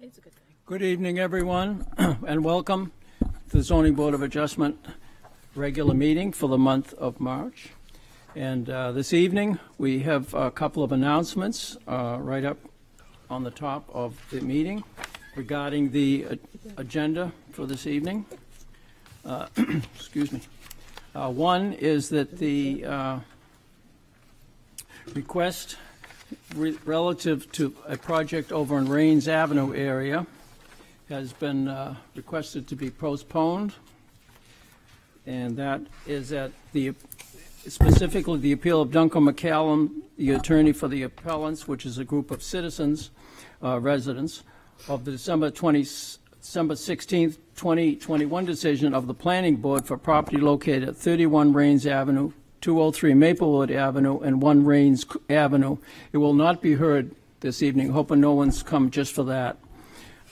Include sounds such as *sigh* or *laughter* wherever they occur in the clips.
It's a good thing. Good evening, everyone, *clears throat* and welcome to the Zoning Board of Adjustment regular meeting for the month of March. And uh, this evening, we have a couple of announcements uh, right up on the top of the meeting regarding the uh, agenda for this evening. Uh, *clears throat* Excuse me. Uh, One is that the uh, request re- relative to a project over in Raynes Avenue area has been uh, requested to be postponed. And that is at the, specifically the appeal of Duncan MacCallum, the attorney for the appellants, which is a group of citizens, uh, residents, of the December 20, December 16th, 2021 decision of the Planning Board for property located at 31 Raynes Avenue, 203 Maplewood Avenue, and 1 Raynes Avenue. It will not be heard this evening, hoping no one's come just for that.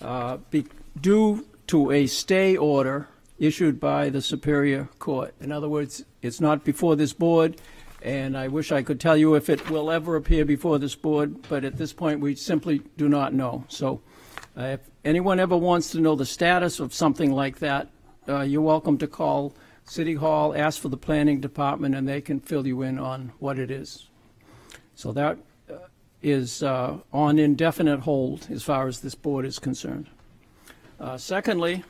Uh, be- Due to a stay order issued by the Superior Court. In other words, it's not before this board, and I wish I could tell you if it will ever appear before this board, but at this point, we simply do not know. So uh, if anyone ever wants to know the status of something like that, uh, you're welcome to call City Hall, ask for the Planning Department, and they can fill you in on what it is. So that is uh, uh, on indefinite hold as far as this board is concerned. Uh, Secondly,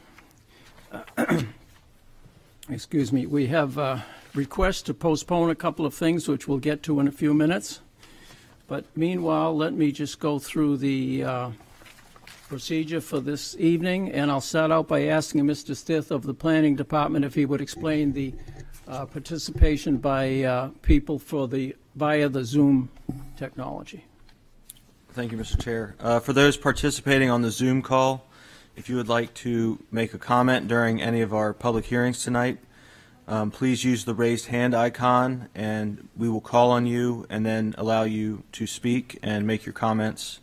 *clears throat* excuse me, we have a request to postpone a couple of things, which we'll get to in a few minutes. But meanwhile, let me just go through the uh, procedure for this evening, and I'll start out by asking Mr. Stith of the Planning Department if he would explain the uh, participation by uh, people for the, via the Zoom technology. Thank you, Mr. Chair. Uh, For those participating on the Zoom call, if you would like to make a comment during any of our public hearings tonight, um, please use the raised hand icon, and we will call on you and then allow you to speak and make your comments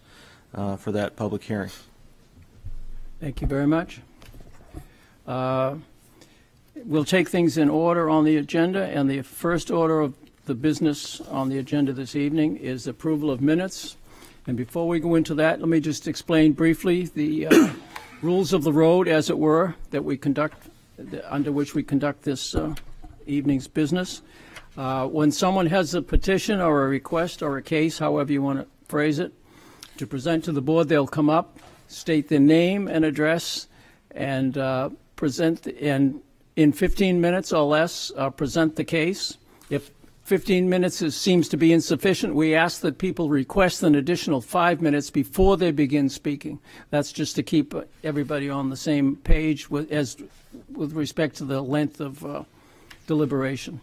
uh, for that public hearing. Thank you very much. Uh, We'll take things in order on the agenda, and the first order of the business on the agenda this evening is approval of minutes. And before we go into that, let me just explain briefly the uh, *coughs* rules of the road, as it were, that we conduct, under which we conduct this uh, evening's business. Uh, When someone has a petition or a request or a case, however you want to phrase it, to present to the board, they'll come up, state their name and address, and uh, present, and in 15 minutes or less, uh, present the case. If 15 minutes is, seems to be insufficient, we ask that people request an additional five minutes before they begin speaking. That's just to keep uh, everybody on the same page with, as, with respect to the length of uh, deliberation.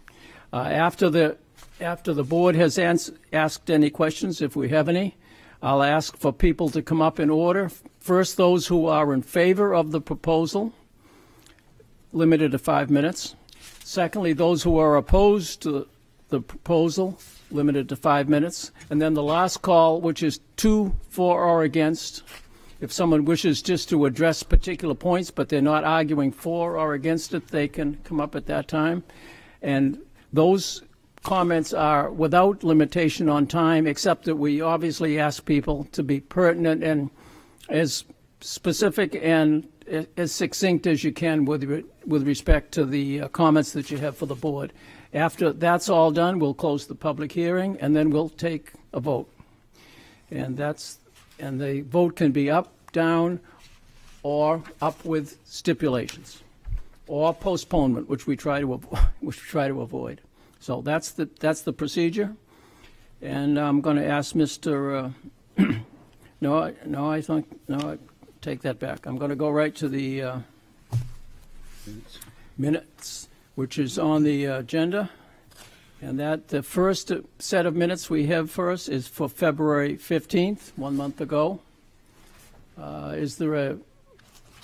Uh, after the after the board has ans- asked any questions, if we have any, I'll ask for people to come up in order. First, those who are in favor of the proposal, limited to five minutes. Secondly, those who are opposed to the proposal, limited to five minutes. And then the last call, which is two for or against. If someone wishes just to address particular points, but they're not arguing for or against it, they can come up at that time. And those comments are without limitation on time, except that we obviously ask people to be pertinent and as specific and as succinct as you can with, re- with respect to the uh, comments that you have for the board. After that's all done, we'll close the public hearing, and then we'll take a vote. And that's, and the vote can be up, down, or up with stipulations, or postponement, which we try to, *laughs* which we try to avoid. So that's the, that's the procedure. And I'm going to ask Mr., uh, *clears throat* no, I- no, I think, no, I take that back. I'm going to go right to the uh, minutes, which is on the agenda. And that, the first set of minutes we have for us is for February 15th, one month ago. Uh, Is there a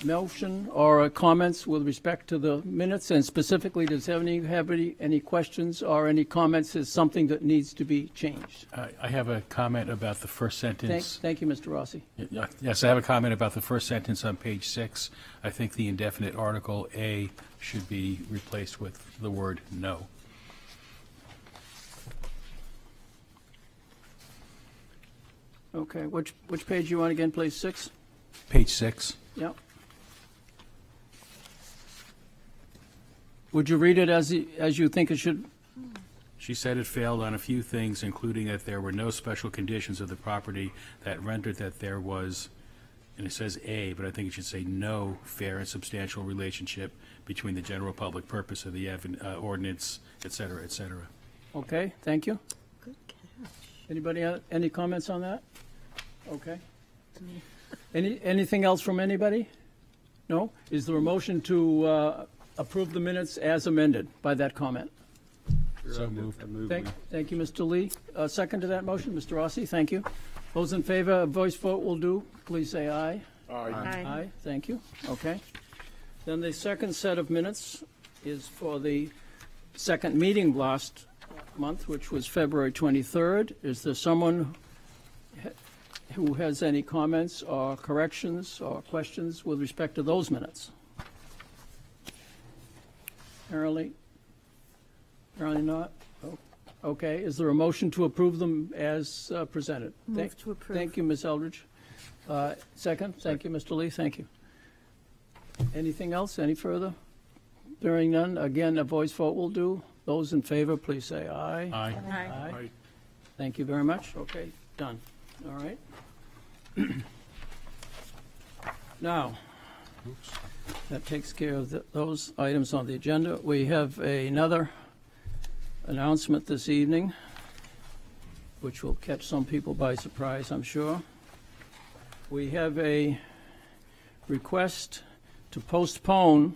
motion or a comments with respect to the minutes? And specifically, does any, have any, any questions or any comments as something that needs to be changed? I I have a comment about the first Thank, sentence. thank you, Mr. Rossi. Yes, I have a comment about the first sentence on page six. I think the indefinite article A should be replaced with the word no. Okay, which, which page you on again, please? Six? Page six. Yep. Would you read it as, as you think it should? She said it failed on a few things, including that there were no special conditions of the property that rendered that there was, and it says A, but I think it should say no fair and substantial relationship between the general public purpose of the aven- uh, ordinance, et cetera, et cetera. Okay, thank you. Good catch. Anybody, have any comments on that? Okay. Any, anything else from anybody? No? Is there a motion to uh, approve the minutes as amended by that comment? So moved. Thank, thank you, Mr. Lee. Uh, Second to that motion, Mr. Rossi, thank you. Those in favor, a voice vote will do. Please say aye. Aye. Aye, thank you. Okay. Then the second set of minutes is for the second meeting last month, which was February 23rd. Is there someone who has any comments or corrections or questions with respect to those minutes? Apparently, apparently not. Oh, Okay, is there a motion to approve them as uh, presented? Thank- to approve. Thank you, Ms. Eldridge. Uh, Second, thank you, Mr. Lee, thank you. Anything else, any further? Hearing none, again, a voice vote will do. Those in favor, please say aye. Aye. Aye. Aye. Thank you very much. Okay, done. All right. *clears throat* Now, that takes care of th- those items on the agenda. We have another announcement this evening, which will catch some people by surprise, I'm sure. We have a request to postpone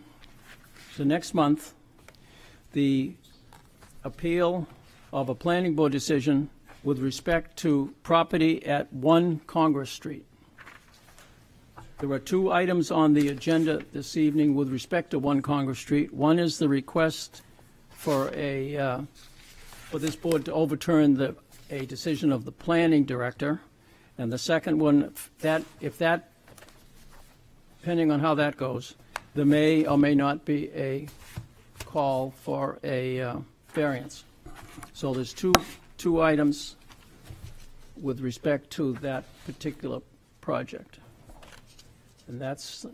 to next month the appeal of a planning board decision with respect to property at 1 Congress Street. There are two items on the agenda this evening with respect to 1 Congress Street. One is the request for a, uh, for this board to overturn the, a decision of the planning director. And the second one, that, if that, depending on how that goes, there may or may not be a call for a uh, variance. So there's two, two items with respect to that particular project. And that's,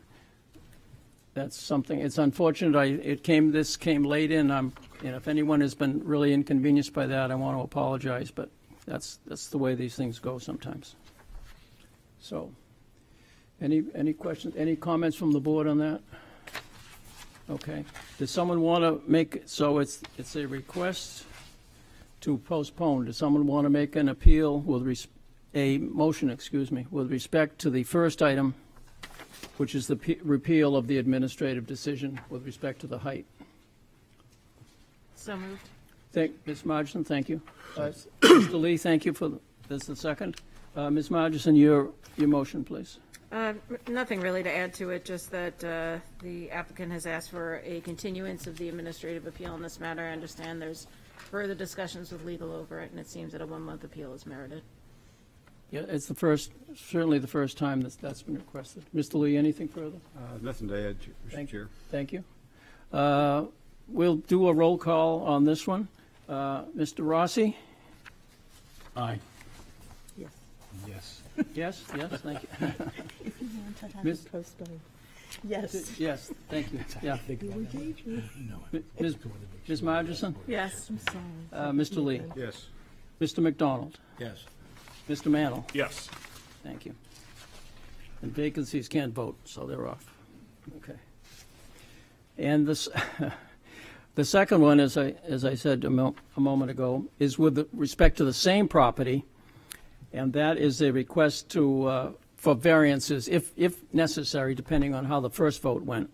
that's something, it's unfortunate, I, it came, this came late in, I'm, if anyone has been really inconvenienced by that, I want to apologize, but that's, that's the way these things go sometimes. So, any, any questions, any comments from the board on that? Okay. Does someone want to make, so it's, it's a request to postpone. Does someone want to make an appeal with, res- a motion, excuse me, with respect to the first item, which is the pe- repeal of the administrative decision with respect to the height? So moved. Thank, Ms. Margin, thank you. Uh, Mr. Lee, thank you for, this the second. Uh, Ms. Margin, your, your motion, please. Uh, Nothing really to add to it, just that uh, the applicant has asked for a continuance of the administrative appeal in this matter. I understand there's further discussions with legal over it, and it seems that a one-month appeal is merited. Yeah, it's the first, certainly the first time that that's been requested. Mr. Lee, anything further? Uh, Nothing to add, Mr. Thank- Chair. Thank you. Uh, We'll do a roll call on this one. Uh, Mr. Rossi? Aye. Yes. Yes. Yes, yes, thank you. *laughs* If you want to have Miss- it postponed. Yes. Yes, thank you, *laughs* yeah. You engage me. Ms. Ms. Margeson? Yes. I'm sorry. Uh, Mr. Lee? Yes. Mr. McDonald? Yes. Mr. Mannle? Yes. Thank you. And vacancies can't vote, so they're off. Okay. And this, *laughs* the second one, as I, as I said a mo- a moment ago, is with respect to the same property, and that is a request to, uh, for variances, if, if necessary, depending on how the first vote went.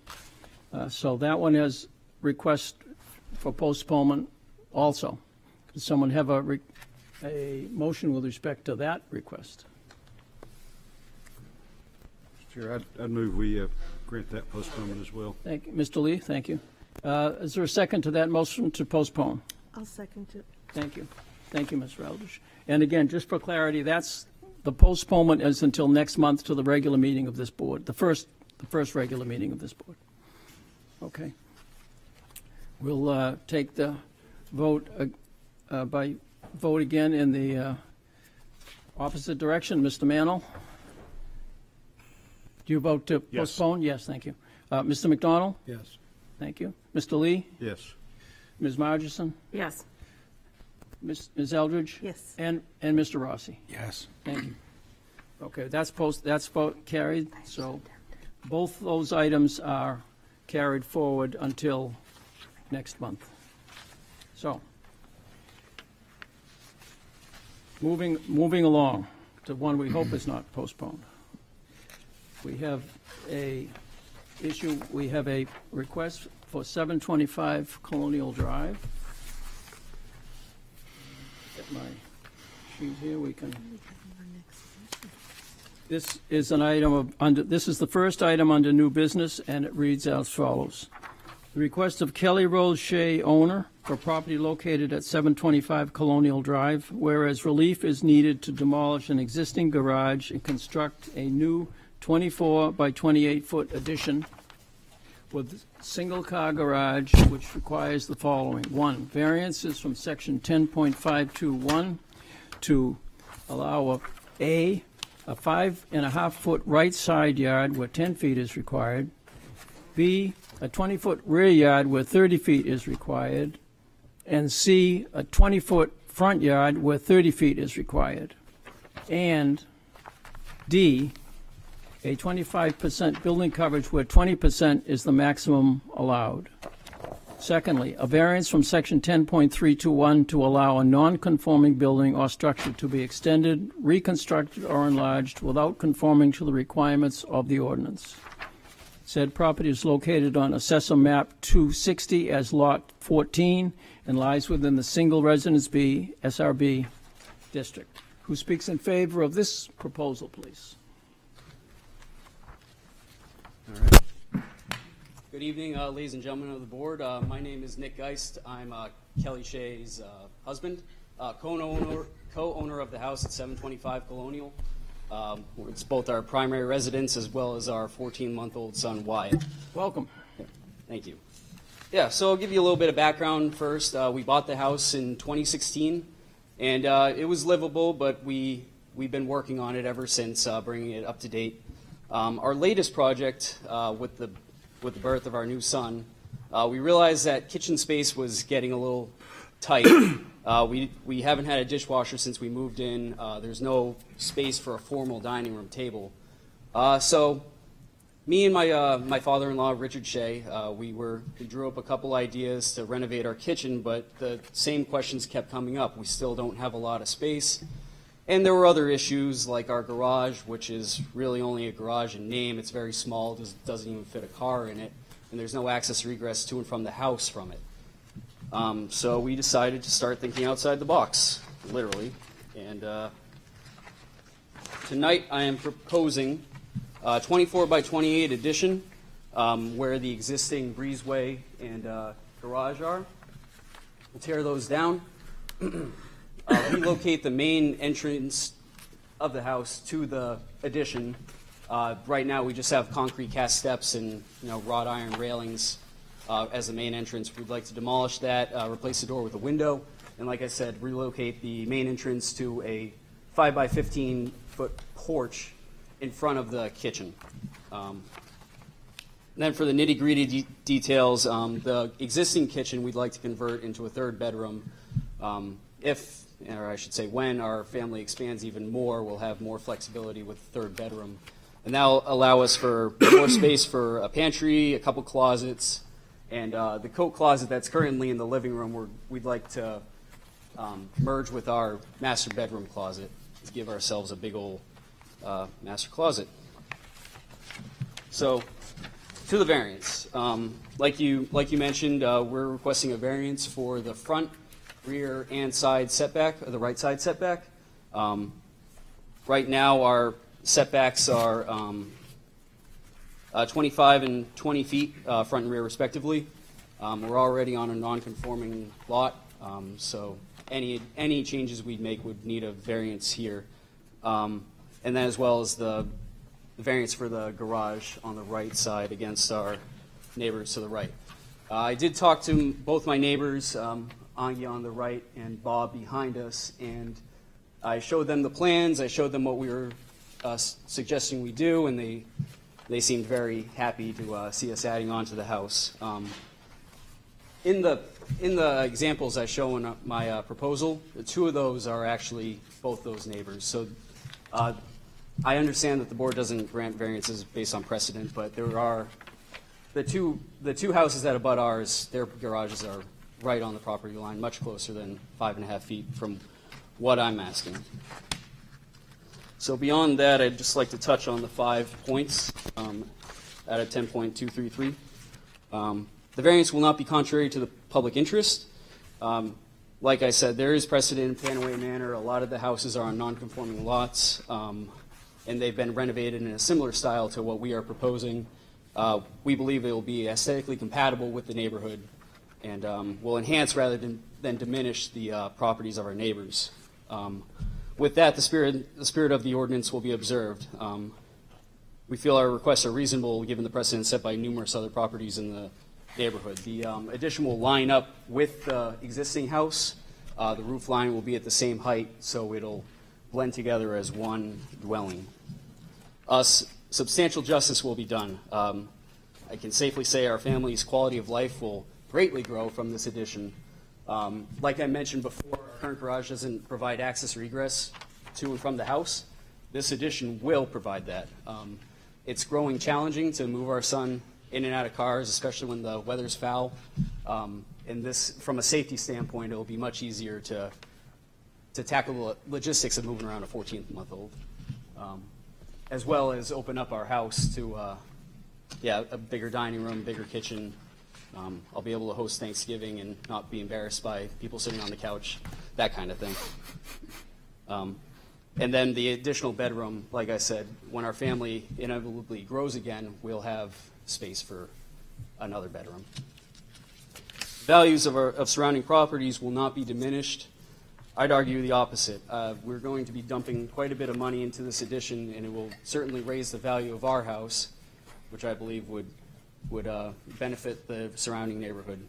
Uh, So that one has request for postponement also. Does someone have a, re- a motion with respect to that request? Mr. Chair, I'd, I'd move we uh, grant that postponement as well. Thank you. Mr. Lee, thank you. Uh, Is there a second to that motion to postpone? I'll second it. Thank you. Thank you, Ms. Eldridge. And again, just for clarity, that's, the postponement is until next month to the regular meeting of this board, the first, the first regular meeting of this board. Okay. We'll uh, take the vote uh, uh, by, vote again in the uh, opposite direction. Mr. Mannle? Do you vote to Yes. postpone? Yes, thank you. Uh, Mr. McDonald? Yes. Thank you. Mr. Lee? Yes. Ms. Margeson? Yes. Ms. Ms. Eldridge? Yes. And, and Mr. Rossi? Yes. Thank you. Okay, that's post, that's vote carried, so both those items are carried forward until next month. So, moving, moving along to one we hope is not postponed. We have a issue, we have a request for 725 Colonial Drive. Get my sheet here, we can. This is an item of, under, this is the first item under new business, and it reads as follows. The request of Kelly Rose Shea, owner, for property located at 725 Colonial Drive, whereas relief is needed to demolish an existing garage and construct a new 24 by 28-foot addition with single-car garage, which requires the following. One, variances from section 10.521 to allow a, A, a five and a half foot right side yard where 10 feet is required. B, a 20-foot rear yard where 30 feet is required. And C, a 20-foot front yard where 30 feet is required. And D, a 25% building coverage where 20% is the maximum allowed. Secondly, a variance from section 10.321 to allow a non-conforming building or structure to be extended, reconstructed, or enlarged without conforming to the requirements of the ordinance. Said property is located on Assessor Map 260 as Lot 14 and lies within the Single Residence B, SRB district. Who speaks in favor of this proposal, please? Good evening, uh, ladies and gentlemen of the board. Uh, My name is Nick Geist. I'm uh, Kelly Shea's uh, husband, uh, co-owner co-owner of the house at 725 Colonial. Um, It's both our primary residence as well as our 14-month-old son Wyatt. Welcome. Thank you. Yeah, so I'll give you a little bit of background first. Uh, we bought the house in 2016, and uh, it was livable, but we we've been working on it ever since, uh, bringing it up to date. Um, our latest project uh, with the with the birth of our new son, uh, we realized that kitchen space was getting a little tight. Uh, we we haven't had a dishwasher since we moved in. Uh, there's no space for a formal dining room table. Uh, so me and my uh, my father-in-law Richard Shea, uh, we were we drew up a couple ideas to renovate our kitchen, but the same questions kept coming up. We still don't have a lot of space, and there were other issues like our garage, which is really only a garage in name. It's very small, does, doesn't even fit a car in it, and there's no access or egress to and from the house from it. Um, so we decided to start thinking outside the box, literally, and. Uh, Tonight, I am proposing a 24 by 28 addition um, where the existing breezeway and uh, garage are. We'll tear those down, *clears throat* uh, relocate the main entrance of the house to the addition. Uh, Right now, we just have concrete cast steps and, you know, wrought iron railings uh, as the main entrance. We'd like to demolish that, uh, replace the door with a window, and like I said, relocate the main entrance to a five by 15 foot porch in front of the kitchen. Um, then for the nitty gritty de- details, um, the existing kitchen we'd like to convert into a third bedroom. Um, if, or I should say, when our family expands even more, we'll have more flexibility with the third bedroom. And that'll allow us for more space for a pantry, a couple closets, and uh, the coat closet that's currently in the living room, we're, we'd like to um, merge with our master bedroom closet to give ourselves a big old uh, master closet. So, to the variance, um, like you like you mentioned, uh, we're requesting a variance for the front, rear, and side setback, or the right side setback. Um, right now, our setbacks are um, uh, 25 and 20 feet, uh, front and rear respectively. Um, we're already on a non-conforming lot, um, so any any changes we'd make would need a variance here, um, and then as well as the, variance for the garage on the right side against our neighbors to the right. Uh, I did talk to both my neighbors, um, Angie on the right and Bob behind us, and I showed them the plans. I showed them what we were uh, suggesting we do, and they They seemed very happy to uh, see us adding on to the house. Um, in the in the examples I show in uh, my uh, proposal, the two of those are actually both those neighbors. So uh, I understand that the board doesn't grant variances based on precedent, but there are the two the two houses that abut ours. Their garages are right on the property line, much closer than five and a half feet from what I'm asking. So beyond that, I'd just like to touch on the five points um, out of 10.233. Um, the variance will not be contrary to the public interest. Um, like I said, there is precedent in Pannaway Manor. A lot of the houses are on non-conforming lots, um, and they've been renovated in a similar style to what we are proposing. Uh, we believe it will be aesthetically compatible with the neighborhood and um, will enhance rather than, than diminish the uh, properties of our neighbors. With that, the spirit, the spirit of the ordinance will be observed. Um, we feel our requests are reasonable given the precedent set by numerous other properties in the neighborhood. The um, addition will line up with the existing house. Uh, the roof line will be at the same height, so it'll blend together as one dwelling. Uh, substantial justice will be done. Um, I can safely say our family's quality of life will greatly grow from this addition. Um, like I mentioned before, our current garage doesn't provide access or egress to and from the house. This addition will provide that. Um, it's growing challenging to move our son in and out of cars, especially when the weather's foul. Um, and this, from a safety standpoint, it'll be much easier to to tackle the logistics of moving around a 14 month old, um, as well as open up our house to, uh, yeah, a bigger dining room, bigger kitchen. Um, I'll be able to host Thanksgiving and not be embarrassed by people sitting on the couch, that kind of thing. Um, and then the additional bedroom, like I said, when our family inevitably grows again, we'll have space for another bedroom. Values of, our, of surrounding properties will not be diminished. I'd argue the opposite. Uh, we're going to be dumping quite a bit of money into this addition, and it will certainly raise the value of our house, which I believe would would uh, benefit the surrounding neighborhood.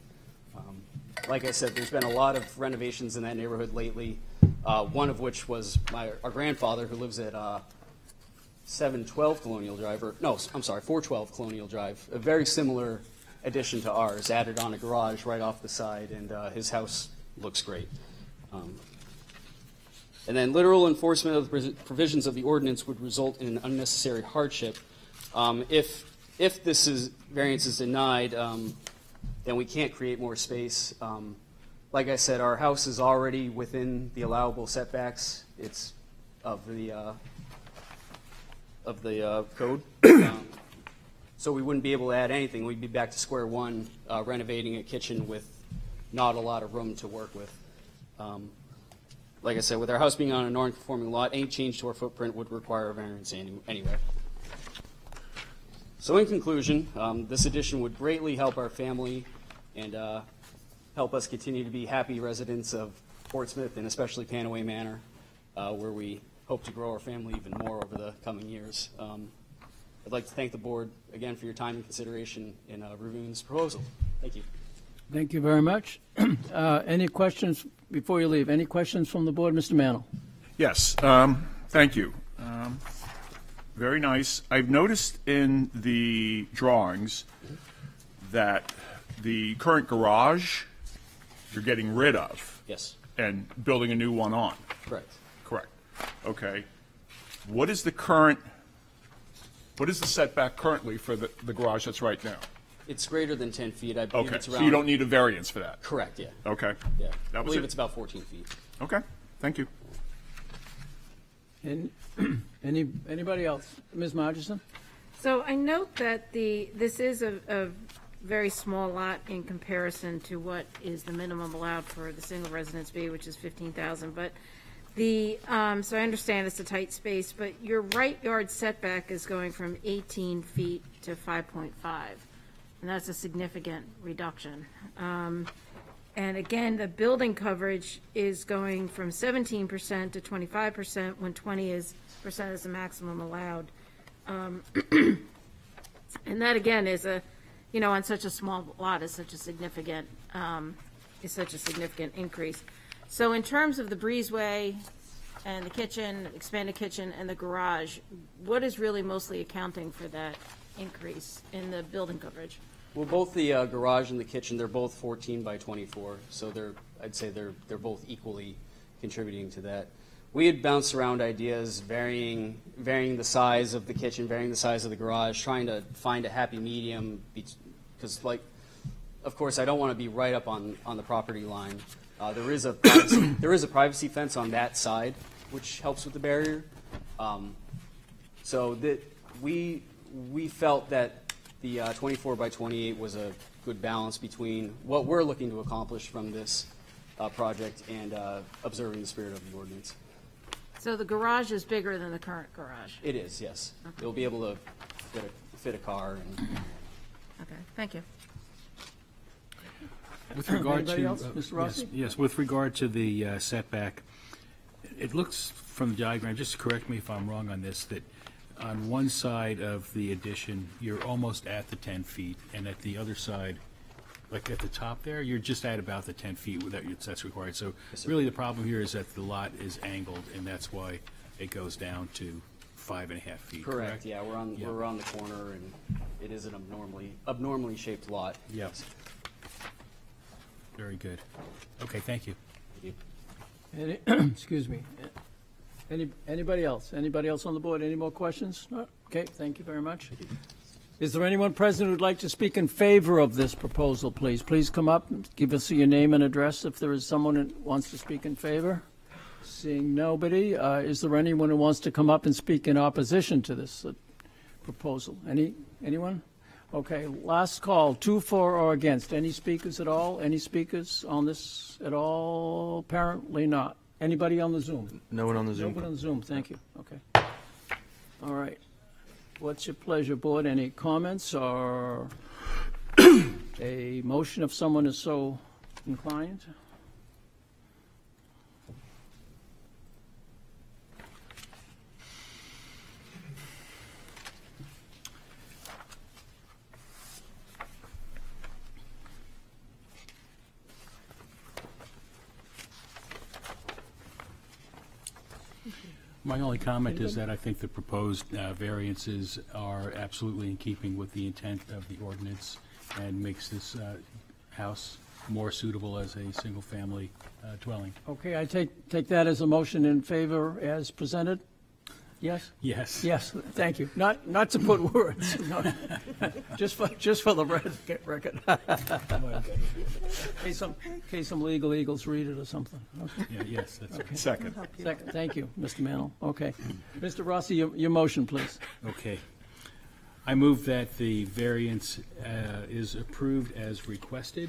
Um, like I said, there's been a lot of renovations in that neighborhood lately. Uh, one of which was my our grandfather, who lives at uh, 712 Colonial Drive, or no, I'm sorry, 412 Colonial Drive. A very similar addition to ours, added on a garage right off the side, and uh, his house looks great. Um, and then literal enforcement of the provisions of the ordinance would result in an unnecessary hardship. Um, if if this is variance is denied, um, then we can't create more space. Um, like I said, our house is already within the allowable setbacks. It's of the uh, of the uh, code. Um, so we wouldn't be able to add anything. We'd be back to square one, uh, renovating a kitchen with not a lot of room to work with. Um, like I said, with our house being on a non-conforming lot, any change to our footprint would require a variance any- anyway. So in conclusion, um, this addition would greatly help our family and uh, help us continue to be happy residents of Portsmouth and especially Pannaway Manor, uh, where we hope to grow our family even more over the coming years. Um, I'd like to thank the board again for your time and consideration in uh, reviewing this proposal. Thank you. Thank you very much. *clears throat* Uh, Any questions, before you leave, any questions from the board? Mr. Mannle? Yes, um, thank you. Um, Very nice. I've noticed in the drawings that the current garage, you're getting rid of Yes, and building a new one on. correct. Correct. Okay. What is the current, what is the setback currently for the, the garage that's right now? It's greater than 10 feet. I believe Okay, it's so you don't need a variance for that? Correct, yeah. Okay. Yeah. I was believe it? it's about 14 feet. Okay, thank you. Any, *clears throat* any anybody else? Ms. Margeson? So I note that the, this is a, a very small lot in comparison to what is the minimum allowed for the single residence B, which is fifteen thousand, but the, um, so I understand it's a tight space, but your right yard setback is going from eighteen feet to five point five, and that's a significant reduction. Um, and again, the building coverage is going from seventeen percent to twenty-five percent, when twenty is, percent is the maximum allowed. *clears throat* And that again is a, you know, on such a small lot is such a significant, um, is such a significant increase. So in terms of the breezeway and the kitchen, expanded kitchen and the garage, what is really mostly accounting for that increase in the building coverage? Well, both the uh, garage and the kitchen, they're both 14 by 24, so they're, I'd say they're, they're both equally contributing to that. We had bounced around ideas, varying, varying the size of the kitchen, varying the size of the garage, trying to find a happy medium, because like, of course, I don't want to be right up on, on the property line. Uh, there is a, privacy- there is a privacy fence on that side, which helps with the barrier. Um, so that, we, we felt that the uh, 24 by 28 was a good balance between what we're looking to accomplish from this uh, project and uh, observing the spirit of the ordinance. So the garage is bigger than the current garage? It is, yes. You'll be able to fit a, fit a car and Okay, thank you. With regard to. else? uh, Mr. yes, Rossi? Yes, with regard to the uh, setback, it looks from the diagram, just correct me if I'm wrong on this, that on one side of the addition, you're almost at the 10 feet, and at the other side, like at the top there, you're just at about the 10 feet that you- that's required. So really, the problem here is that the lot is angled, and that's why it goes down to five and a half feet, correct? Correct, yeah, we're on, Yeah. we're on the corner and it is an abnormally, abnormally shaped lot. Yep. Very good. Okay, thank you. Any, *clears throat* excuse me. Any, anybody else? Anybody else on the board? Any more questions? No? Okay, thank you very much. Is there anyone present who'd like to speak in favor of this proposal, please? Please come up, and give us your name and address if there is someone who wants to speak in favor. Seeing nobody, uh, is there anyone who wants to come up and speak in opposition to this uh, proposal? Any, anyone? Okay, last call, two for or against. Any speakers at all? Any speakers on this at all? Apparently not. Anybody on the Zoom? No one on the Zoom. Nobody on the Zoom, thank you, okay. All right. What's your pleasure, board? Any comments or a motion if someone is so inclined? My only comment is that I think the proposed uh, variances are absolutely in keeping with the intent of the ordinance and makes this uh, house more suitable as a single-family uh, dwelling. Okay, I take, take that as a motion in favor as presented? Yes? Yes. Yes, thank you. Not, not to put words, *laughs* no. just for, just for the rec- record. *laughs* In case some, in case some legal eagles read it or something. Okay. Yeah, Yes, that's right. Second. Second, thank you, Mr. Mannle. Okay. Mr. Rossi, your, your motion, please. Okay. I move that the variance uh, is approved as requested.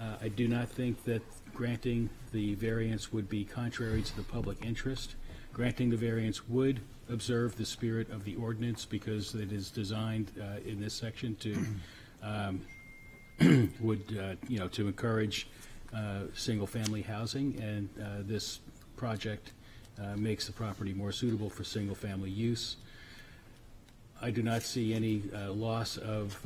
Uh, I do not think that granting the variance would be contrary to the public interest. Granting the variance would observe the spirit of the ordinance because it is designed uh, in this section to, *clears throat* um, *clears throat* would, uh, you know, to encourage uh, single-family housing, and uh, this project uh, makes the property more suitable for single-family use. I do not see any loss of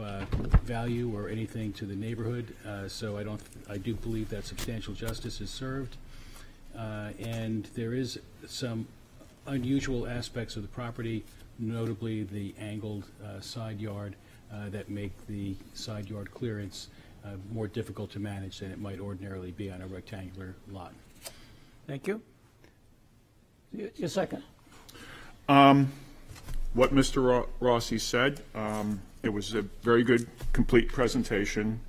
value or anything to the neighborhood, so I don't, I do believe that substantial justice is served. Uh, And there is some unusual aspects of the property, notably the angled uh, side yard, uh, that make the side yard clearance uh, more difficult to manage than it might ordinarily be on a rectangular lot. Thank you. Your your second. What Mr. Ro- Rossi said, um, it was a very good, complete presentation.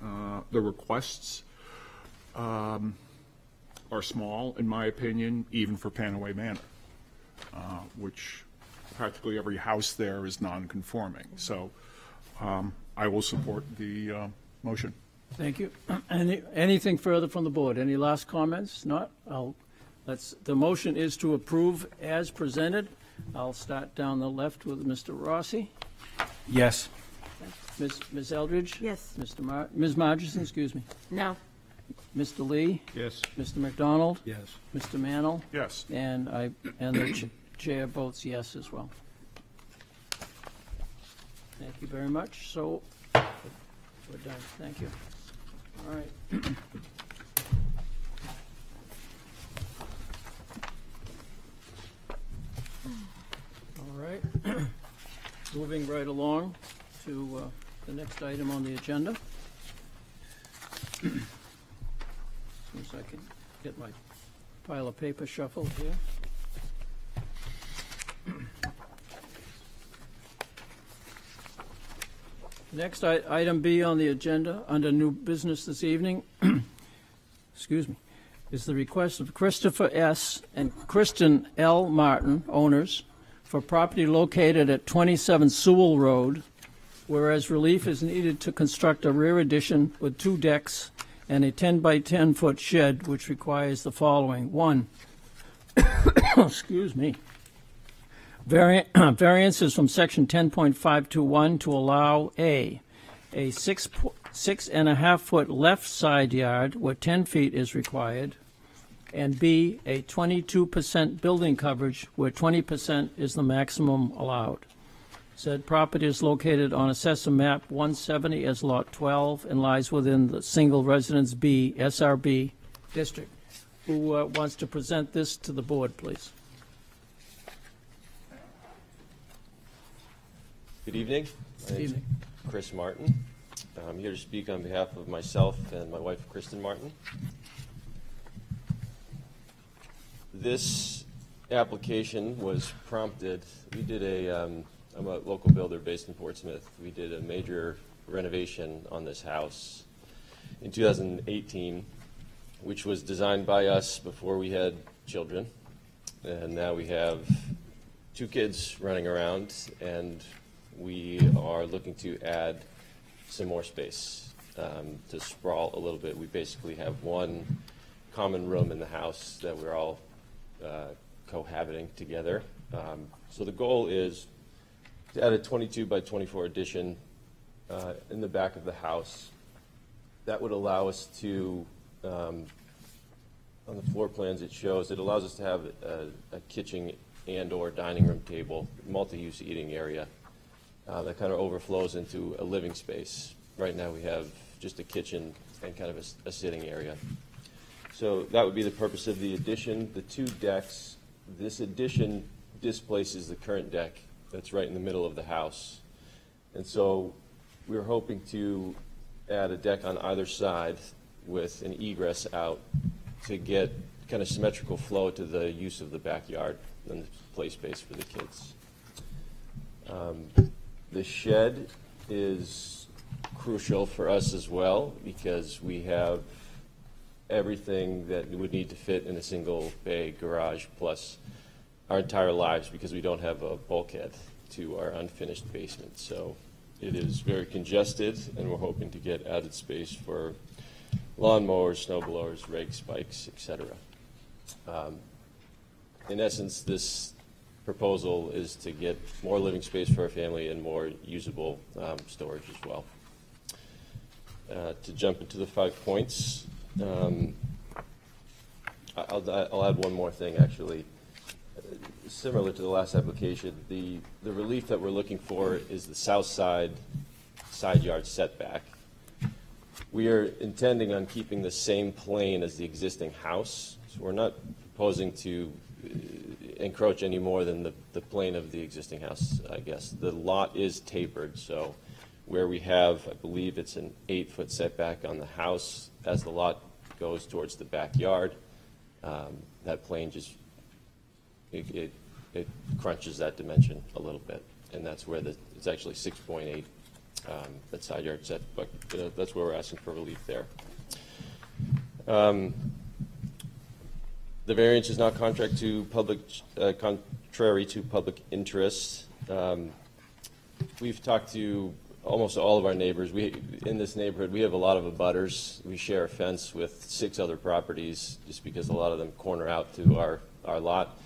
Uh, The requests um, are small, in my opinion, even for Pannaway Manor, uh, which practically every house there is non-conforming. So um, I will support the uh, motion. Thank you. *clears throat* Any, anything further from the board? Any last comments? Not? I'll, let's, the motion is to approve as presented. I'll start down the left with Mr. Rossi. Yes. Ms. Ms. Eldridge? Yes. Mr. Mar, Ms. Margeson, excuse me. No, Mr. Lee? Yes. Mr. McDonald? Yes. Mr. Mannle? Yes. And I, and the ch- chair votes yes as well. Thank you very much. So, we're done. Thank you. All right. All right. Moving right along to uh, the next item on the agenda. As I can get my pile of paper shuffled here. Next, item B on the agenda, under new business this evening, *clears throat* excuse me, is the request of Christopher S. and Kristen L. Martin, owners, for property located at 27 Sewell Road, whereas relief is needed to construct a rear addition with two decks and a 10 by 10 foot shed, which requires the following. One, *coughs* excuse me, Vari- *coughs* variances from section 10.521 to allow A, a six, six and a half foot left side yard where 10 feet is required, and B, a 22% building coverage where 20% is the maximum allowed. Said property is located on Assessor Map 170 as Lot 12 and lies within the Single Residence B SRB district. Who uh, wants to present this to the board, please? Good evening. Name's Evening. Chris Martin. I'm here to speak on behalf of myself and my wife, Kristen Martin. This application was prompted, we did a, um, I'm a local builder based in Portsmouth. We did a major renovation on this house in 2018, which was designed by us before we had children. And now we have two kids running around, and we are looking to add some more space um, to sprawl a little bit. We basically have one common room in the house that we're all uh, cohabiting together. Um, so the goal is add a 22 by 24 addition uh, in the back of the house. That would allow us to um, on the floor plans it shows, it allows us to have a, a kitchen and/or dining room table, multi-use eating area uh, that kind of overflows into a living space. Right now, we have just a kitchen and kind of a sitting area. So that would be the purpose of the addition. The two decks, this addition displaces the current deck that's right in the middle of the house. And so we were hoping to add a deck on either side with an egress out to get kind of symmetrical flow to the use of the backyard and the play space for the kids. Um, The shed is crucial for us as well because we have everything that would need to fit in a single bay garage plus our entire lives because we don't have a bulkhead to our unfinished basement. So it is very congested and we're hoping to get added space for lawnmowers, snow blowers, rakes, bikes, etc. Um, in essence, this proposal is to get more living space for our family and more usable um, storage as well. Uh, to jump into the five points, um, I'll, I'll add one more thing actually. Similar to the last application, the, the relief that we're looking for is the south side side yard setback. We are intending on keeping the same plane as the existing house, so we're not proposing to uh, encroach any more than the, the plane of the existing house, I guess. The lot is tapered, so where we have, I believe it's an eight-foot setback on the house, as the lot goes towards the backyard, um, that plane just, it, it, it crunches that dimension a little bit, and that's where the, it's actually six point eight um, that side yard setback, uh, that's where we're asking for relief there. Um, The variance is not contract to public, uh, contrary to public interest. Um, We've talked to almost all of our neighbors. We, in this neighborhood, we have a lot of abutters. We share a fence with six other properties, just because a lot of them corner out to our, our lot.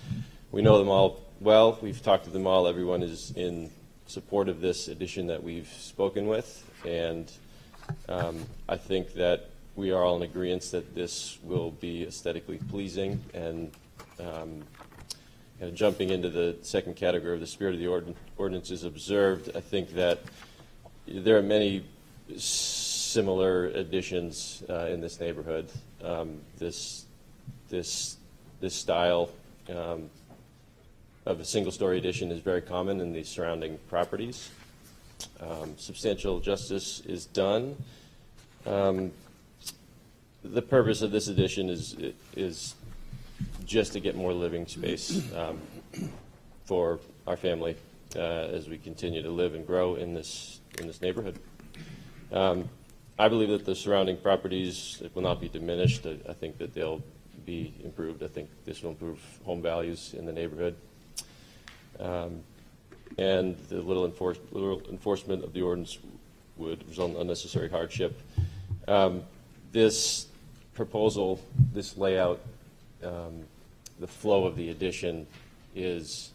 We know them all well. We've talked to them all. Everyone is in support of this addition that we've spoken with. And um, I think that we are all in agreement that this will be aesthetically pleasing and um, kind of jumping into the second category of the spirit of the ordin- ordinance is observed, I think that there are many similar additions uh, in this neighborhood. Um, This, this, this style um, of a single-story addition is very common in the surrounding properties. Um, Substantial justice is done. Um, The purpose of this addition is, is just to get more living space um, for our family uh, as we continue to live and grow in this, in this neighborhood. Um, I believe that the surrounding properties will not be diminished. I I think that they'll be improved. I think this will improve home values in the neighborhood. Um, And the little enforce, little enforcement of the ordinance would result in unnecessary hardship. Um, This proposal, this layout, um, the flow of the addition is,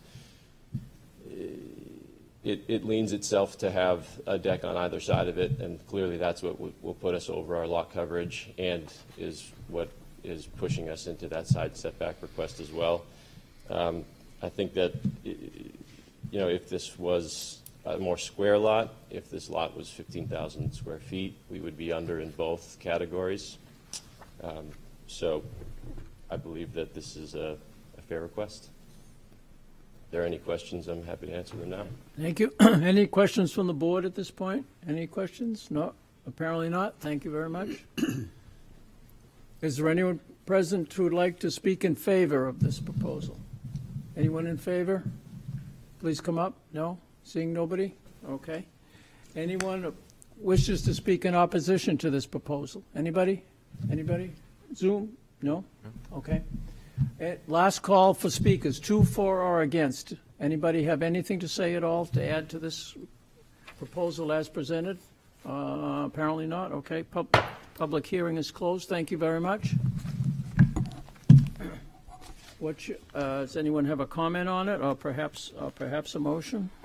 it, it leans itself to have a deck on either side of it, and clearly that's what will, will put us over our lot coverage and is what is pushing us into that side setback request as well. Um, I think that, you know, if this was a more square lot, if this lot was 15,000 square feet, we would be under in both categories. Um, So I believe that this is a, a fair request. If there are any questions, I'm happy to answer them now. Thank you. *clears throat* Any questions from the board at this point? Any questions? No, apparently not. Thank you very much. *clears throat* Is there anyone present who would like to speak in favor of this proposal? Anyone in favor? Please come up. No? Seeing nobody? Okay. Anyone wishes to speak in opposition to this proposal? Anybody? Anybody? Zoom? No? Okay. Eh, Last call for speakers, two, for, or against. Anybody have anything to say at all to add to this proposal as presented? Uh, Apparently not, okay. Pub- Public hearing is closed, thank you very much. What, you- uh, does anyone have a comment on it, or perhaps, or perhaps a motion? *clears throat*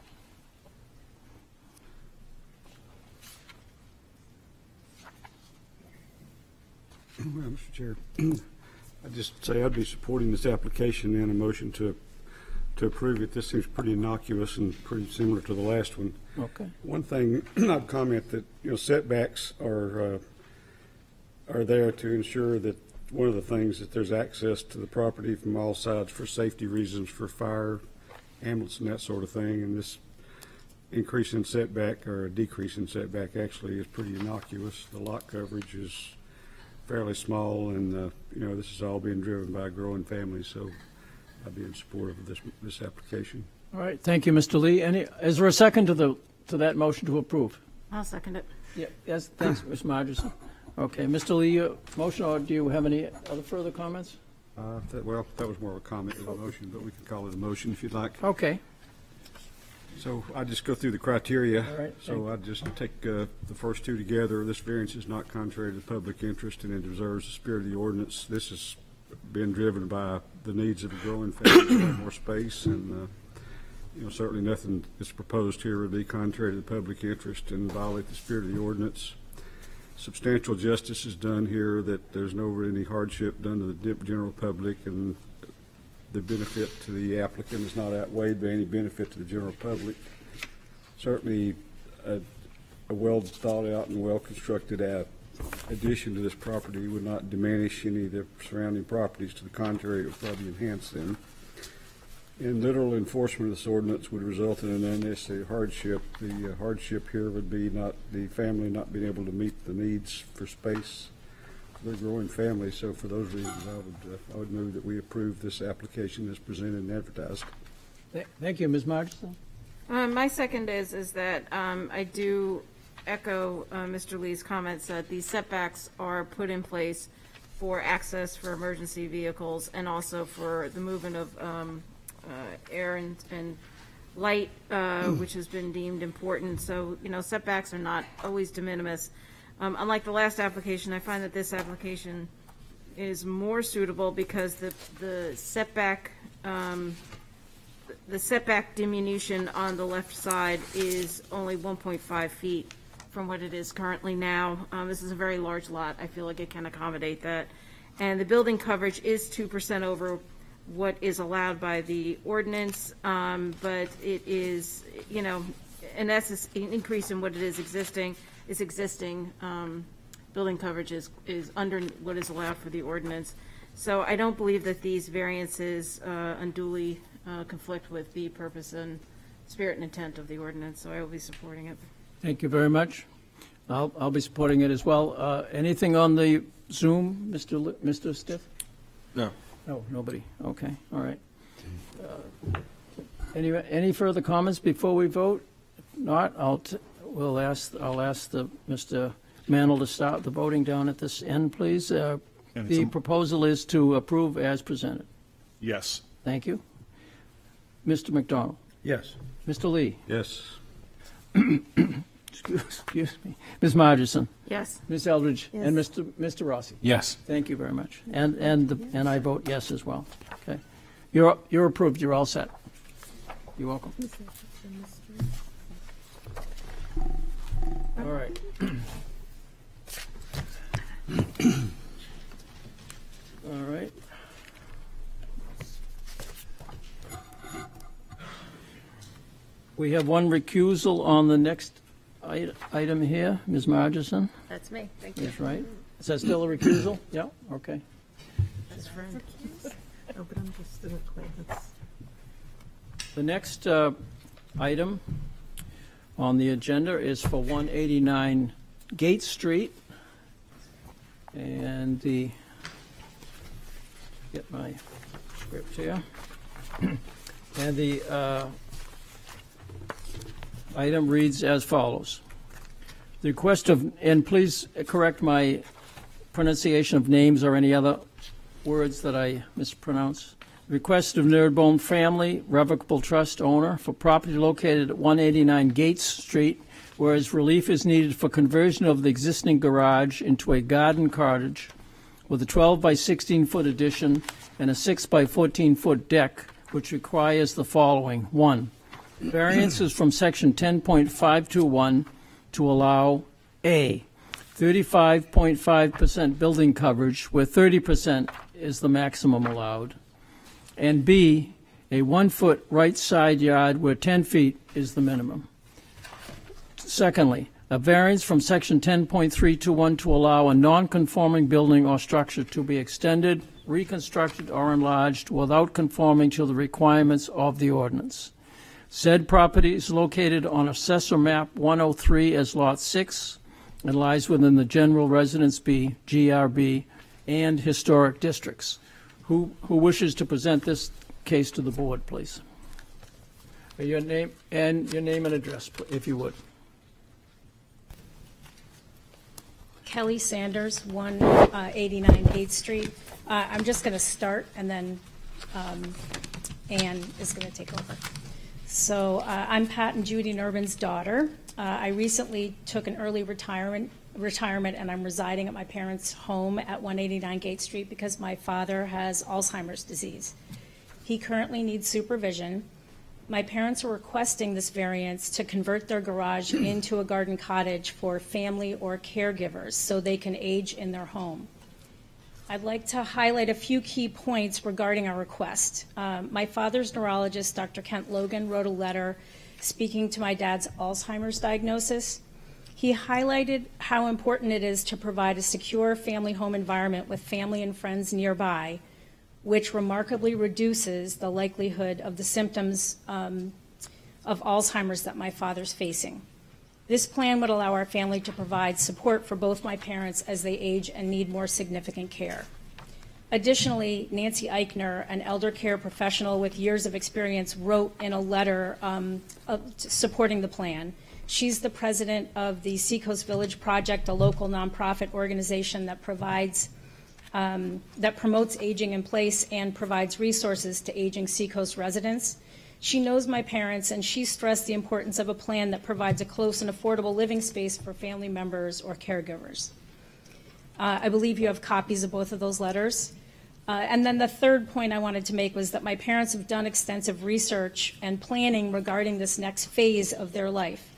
Well, Mr. Chair, *clears throat* I'd just say I'd be supporting this application and a motion to, to approve it. This seems pretty innocuous and pretty similar to the last one. Okay. One thing, *clears throat* I'd comment that, you know, setbacks are, uh, are there to ensure that, one of the things, that there's access to the property from all sides for safety reasons, for fire, ambulance and that sort of thing. And this increase in setback, or a decrease in setback, actually is pretty innocuous. The lot coverage is fairly small, and, uh, you know, this is all being driven by a growing family, so I'd be in support of this, this application. All right, thank you, Mr. Lee. Any, is there a second to the, to that motion to approve? I'll second it. Yeah, yes, thanks, Ms. Margeson. Okay, Mr. Lee, motion, or do you have any other further comments? Uh, that, well, that was more of a comment than a motion, but we can call it a motion if you'd like. Okay, So I just go through the criteria. All right, So I just take uh, the first two together. This variance is not contrary to the public interest and it observes the spirit of the ordinance. This has been driven by the needs of a growing family, to more space, and, uh, you know, certainly nothing that's proposed here would be contrary to the public interest and violate the spirit of the ordinance. Substantial justice is done here, that there's no any hardship done to the general public, and the benefit to the applicant is not outweighed by any benefit to the general public. Certainly, a, a well-thought-out and well-constructed uh, addition to this property would not diminish any of the surrounding properties. To the contrary, it would probably enhance them. And literal enforcement of this ordinance would result in an unnecessary hardship. The uh, hardship here would be not, the family not being able to meet the needs for space for their growing family. So for those reasons, I would, uh, I would move that we approve this application as presented and advertised. Th- thank you, Ms. Margeson. Um, my second is, is that, um, I do echo, uh, Mr. Lee's comments that these setbacks are put in place for access for emergency vehicles and also for the movement of, um, air and, and light, uh, which has been deemed important. So, you know, setbacks are not always de minimis. Um, unlike the last application, I find that this application is more suitable because the, the setback, um, the setback diminution on the left side is only 1.5 feet from what it is currently now. Um, This is a very large lot. I feel like it can accommodate that. And the building coverage is 2% over what is allowed by the ordinance, um, but it is, you know, and that's an increase in what it is existing, is existing. um, Building coverage is, is under what is allowed for the ordinance. So I don't believe that these variances uh, unduly uh, conflict with the purpose and spirit and intent of the ordinance, so I will be supporting it. Thank you very much. I'll, I'll be supporting it as well. Uh, Anything on the Zoom, Mr. Li- Mr. Stith? No. No, nobody. Okay, all right. Uh, Any, any further comments before we vote? If Not, I'll, t- we'll ask, I'll ask the, Mr. Mannle to start the voting down at this end, please. Uh, And it's The a- proposal is to approve as presented. Yes. Thank you. Mr. McDonald? Yes. Mr. Lee? Yes. *clears throat* Excuse excuse me. Ms. Margeson? Yes. Ms. Eldridge? And Yes. Mr. Mr. Rossi? Yes. Thank you very much. And, and, the- and I vote yes as well. Okay. You're, you're approved. You're all set. You're welcome. All right. All right. We have one recusal on the next i- item here. Ms. Margeson, That's me, thank you. is right? Is that still a recusal? *clears throat* Yeah, okay. Best friend. Oh, but I'm just acquaintance. The next uh, item on the agenda is for 189 Gate Street. And the, get my script here. *clears throat* And the uh, item reads as follows. The request of, and please correct my pronunciation of names or any other words that I mispronounce. Request of Nerbonne Family Revocable Trust owner for property located at 189 Gates Street, whereas relief is needed for conversion of the existing garage into a garden cottage with a 12 by 16 foot addition and a 6 by 14 foot deck, which requires the following. One, variances from section 10.521 to allow A, 35.5% building coverage, where 30% is the maximum allowed, and B, a one-foot right side yard where 10 feet is the minimum. Secondly, a variance from section 10.321 to allow a non-conforming building or structure to be extended, reconstructed, or enlarged without conforming to the requirements of the ordinance. Said property is located on Assessor Map 103 as Lot 6 and lies within the General Residence B, GRB, and Historic Districts. Who, who wishes to present this case to the board, please? Your name, and your name and address, if you would. Kelly Sanders, 189 8th Street. Uh, I'm just going to start, and then um, Ann is going to take over. So uh, I'm Pat and Judy Nerbonne's daughter. Uh, I recently took an early retirement, retirement, and I'm residing at my parents' home at 189 Gate Street because my father has Alzheimer's disease. He currently needs supervision. My parents are requesting this variance to convert their garage into a garden cottage for family or caregivers so they can age in their home. I'd like to highlight a few key points regarding our request. Um, My father's neurologist, Dr. Kent Logan, wrote a letter speaking to my dad's Alzheimer's diagnosis. He highlighted how important it is to provide a secure family home environment with family and friends nearby, which remarkably reduces the likelihood of the symptoms um, of Alzheimer's that my father's facing. This plan would allow our family to provide support for both my parents as they age and need more significant care. Additionally, Nancy Eichner, an elder care professional with years of experience, wrote in a letter um, of- supporting the plan. She's the president of the Seacoast Village Project, a local nonprofit organization that provides um, that promotes aging in place and provides resources to aging Seacoast residents. She knows my parents, and she stressed the importance of a plan that provides a close and affordable living space for family members or caregivers. Uh, I believe you have copies of both of those letters. Uh, And then the third point I wanted to make was that my parents have done extensive research and planning regarding this next phase of their life.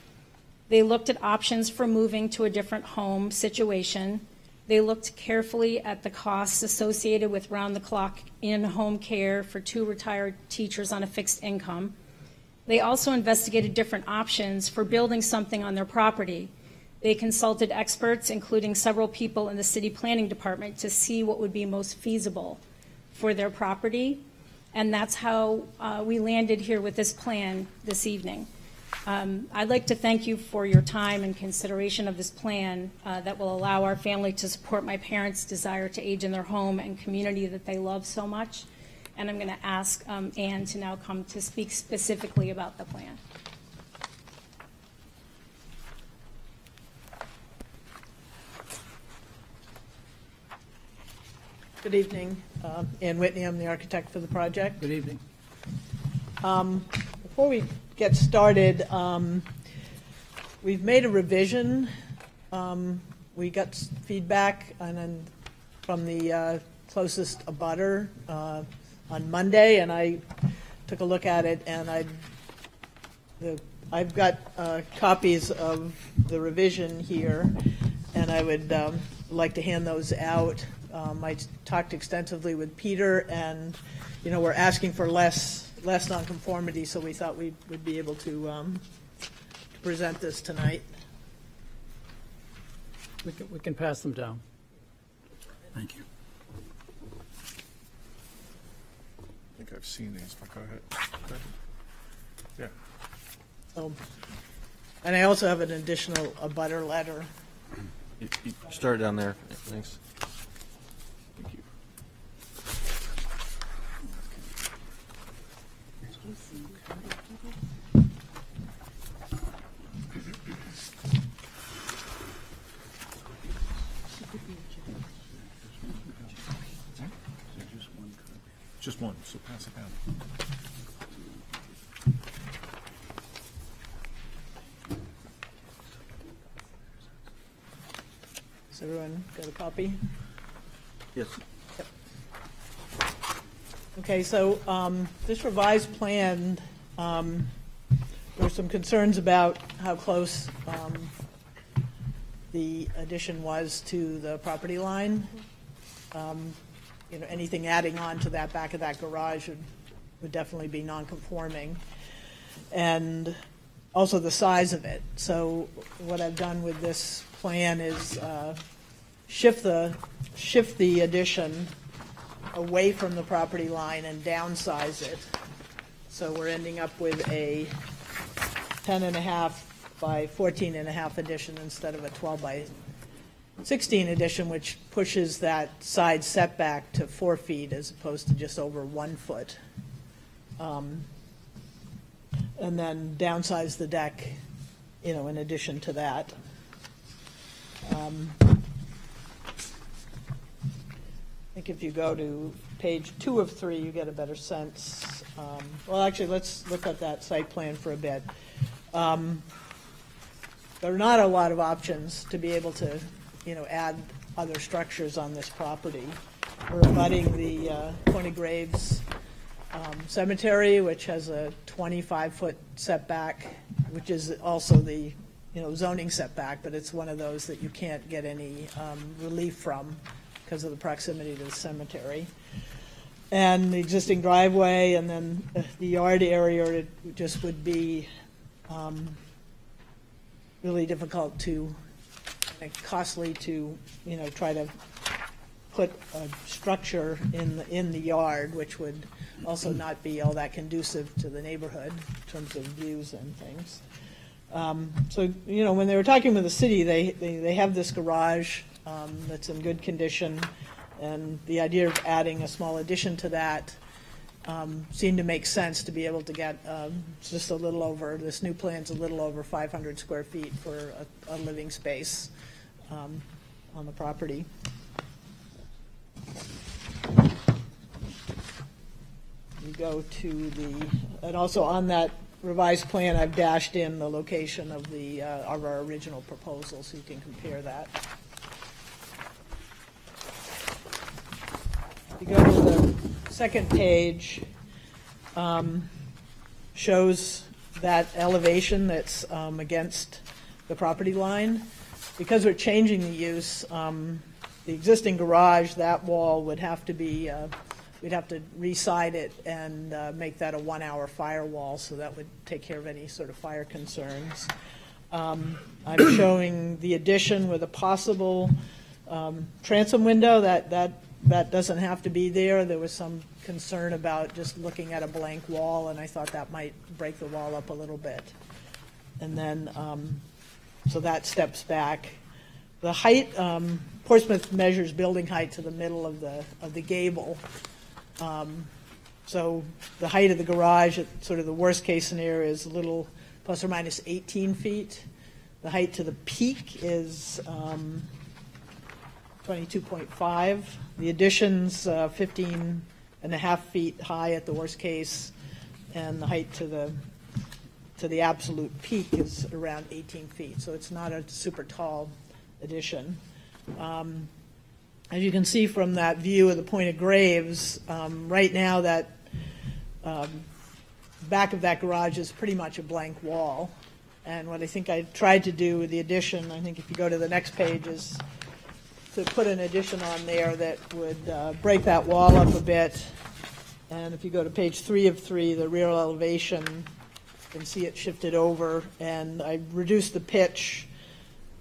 They looked at options for moving to a different home situation. They looked carefully at the costs associated with round-the-clock in-home care for two retired teachers on a fixed income. They also investigated different options for building something on their property. They consulted experts, including several people in the city planning department, to see what would be most feasible for their property. And that's how uh, we landed here with this plan this evening. Um, I'd like to thank you for your time and consideration of this plan uh, that will allow our family to support my parents' desire to age in their home and community that they love so much. And I'm going to ask um, Ann to now come to speak specifically about the plan. Good evening. Um, Ann Whitney, I'm the architect for the project. Good evening. Before we get started, um, we've made a revision. Um, We got feedback and from the uh, closest abutter uh, on Monday, and I took a look at it, and I, the, I've got uh, copies of the revision here, and I would um, like to hand those out. Um, I talked extensively with Peter, and, you know, we're asking for less, less nonconformity, so we thought we would be able to um, present this tonight. We can, we can pass them down. Thank you. I think I've seen these, but go ahead. Go ahead. Yeah. So, And I also have an additional abutter letter. You- you Start down there, thanks. Thank you. Just one, so pass it down. Has everyone got a copy? Yes. Okay, so um, this revised plan, um, there were some concerns about how close um, the addition was to the property line. You know, anything adding on to that back of that garage would, would definitely be non-conforming. And also the size of it. So what I've done with this plan is uh, shift the, shift the addition away from the property line and downsize it. So we're ending up with a 10 and a half by 14 and a half addition instead of a 12 by 16 addition, which pushes that side setback to four feet as opposed to just over one foot. Um, And then downsize the deck, you know, in addition to that. Um, I think if you go to page two of three, you get a better sense. Um, Well, actually, let's look at that site plan for a bit. Um, There are not a lot of options to be able to, you know, add other structures on this property. We're abutting the uh, Graves um, Cemetery, which has a 25-foot setback, which is also the, you know, zoning setback, but it's one of those that you can't get any um, relief from because of the proximity to the cemetery. And the existing driveway, and then the yard area, it just would be um, really difficult to, costly to, you know, try to put a structure in, the in the yard, which would also not be all that conducive to the neighborhood in terms of views and things. Um, So, you know, when they were talking with the city, they, they, they have this garage um, that's in good condition, and the idea of adding a small addition to that um, seemed to make sense to be able to get um, just a little over, this new plan's a little over 500 square feet for a, a living space um, on the property. You go to the, and also on that revised plan, I've dashed in the location of the, uh, of our original proposal, so you can compare that. You go to the second page, um, shows that elevation that's um, against the property line. Because we're changing the use, um, the existing garage, that wall would have to be, uh, we'd have to re-side it and uh, make that a one-hour firewall, so that would take care of any sort of fire concerns. Um, I'm *coughs* showing the addition with a possible um, transom window, that, that that doesn't have to be there. There was some concern about just looking at a blank wall, and I thought that might break the wall up a little bit. And then, um, so that steps back. The height, um, Portsmouth measures building height to the middle of the, of the gable. Um, So the height of the garage, at sort of the worst-case scenario, is a little plus or minus 18 feet. The height to the peak is um, 22.5. The addition's uh, 15 and a half feet high at the worst case, and the height to the, to the absolute peak is around 18 feet. So it's not a super tall addition. Um, As you can see from that view of the Point of Graves, um, right now that um, back of that garage is pretty much a blank wall. And what I think I tried to do with the addition, I think if you go to the next page, is to put an addition on there that would uh, break that wall up a bit. And if you go to page three of three, the rear elevation, can see it shifted over. And I reduced the pitch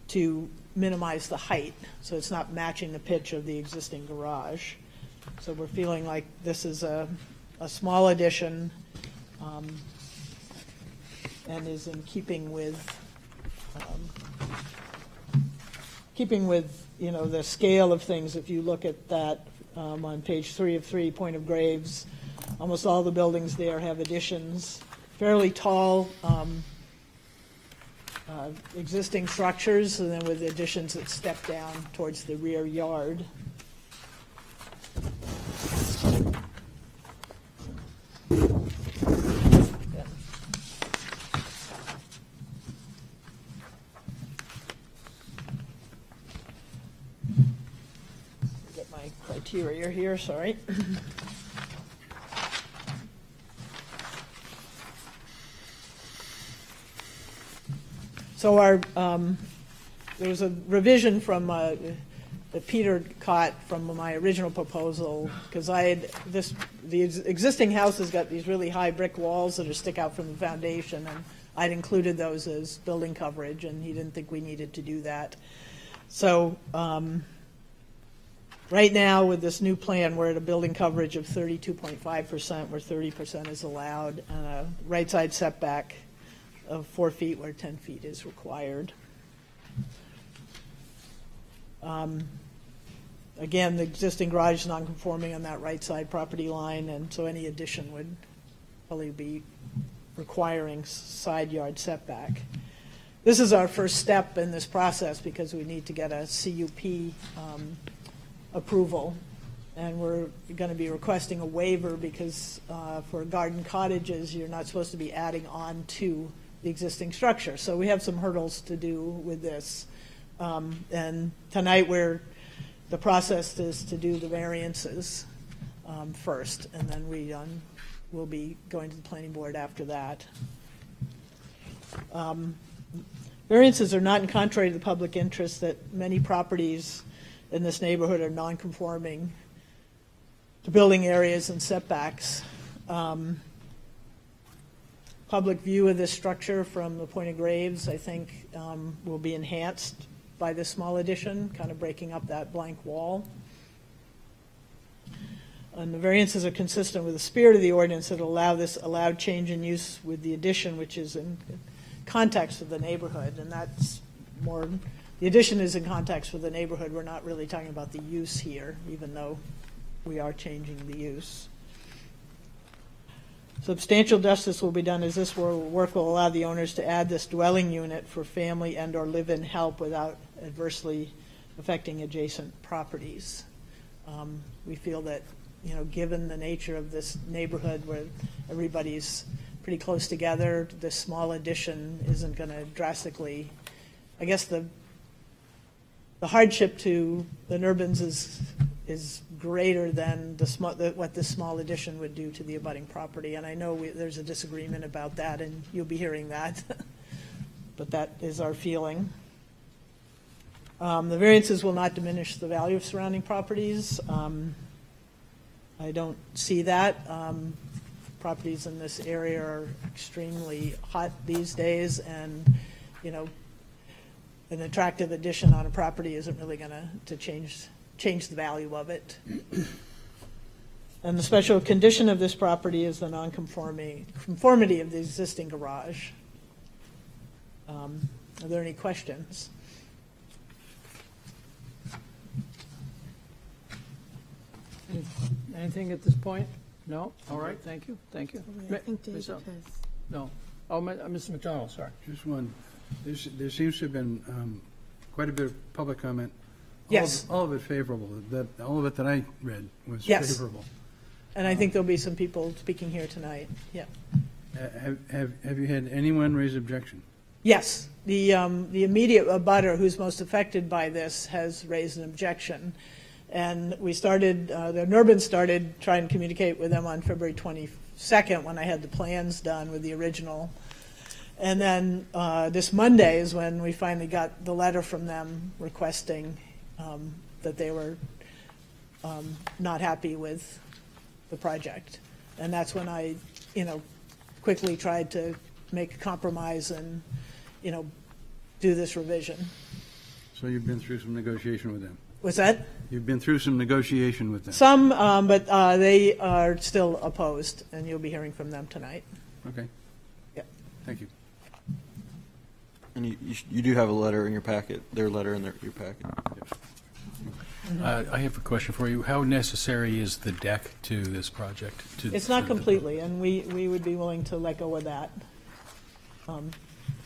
to minimize the height, so it's not matching the pitch of the existing garage. So we're feeling like this is a, a small addition um, and is in keeping with, um, keeping with, you know, the scale of things. If you look at that um, on page three of three, Point of Graves, almost all the buildings there have additions, fairly tall um, uh, existing structures, and then with additions that step down towards the rear yard. Get my criteria here, sorry. *laughs* So our, um, there was a revision from, uh, that Peter caught from my original proposal, because I had, this, the ex- existing house has got these really high brick walls that are stick out from the foundation, and I'd included those as building coverage, and he didn't think we needed to do that. So, um, right now, with this new plan, we're at a building coverage of thirty-two point five percent, where thirty percent is allowed, and a right side setback of four feet where 10 feet is required. Um, Again, the existing garage is non-conforming on that right side property line, and so any addition would probably be requiring side yard setback. This is our first step in this process because we need to get a CUP um, approval. And we're going to be requesting a waiver because uh, for garden cottages, you're not supposed to be adding on to the existing structure. So we have some hurdles to do with this. Um, And tonight, we're, the process is to do the variances um, first, and then we um, will be going to the planning board after that. Um, Variances are not in contrary to the public interest that many properties in this neighborhood are non-conforming to building areas and setbacks. Um, Public view of this structure from the Point of Graves, I think, um, will be enhanced by this small addition, kind of breaking up that blank wall. And the variances are consistent with the spirit of the ordinance that allow this allowed change in use with the addition, which is in context with the neighborhood, and that's more, the addition is in context with the neighborhood. We're not really talking about the use here, even though we are changing the use. Substantial justice will be done as this work will allow the owners to add this dwelling unit for family and/or live-in help without adversely affecting adjacent properties. Um, We feel that, you know, given the nature of this neighborhood where everybody's pretty close together, this small addition isn't going to drastically, I guess the, the hardship to the Nerbonnes is, is greater than the the- what this small addition would do to the abutting property. And I know we- there's a disagreement about that, and you'll be hearing that. *laughs* But that is our feeling. Um, The variances will not diminish the value of surrounding properties. Um, I don't see that. Um, Properties in this area are extremely hot these days, and, you know, an attractive addition on a property isn't really going to, to change, change the value of it. And the special condition of this property is the nonconformity, conformity of the existing garage. Um, Are there any questions? Anything at this point? No? All right, thank you, thank you. I think Mi- Ms. David O- has. No. Oh, Mi- uh, Mr. McDonald, sorry. Just one, there's, there seems to have been um, quite a bit of public comment. All of- Yes. All of it favorable, that, all of it that I read was Yes. favorable. And I think there'll be some people speaking here tonight, yeah. Have, have, have you had anyone raise objection? Yes, the, um, the immediate abutter who's most affected by this has raised an objection. And we started, uh, the Nerbonne started trying to communicate with them on February 22nd when I had the plans done with the original. And then uh, this Monday is when we finally got the letter from them requesting um, that they were um, not happy with the project. And that's when I, you know, quickly tried to make a compromise and, you know, do this revision. So you've been through some negotiation with them? Was that? You've been through some negotiation with them? Some, um, but uh, they are still opposed, and you'll be hearing from them tonight. Okay. Yep. Thank you. And you, you sh- you do have a letter in your packet, their letter in their, your packet. Uh, I have a question for you. How necessary is the deck to this project? to- It's not to- completely, and we, we would be willing to let go of that. Um,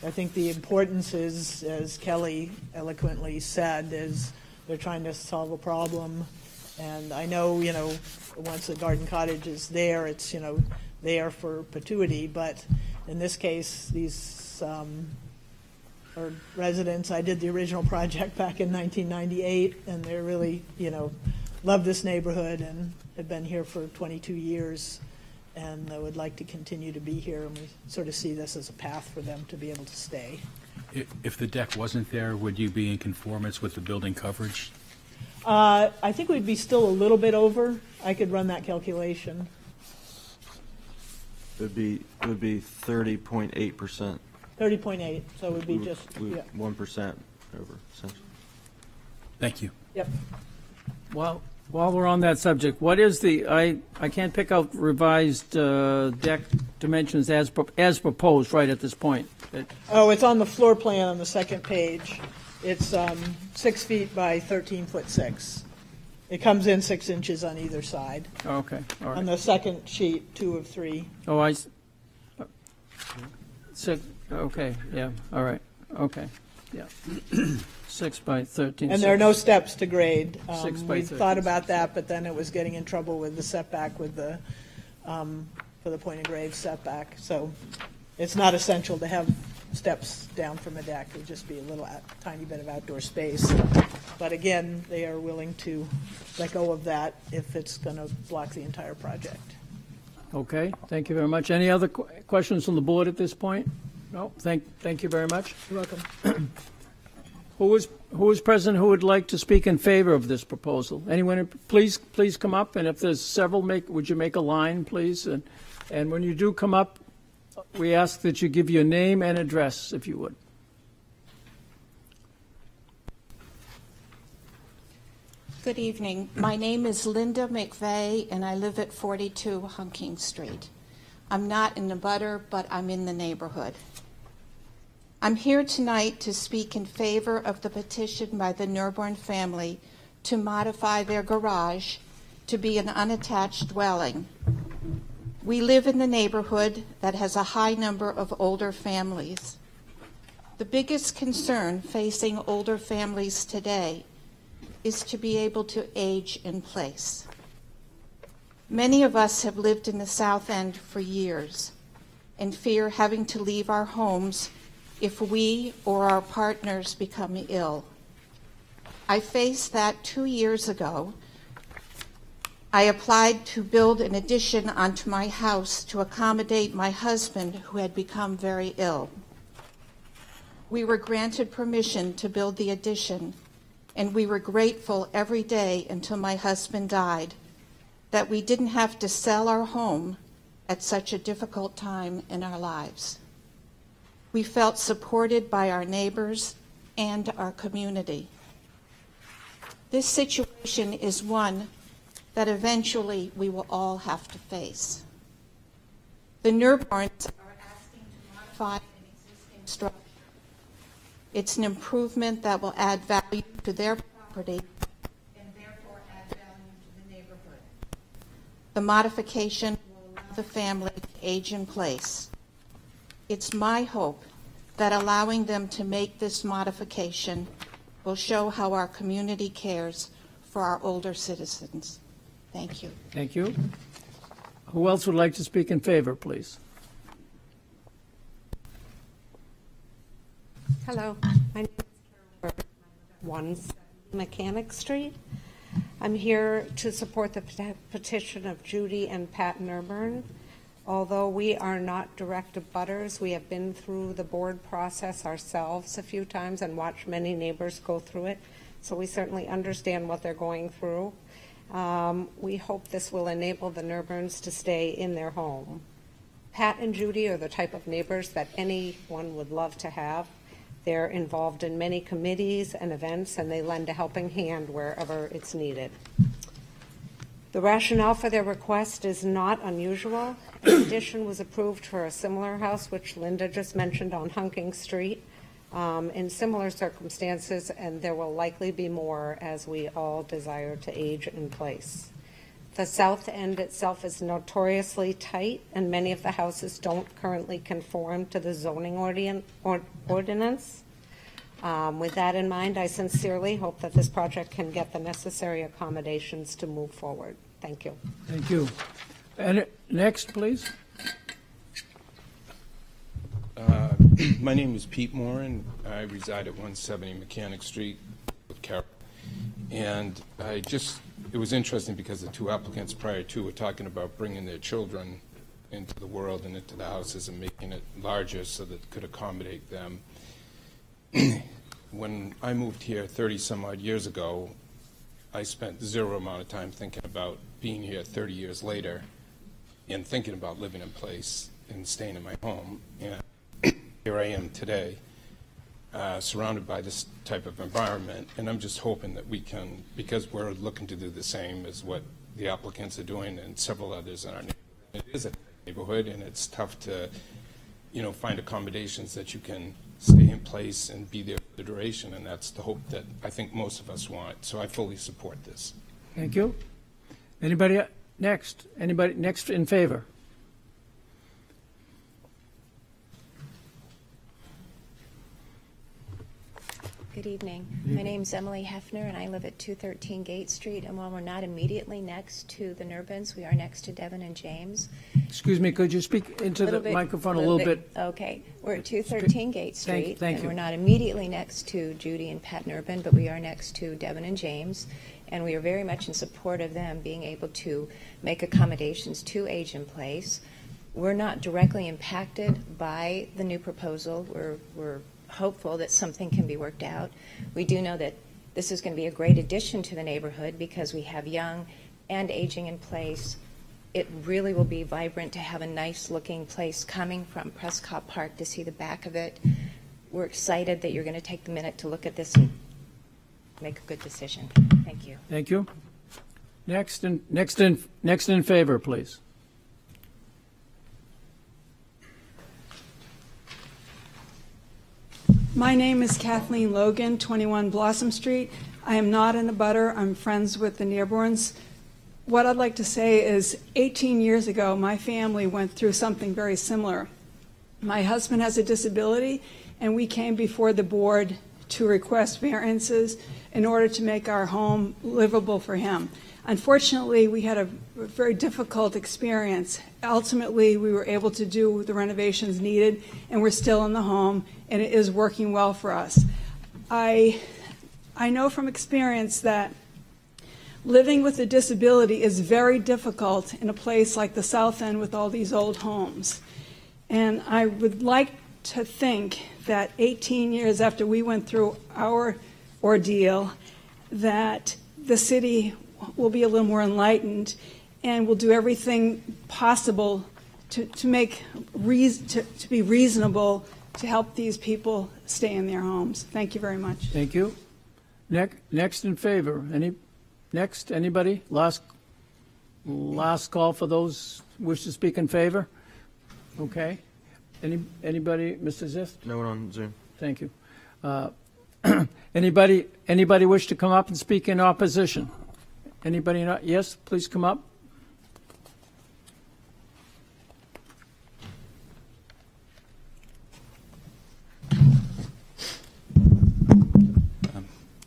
I think the importance is, as Kelly eloquently said, is they're trying to solve a problem. And I know, you know, once the garden cottage is there, it's, you know, there for perpetuity, but in this case, these, um, are residents, I did the original project back in 1998, and they're really, you know, love this neighborhood and have been here for 22 years, and I would like to continue to be here, and we sort of see this as a path for them to be able to stay. I- If the deck wasn't there, would you be in conformance with the building coverage? Uh, I think we'd be still a little bit over. I could run that calculation. It would be, it would be thirty point eight so it would be just, yeah, One percent over, essentially. Thank you. yep. Well, while we're on that subject, what is the, I, I can't pick out revised uh, deck dimensions as, pro- as proposed right at this point. It- Oh, it's on the floor plan on the second page. It's um, six feet by 13 foot six. It comes in six inches on either side. Okay, all On right. the second sheet, two of three. Oh, I, s- six, okay, yeah, all right, okay, yeah. *coughs* Six by 13. And there are no six. steps to grade. Um, Six by We 13. thought about that, but then it was getting in trouble with the setback with the, um, for the Point of Graves setback. So it's not essential to have steps down from a deck. It would just be a little out- tiny bit of outdoor space. But again, they are willing to let go of that if it's going to block the entire project. Okay, thank you very much. Any other qu- questions from the board at this point? No, thank, thank you very much. You're welcome. Who is, who is present who would like to speak in favor of this proposal? Anyone, please, please come up, and if there's several, make, would you make a line, please? And, and when you do come up, we ask that you give your name and address, if you would. Good evening. My name is Linda McVeigh, and I live at 42 Hunking Street. I'm not in the butter, but I'm in the neighborhood. I'm here tonight to speak in favor of the petition by the Nerbonne family to modify their garage to be an unattached dwelling. We live in the neighborhood that has a high number of older families. The biggest concern facing older families today is to be able to age in place. Many of us have lived in the South End for years and fear having to leave our homes if we or our partners become ill. I faced that two years ago. I applied to build an addition onto my house to accommodate my husband who had become very ill. We were granted permission to build the addition and we were grateful every day until my husband died that we didn't have to sell our home at such a difficult time in our lives. We felt supported by our neighbors and our community. This situation is one that eventually we will all have to face. The Nerbonnes are asking to modify an existing structure. It's an improvement that will add value to their property and therefore add value to the neighborhood. The modification will allow the family to age in place. It's my hope that allowing them to make this modification will show how our community cares for our older citizens. Thank you. Thank you. Who else would like to speak in favor, please? Hello, my name is Carol Burke. I 170 Mechanic Street. I'm here to support the peti- petition of Judy and Pat Nerbonne. Although we are not direct abutters, we have been through the board process ourselves a few times and watched many neighbors go through it, so we certainly understand what they're going through. Um, We hope this will enable the Nerbonnes to stay in their home. Pat and Judy are the type of neighbors that anyone would love to have. They're involved in many committees and events, and they lend a helping hand wherever it's needed. The rationale for their request is not unusual. An addition was approved for a similar house, which Linda just mentioned on Hunking Street, um, in similar circumstances, and there will likely be more as we all desire to age in place. The south end itself is notoriously tight, and many of the houses don't currently conform to the zoning ordin- or- ordinance. Um, With that in mind, I sincerely hope that this project can get the necessary accommodations to move forward. Thank you. Thank you. And next, please. Uh, *clears throat* My name is Pete Moran. I reside at 170 Mechanic Street with Carol. And I just, it was interesting because the two applicants prior to were talking about bringing their children into the world and into the houses and making it larger so that it could accommodate them. When I moved here 30-some odd years ago, I spent zero amount of time thinking about being here 30 years later and thinking about living in place and staying in my home. And here I am today, uh, surrounded by this type of environment, and I'm just hoping that we can, because we're looking to do the same as what the applicants are doing and several others in our neighborhood. It is a neighborhood, and it's tough to, you know, find accommodations that you can stay in place and be there for the duration, and that's the hope that I think most of us want. So I fully support this. Thank you. Anybody next? Anybody next in favor? Good evening. My name is Emily Hefner, and I live at 213 Gate Street. And while we're not immediately next to the Nerbonnes, we are next to Devon and James. Excuse me, could you speak into the bit- microphone a little bit? Okay. We're at 213 Gate Street. thank And you. we're not immediately next to Judy and Pat Nerbonne, but we are next to Devon and James. And we are very much in support of them being able to make accommodations to age in place. We're not directly impacted by the new proposal. We're, we're hopeful that something can be worked out. We do know that this is going to be a great addition to the neighborhood because we have young and aging in place. It really will be vibrant to have a nice-looking place coming from Prescott Park to see the back of it. We're excited that you're going to take the minute to look at this and make a good decision. Thank you. Thank you. Next in, next in, next in favor, please. My name is Kathleen Logan, 21 Blossom Street. I am not in a butter. I'm friends with the Nerbonnes. What I'd like to say is 18 years ago, my family went through something very similar. My husband has a disability, and we came before the board to request variances in order to make our home livable for him. Unfortunately, we had a very difficult experience. Ultimately, we were able to do the renovations needed, and we're still in the home, and it is working well for us. I, I know from experience that living with a disability is very difficult in a place like the South End with all these old homes. And I would like to think that 18 years after we went through our ordeal, that the city will be a little more enlightened and will do everything possible to, to make to, to be reasonable to help these people stay in their homes. Thank you very much. Thank you. Next, next in favor, any, next, anybody? Last, last call for those wish to speak in favor? Okay. Any, anybody, Mr. Ziff? No one on Zoom. Thank you. Uh, *clears throat* Anybody, anybody wish to come up and speak in opposition? Anybody not, yes, please come up.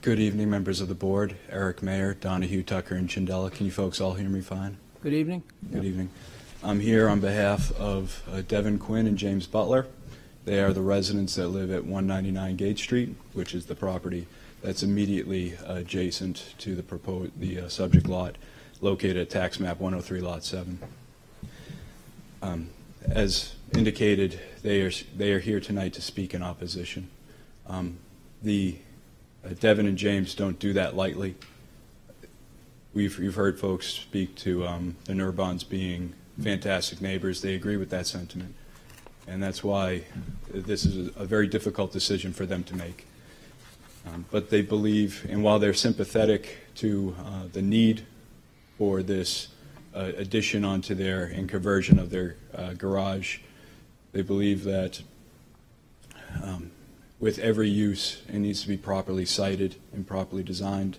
Good evening, members of the board. Eric Maher, Donahue, Tucker, and Ciandella. Can you folks all hear me fine? Good evening. Good evening. I'm here on behalf of uh, Devin Quinn and James Butler. They are the residents that live at 199 Gate Street, which is the property that's immediately adjacent to the proposed, the uh, subject lot located at tax map 103 lot 7. Um, As indicated, they are, they are here tonight to speak in opposition. Um, The Devin and James don't do that lightly. We've, you've heard folks speak to um, the Nerbonnes being fantastic neighbors. They agree with that sentiment. And that's why this is a, a very difficult decision for them to make. Um, but they believe, and while they're sympathetic to uh, the need for this uh, addition onto their and conversion of their uh, garage, they believe that um, with every use, it needs to be properly cited and properly designed,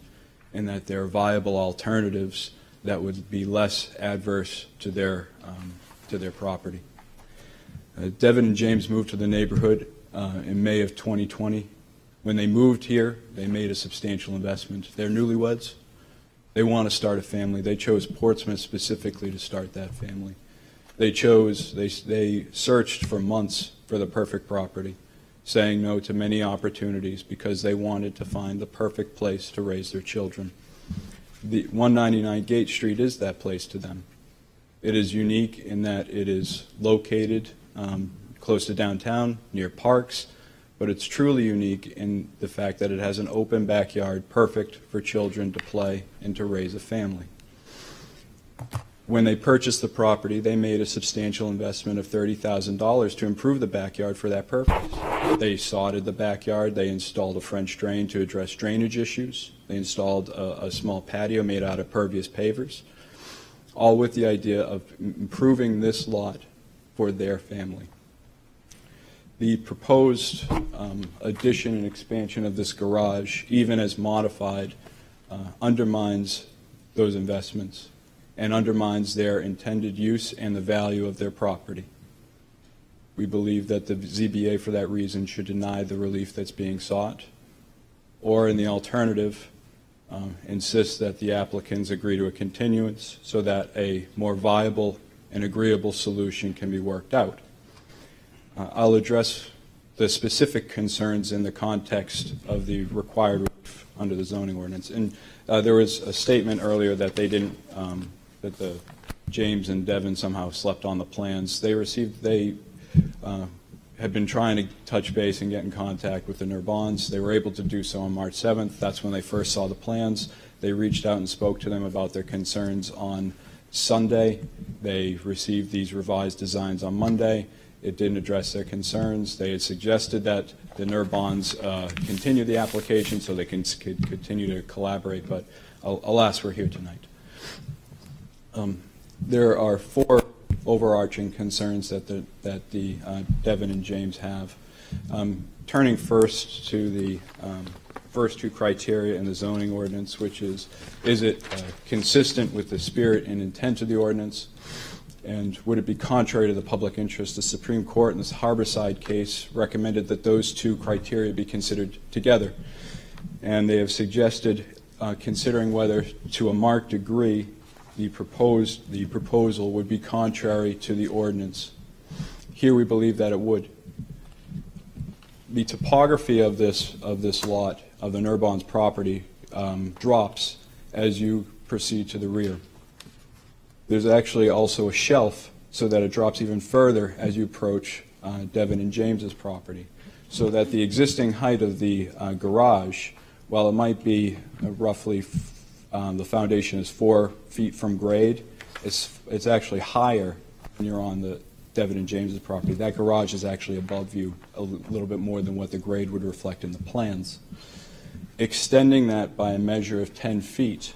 and that there are viable alternatives that would be less adverse to their um, to their property. Uh, Devin and James moved to the neighborhood uh, in May of 2020. When they moved here, they made a substantial investment. They're newlyweds. They want to start a family. They chose Portsmouth specifically to start that family. They chose, they, they searched for months for the perfect property, saying no to many opportunities because they wanted to find the perfect place to raise their children. The 199 Gate Street is that place to them. It is unique in that it is located um, close to downtown, near parks, but it's truly unique in the fact that it has an open backyard perfect for children to play and to raise a family. When they purchased the property, they made a substantial investment of $30,000 to improve the backyard for that purpose. They sodded the backyard, they installed a French drain to address drainage issues, they installed a, a small patio made out of pervious pavers, all with the idea of improving this lot for their family. The proposed um, addition and expansion of this garage, even as modified, uh, undermines those investments and undermines their intended use and the value of their property. We believe that the ZBA, for that reason, should deny the relief that's being sought, or in the alternative, um, insist that the applicants agree to a continuance so that a more viable and agreeable solution can be worked out. Uh, I'll address the specific concerns in the context of the required relief under the zoning ordinance. And uh, there was a statement earlier that they didn't, um, that the James and Devin somehow slept on the plans. They received, they uh, had been trying to touch base and get in contact with the Nerbonnes. They were able to do so on March 7th. That's when they first saw the plans. They reached out and spoke to them about their concerns on Sunday. They received these revised designs on Monday. It didn't address their concerns. They had suggested that the Nerbonnes uh, continue the application so they can could continue to collaborate, but alas, we're here tonight. Um, there are four overarching concerns that the, that the uh, Devin and James have. Um, turning first to the um, first two criteria in the zoning ordinance, which is, is it uh, consistent with the spirit and intent of the ordinance? And would it be contrary to the public interest? The Supreme Court in this Harborside case recommended that those two criteria be considered together. And they have suggested uh, considering whether, to a marked degree, the proposed the proposal would be contrary to the ordinance. Here we believe that it would. The topography of this of this lot of the Nerbonnes property um, drops as you proceed to the rear. There's actually also a shelf so that it drops even further as you approach uh, Devin and James's property, so that the existing height of the uh, garage, while it might be uh, roughly um, the foundation is four feet from grade. It's, it's actually higher when you're on the Devin and James's property. That garage is actually above you a little bit more than what the grade would reflect in the plans. Extending that by a measure of 10 feet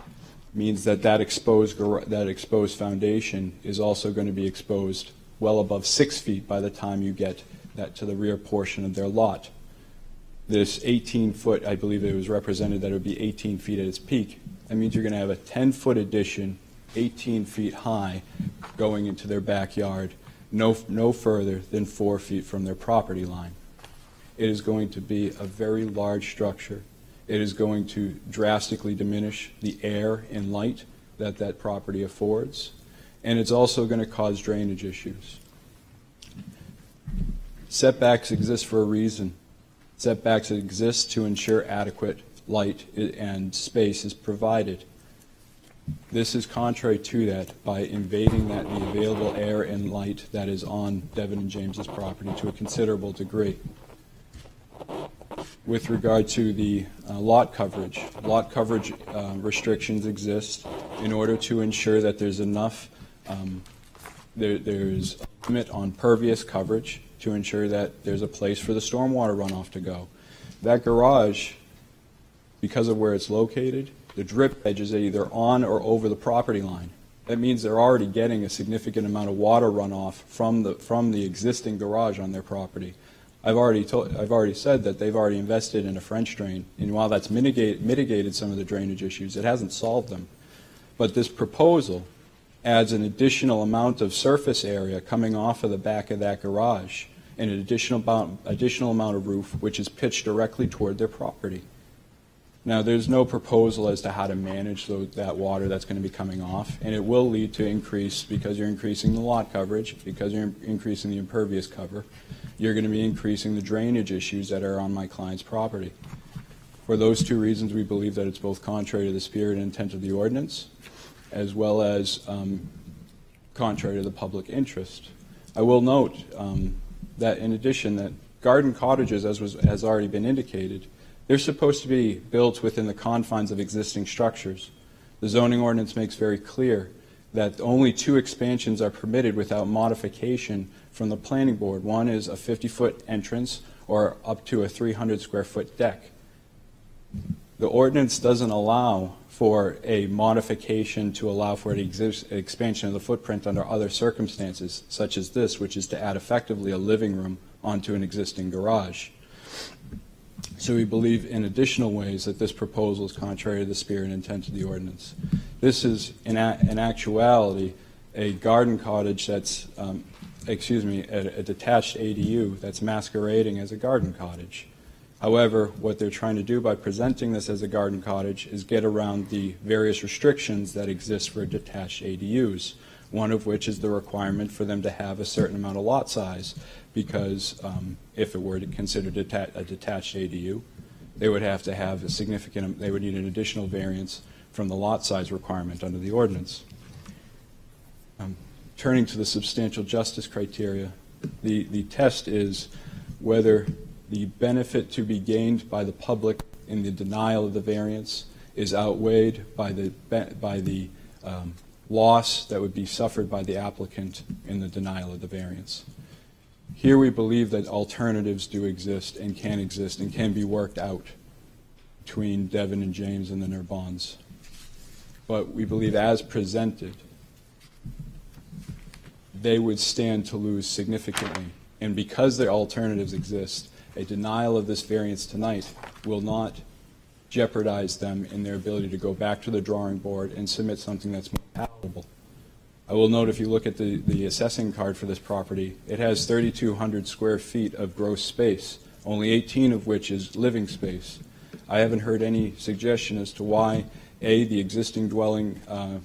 means that that exposed, that exposed foundation is also going to be exposed well above six feet by the time you get that to the rear portion of their lot. This 18-foot, I believe it was represented that it would be 18 feet at its peak. That means you're going to have a 10-foot addition, 18 feet high, going into their backyard, no, no further than four feet from their property line. It is going to be a very large structure. It is going to drastically diminish the air and light that that property affords, and it's also going to cause drainage issues. Setbacks exist for a reason. Setbacks exist to ensure adequate light and space is provided. This is contrary to that by invading that the available air and light that is on Devin and James's property to a considerable degree. With regard to the uh, lot coverage, lot coverage uh, restrictions exist in order to ensure that there's enough, um, there, there's a limit on pervious coverage to ensure that there's a place for the stormwater runoff to go. That garage, because of where it's located, the drip edge is either on or over the property line. That means they're already getting a significant amount of water runoff from the, from the existing garage on their property. I've already told, I've already said that they've already invested in a French drain, and while that's mitigate, mitigated some of the drainage issues, it hasn't solved them. But this proposal adds an additional amount of surface area coming off of the back of that garage, and an additional additional amount of roof, which is pitched directly toward their property. Now, there's no proposal as to how to manage tho- that water that's going to be coming off, and it will lead to increase, because you're increasing the lot coverage, because you're increasing the impervious cover, you're going to be increasing the drainage issues that are on my client's property. For those two reasons, we believe that it's both contrary to the spirit and intent of the ordinance, as well as um, contrary to the public interest. I will note um, that in addition, that garden cottages, as was, has already been indicated, they're supposed to be built within the confines of existing structures. The zoning ordinance makes very clear that only two expansions are permitted without modification from the planning board. One is a 50-foot entrance or up to a 300-square-foot deck. The ordinance doesn't allow for a modification to allow for an expansion of the footprint under other circumstances, such as this, which is to add effectively a living room onto an existing garage. So we believe in additional ways that this proposal is contrary to the spirit and intent of the ordinance. This is, in, in actuality, a garden cottage that's, um, excuse me, a, a detached ADU that's masquerading as a garden cottage. However, what they're trying to do by presenting this as a garden cottage is get around the various restrictions that exist for detached ADUs, one of which is the requirement for them to have a certain amount of lot size, because um, if it were to consider deta- a detached ADU, they would have to have a significant, they would need an additional variance from the lot size requirement under the ordinance. Um, Turning to the substantial justice criteria, the, the test is whether the benefit to be gained by the public in the denial of the variance is outweighed by the, by the um, loss that would be suffered by the applicant in the denial of the variance. Here we believe that alternatives do exist and can exist and can be worked out between Devin and James and the Nerbonnes. But we believe as presented, they would stand to lose significantly. And because their alternatives exist, a denial of this variance tonight will not jeopardize them in their ability to go back to the drawing board and submit something that's more palatable. I will note if you look at the, the assessing card for this property, it has 3,200 square feet of gross space, only 18 of which is living space. I haven't heard any suggestion as to why, A, the existing dwelling, uh,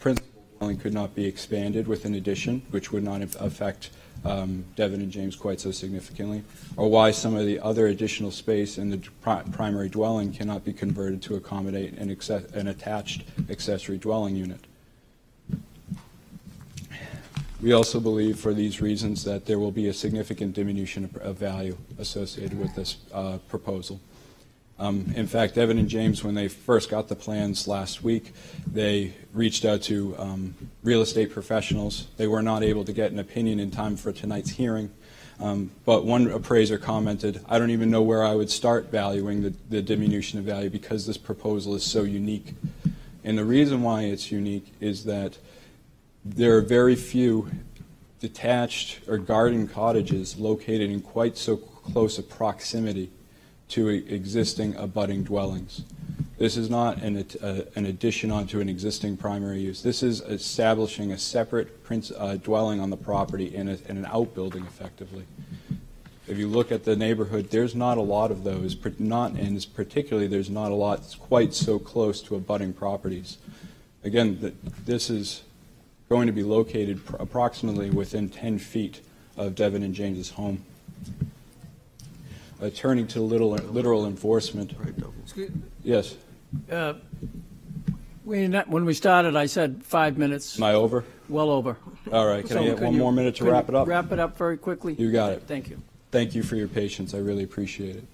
principal dwelling could not be expanded with an addition, which would not affect um, Devin and James quite so significantly, or why some of the other additional space in the pri- primary dwelling cannot be converted to accommodate an, an attached accessory dwelling unit. We also believe, for these reasons, that there will be a significant diminution of, of value associated with this uh, proposal. Um, in fact, Evan and James, when they first got the plans last week, they reached out to um, real estate professionals. They were not able to get an opinion in time for tonight's hearing. Um, But one appraiser commented, I don't even know where I would start valuing the the diminution of value because this proposal is so unique. And the reason why it's unique is that there are very few detached or garden cottages located in quite so close a proximity to existing abutting dwellings. This is not an, uh, an addition onto an existing primary use. This is establishing a separate princ- uh, dwelling on the property in, a, and an outbuilding effectively. If you look at the neighborhood, there's not a lot of those, not, and particularly there's not a lot quite so close to abutting properties. Again, th- this is going to be located pr- approximately within 10 feet of Devin and James's home. Uh, Turning to little, literal enforcement. Yes. Uh, we- When we started, I said five minutes. Am I over? Well over. All right, can I So get one you- more minute to wrap it up? Wrap it up very quickly? You got it. Thank you. Thank you for your patience, I really appreciate it.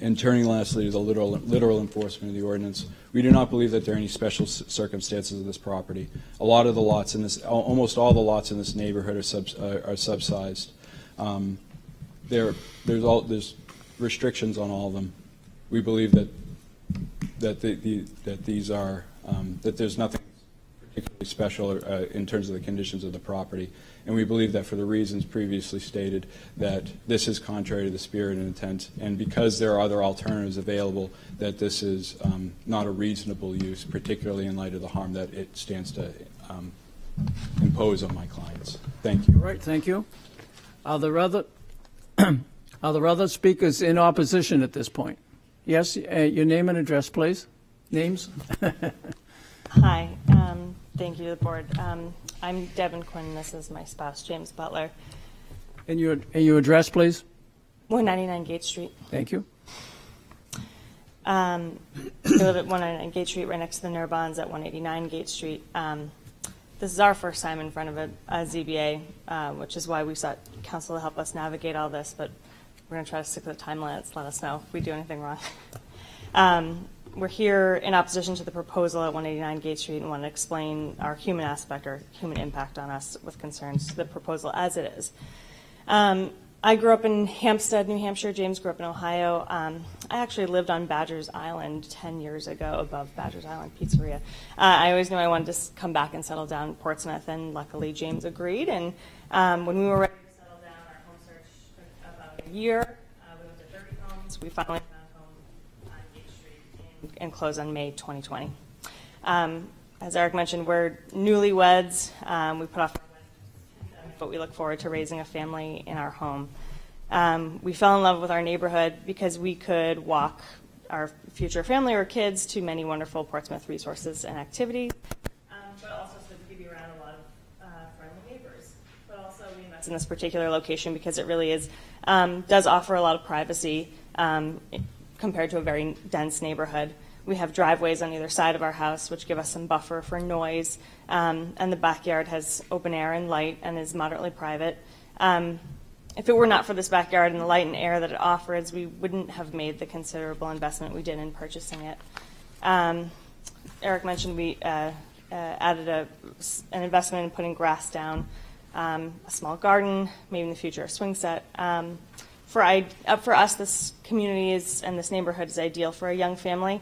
And turning lastly to the literal, literal enforcement of the ordinance, we do not believe that there are any special circumstances of this property. A lot of the lots in this, almost all the lots in this neighborhood are subs, uh, are subsized. Um, There, there's all, there's restrictions on all of them. We believe that, that the, the, that these are, um, that there's nothing particularly special uh, in terms of the conditions of the property. And we believe that for the reasons previously stated, that this is contrary to the spirit and intent, and because there are other alternatives available, that this is um, not a reasonable use, particularly in light of the harm that it stands to um, impose on my clients. Thank you. All right, thank you. Are there other, *clears throat* are there other speakers in opposition at this point? Yes, uh, your name and address, please. Names? *laughs* Hi, um, thank you to the board. Um, I'm Devin Quinn, this is my spouse, James Butler, And your, and your address, please? 199 Gate Street. Thank you. Um, we live at 199 Gate Street, right next to the Nerbonnes at 189 Gate Street. Um, This is our first time in front of a a ZBA, uh, which is why we sought council to help us navigate all this, but we're going to try to stick to the time limits, let us know if we do anything wrong. *laughs* Um, We're here in opposition to the proposal at 189 Gate Street and want to explain our human aspect or human impact on us with concerns to the proposal as it is. Um, I grew up in Hampstead, New Hampshire. James grew up in Ohio. Um, I actually lived on Badgers Island 10 years ago, above Badgers Island Pizzeria. Uh, I always knew I wanted to come back and settle down in Portsmouth, and luckily James agreed. And um, when we were ready to settle down, our home search took about a year. Uh, we went to 30 homes. We finally found a home on Gate Street and, close on May 2020. Um, as Eric mentioned, we're newlyweds. Um, we put off but we look forward to raising a family in our home. Um, we fell in love with our neighborhood because we could walk our future family or kids to many wonderful Portsmouth resources and activities, um, but also so we could be around a lot of uh, friendly neighbors. But also we invest in this particular location because it really is um, does offer a lot of privacy um, compared to a very dense neighborhood. We have driveways on either side of our house, which give us some buffer for noise, um, and the backyard has open air and light and is moderately private. Um, if it were not for this backyard and the light and air that it offers, we wouldn't have made the considerable investment we did in purchasing it. Um, Eric mentioned we uh, uh, added a, an investment in putting grass down, um, a small garden, maybe in the future a swing set. Um, for, I, uh, for us, this community is and this neighborhood is ideal for a young family.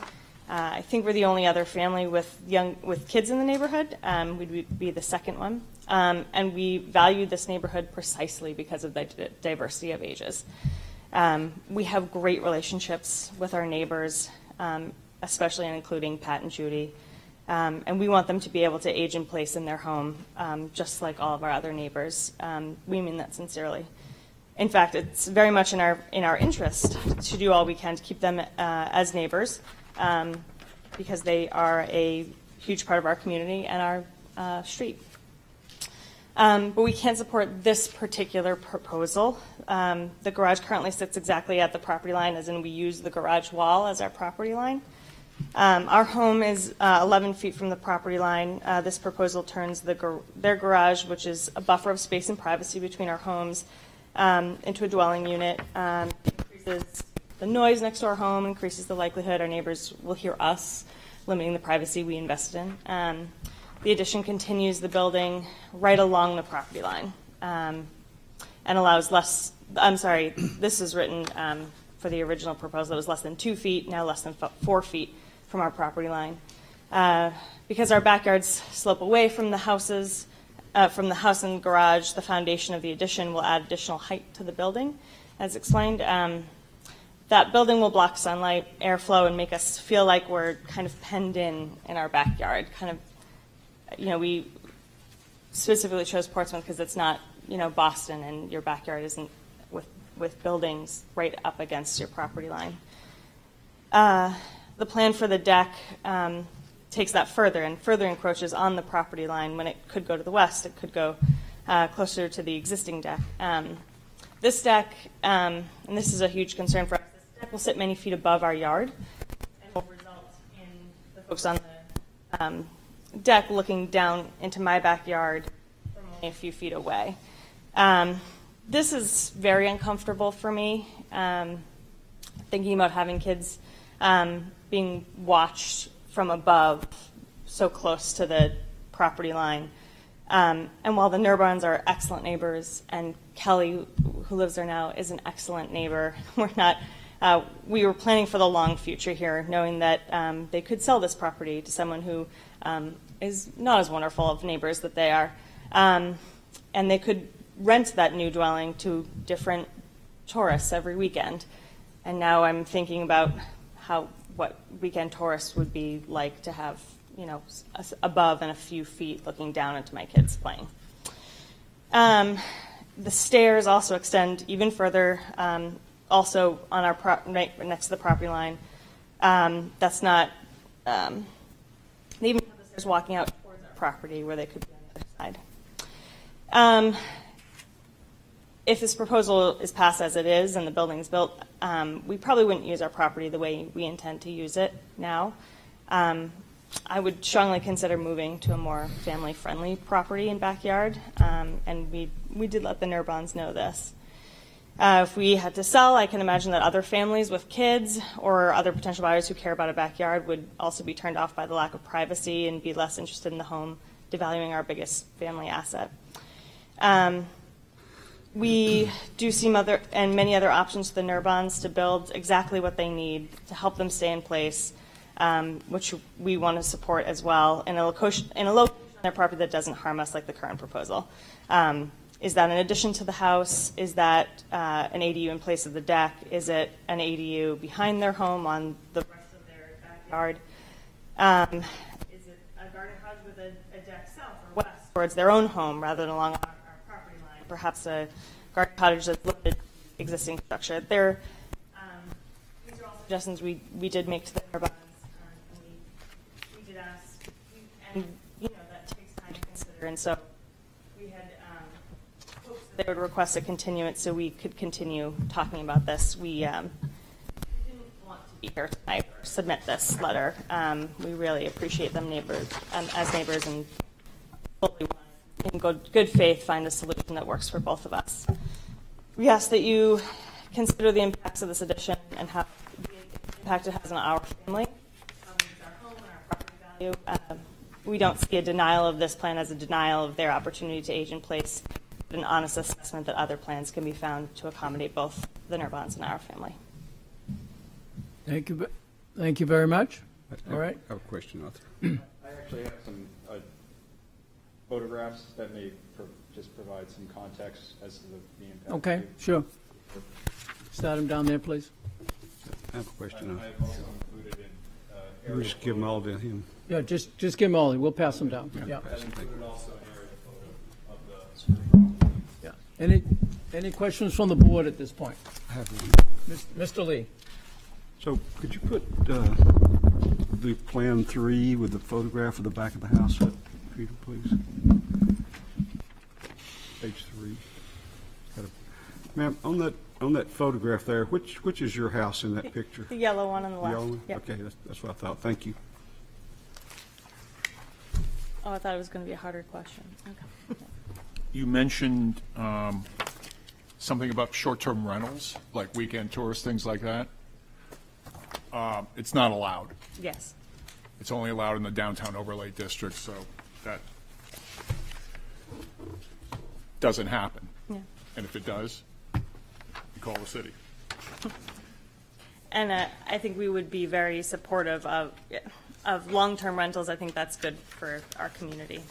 Uh, I think we're the only other family with young with kids in the neighborhood. Um, we'd be- the second one, um, and we value this neighborhood precisely because of the di- diversity of ages. Um, we have great relationships with our neighbors, um, especially including Pat and Judy, um, and we want them to be able to age in place in their home, um, just like all of our other neighbors. We mean that sincerely. In fact, it's very much in our in our interest to do all we can to keep them uh, as neighbors, um, because they are a huge part of our community and our uh, street. Um, but we can't support this particular proposal. Um, the garage currently sits exactly at the property line, as in we use the garage wall as our property line. Um, our home is uh, 11 feet from the property line. Uh, this proposal turns the gar- their garage, which is a buffer of space and privacy between our homes, um, into a dwelling unit. Um, increases the noise next to our home, increases the likelihood our neighbors will hear us, limiting the privacy we invested in. Um, the addition continues the building right along the property line. Um, and allows less, I'm sorry, this is written um, for the original proposal, it was less than two feet, now less than four feet from our property line. Uh, Because our backyards slope away from the houses, uh, from the house and garage, the foundation of the addition will add additional height to the building, as explained. Um, That building will block sunlight, airflow, and make us feel like we're kind of penned in in our backyard, kind of, you know, we specifically chose Portsmouth because it's not, you know, Boston and your backyard isn't with, with buildings right up against your property line. Uh, The plan for the deck um, takes that further and further encroaches on the property line. When it could go to the west, it could go uh, closer to the existing deck. Um, This deck, um, and this is a huge concern for us, this deck will sit many feet above our yard and will result in the folks on the um, deck looking down into my backyard from only a few feet away. Um, This is very uncomfortable for me, um, thinking about having kids um, being watched from above so close to the property line. Um, and while the Nerbonnes are excellent neighbors, and Kelly, who lives there now, is an excellent neighbor, *laughs* we're not. Uh, we were planning for the long future here, knowing that um, they could sell this property to someone who um, is not as wonderful of neighbors that they are, um, and they could rent that new dwelling to different tourists every weekend. And now I'm thinking about how what weekend tourists would be like to have, you know, above and a few feet looking down into my kids playing. Um, the stairs also extend even further, um, also on our right next to the property line. Um, that's not um, they even have the stairs walking out towards our property where they could be on the other side. If this proposal is passed as it is and the building's built, um, we probably wouldn't use our property the way we intend to use it now. Um, I would strongly consider moving to a more family-friendly property and backyard, um, and we, we did let the Nerbonnes know this. Uh, if we had to sell, I can imagine that other families with kids or other potential buyers who care about a backyard would also be turned off by the lack of privacy and be less interested in the home, devaluing our biggest family asset. Um, we do see other and many other options for the Nerbonnes to build exactly what they need to help them stay in place, um, which we want to support as well in a location in a location on their property that doesn't harm us like the current proposal. Um, is that an addition to the house? Is that uh, an ADU in place of the deck? Is it an ADU behind their home on the rest of their backyard? Um, is it a garden house with a, a deck south or west towards their own home rather than along Perhaps a garden cottage that's limited existing structure. There, um, these are all suggestions we, we did make to the Nerbonnes, um, and we, we did ask, and you know that takes time to consider, and so we had um, hopes that they would request a continuance so we could continue talking about this. We um, didn't want to be here tonight or submit this letter. Um, we really appreciate them neighbors um, as neighbors and fully want in good, good faith find a solution that works for both of us. We ask that you consider the impacts of this addition and how the impact it has on our family, how it affects our home and our property value. Uh, we don't see a denial of this plan as a denial of their opportunity to age in place, but an honest assessment that other plans can be found to accommodate both the Nerbonnes and our family. Thank you, thank you very much. All right. I have a question, Arthur. I actually have some photographs that may pro- just provide some context as to the the impact. Okay, sure. Start them down there, please. I have a question. I- I've also included in uh, We'll aerial just give them all to him. Yeah, just, just give them all, we'll pass them down. Yeah. I've included also an aerial photo of the Yeah. Any, any questions from the board at this point? I have one. Mr. Lee? So could you put uh, the Plan 3 with the photograph of the back of the house up, Peter, please? Page 3. Ma'am, on that, on that photograph there, which, which is your house in that picture? *laughs* The yellow one on the The left. yellow one? Yep. Okay, that's, that's what I thought. Thank you. Oh, I thought it was going to be a harder question. Okay. You mentioned um, something about short-term rentals, like weekend tourists, things like that. Uh, It's not allowed. Yes. It's only allowed in the downtown overlay district, so that doesn't happen. Yeah. And if it does, you call the city. And uh, I think we would be very supportive of, of long-term rentals. I think that's good for our community.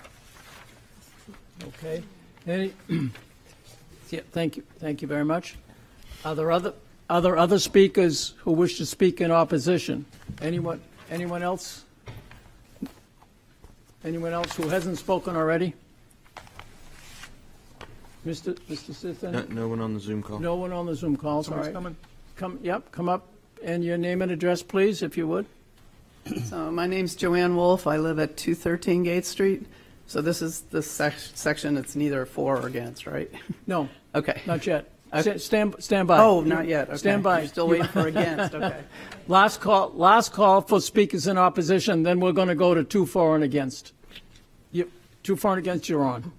Okay. Any, *clears throat* yeah, thank you, thank you very much. Are there other, are there other speakers who wish to speak in opposition? Anyone, anyone else? Anyone else who hasn't spoken already? Mr. Mr. Sisson? No, no one on the Zoom call. No one on the Zoom calls, all Someone's right. coming. Come, yep, come up, and your name and address, please, if you would. *clears throat* So my name's Joanne Wolf. I live at 213 Gate Street. So this is the sec- section that's neither for or against, right? No, *laughs* Okay. not yet. Okay. Stand, stand by. Oh, not yet. Okay. Stand by. You're still waiting for against. *laughs* Okay. Last call, last call for speakers in opposition, then we're going to go to two for and against. You, two for and against, you're on.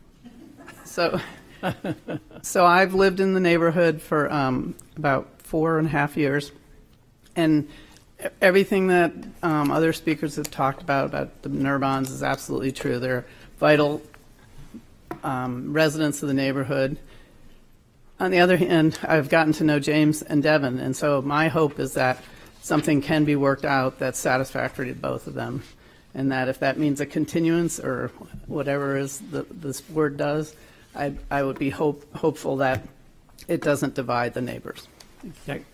So, *laughs* so I've lived in the neighborhood for um, about four and a half years, and everything that um, other speakers have talked about about the Nerbonnes is absolutely true. They're vital um, residents of the neighborhood. On the other hand, I've gotten to know James and Devin, and so my hope is that something can be worked out that's satisfactory to both of them, and that if that means a continuance or whatever is the, this board does, I, I would be hope, hopeful that it doesn't divide the neighbors.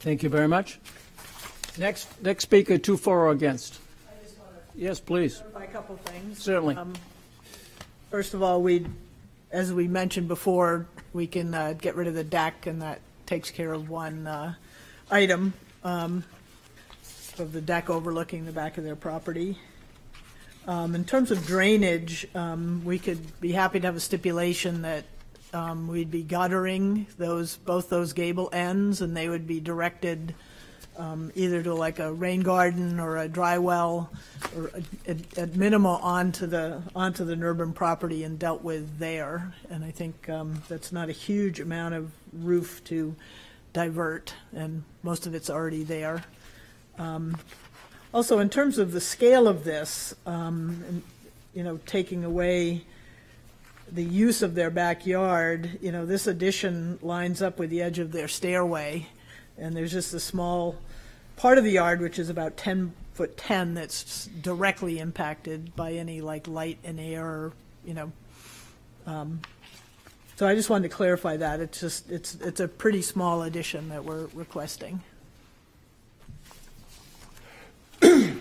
Thank you very much. Next, next speaker, two for or against. Yes, please. A couple things. Certainly. Um, First of all, we, as we mentioned before, we can uh, get rid of the deck, and that takes care of one uh, item um, of the deck overlooking the back of their property. Um, In terms of drainage, um, we could be happy to have a stipulation that um, we'd be guttering those, both those gable ends, and they would be directed um, either to like a rain garden or a dry well, or at, at onto the, onto the Nerbonne property and dealt with there. And I think um, that's not a huge amount of roof to divert, and most of it's already there. Um, Also, in terms of the scale of this, um, and, you know, taking away the use of their backyard, you know, this addition lines up with the edge of their stairway, and there's just a small part of the yard, which is about 10 foot 10, that's directly impacted by any like light and air, or, you know. um, So I just wanted to clarify that. It's just, it's, it's a pretty small addition that we're requesting. *coughs*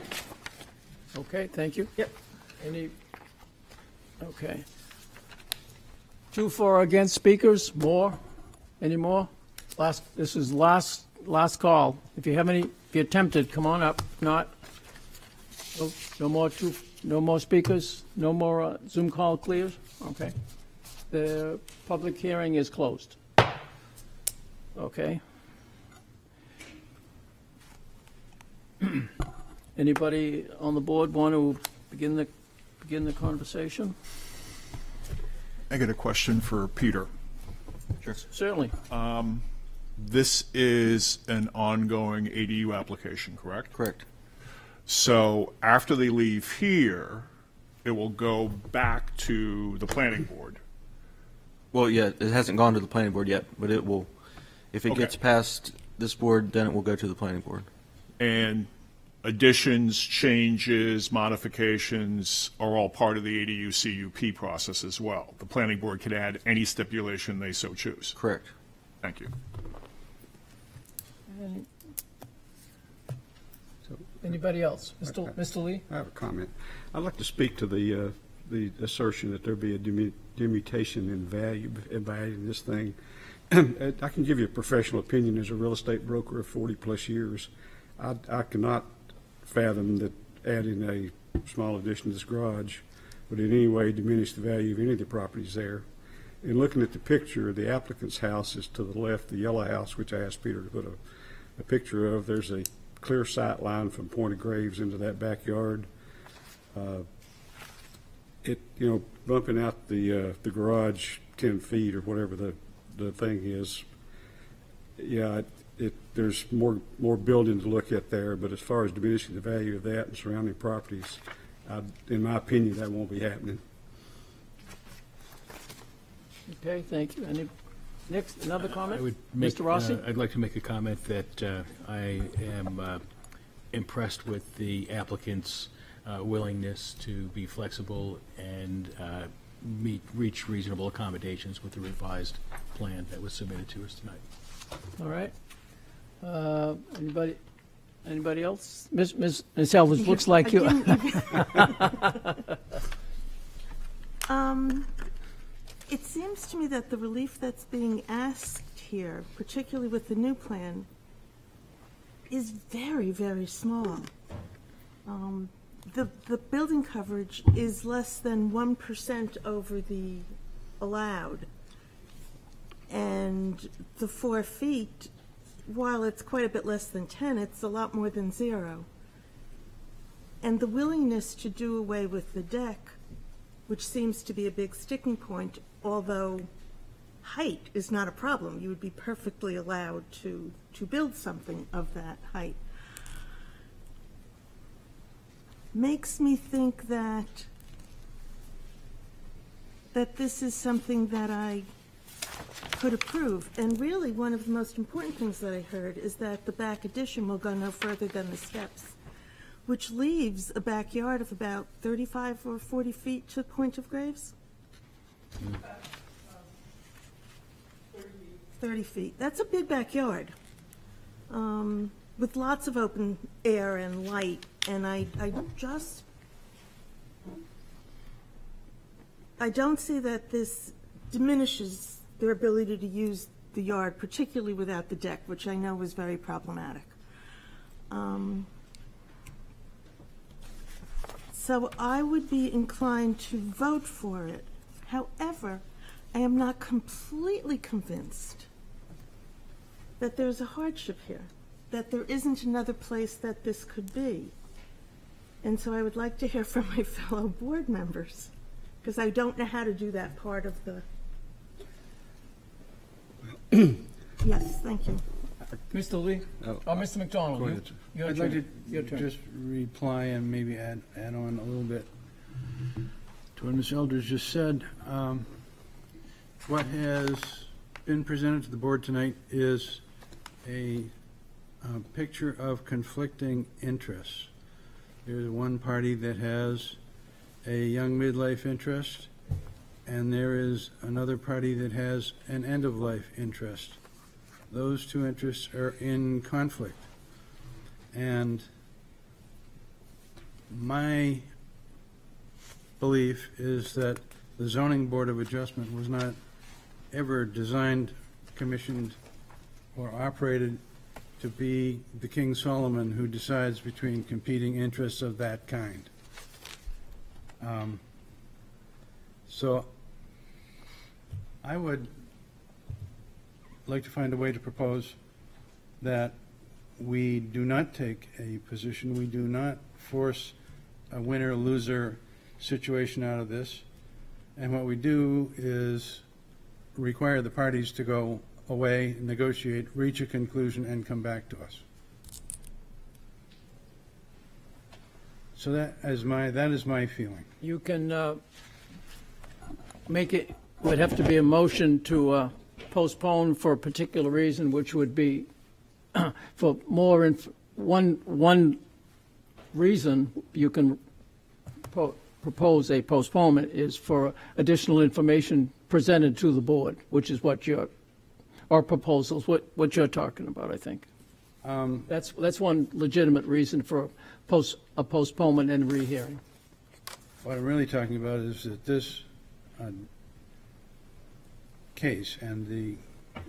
Okay, thank you. Yep. Any, okay. Two for against speakers, more? Any more? Last, this is last, last call. If you have any, if you're tempted, come on up. If Not, no, no more two, no more speakers? No more uh, Zoom call clears? Okay. The public hearing is closed. Okay. *clears throat* Anybody on the board want to begin the, begin the conversation? I got a question for Peter. Sure. Certainly. This is an ongoing ADU application, correct? Correct. So after they leave here, it will go back to the planning board. Well, yeah, it hasn't gone to the planning board yet, but it will, if it Okay. gets past this board, then it will go to the planning board. And additions, changes, modifications are all part of the ADU CUP process as well. The planning board can add any stipulation they so choose. Correct. Thank you. Anybody else? Mr. Mr. Lee? I have a comment. I'd like to speak to the, uh, the assertion that there be a dimmu- diminution in value, in value in this thing. *clears throat* I can give you a professional opinion as a real estate broker of 40-plus years. I, I cannot fathom that adding a small addition to this garage would in any way diminish the value of any of the properties there. In looking at the picture, the applicant's house is to the left, the yellow house, which I asked Peter to put a, a picture of. There's a clear sight line from Point of Graves into that backyard. Uh, It, you know, bumping out the, uh, the garage ten feet or whatever the, the thing is, yeah, it- it, there's more, more building to look at there, but as far as diminishing the value of that and surrounding properties, I, in my opinion, that won't be happening. Okay, thank you. Any, Next, another comment? I would make, Mr. Rossi? uh, I'd like to make a comment that uh, I am uh, impressed with the applicant's uh, willingness to be flexible and uh, meet, reach reasonable accommodations with the revised plan that was submitted to us tonight. All right. Uh, Anybody, anybody else? Ms. Ms. Ms. Elvis, looks like you. *laughs* *laughs* Um, it seems to me that the relief that's being asked here, particularly with the new plan, is very, very small. Um, the, the building coverage is less than one percent over the allowed. And the four feet, while it's quite a bit less than ten, it's a lot more than zero. And the willingness to do away with the deck which seems to be a big sticking point, although height is not a problem. You would be perfectly allowed to, to build something of that height. Makes me think that, that this is something that I could approve. And really, one of the most important things that I heard is that the back addition will go no further than the steps which leaves a backyard of about 35 or 40 feet to the point of graves? 30 feet. That's a big backyard um, with lots of open air and light. And I, I just, I don't see that this diminishes their ability to use the yard, particularly without the deck, which I know was very problematic. Um, so I would be inclined to vote for it. However, I am not completely convinced that there's a hardship here, that there isn't another place that this could be. And so I would like to hear from my *laughs* fellow board members, because I don't know how to do that part of the. *coughs* Yes, thank you. Mr. Lee? Oh, Oh, Mr. McDonald? Go you- ahead. your I'd like to Your turn. just reply and maybe add, add on a little bit to what Ms. Elders just said. Um, What has been presented to the board tonight is a uh, picture of conflicting interests. There's one party that has a young midlife interest, and there is another party that has an end-of-life interest. Those two interests are in conflict. And my belief is that the zoning board of adjustment was not ever designed, commissioned, or operated to be the King Solomon who decides between competing interests of that kind. Um, So I would like to find a way to propose that we do not take a position, we do not force a winner-loser situation out of this, and what we do is require the parties to go away, negotiate, reach a conclusion, and come back to us. So that is my, that is my feeling. You can uh, make it, would have to be a motion to uh, postpone for a particular reason, which would be *clears throat* for more, inf- one, one reason you can po- propose a postponement is for additional information presented to the board, which is what your, or proposals, what, what you're talking about, I think. Um, That's, that's one legitimate reason for post, a postponement and rehearing. What I'm really talking about is that this uh, case and the uh,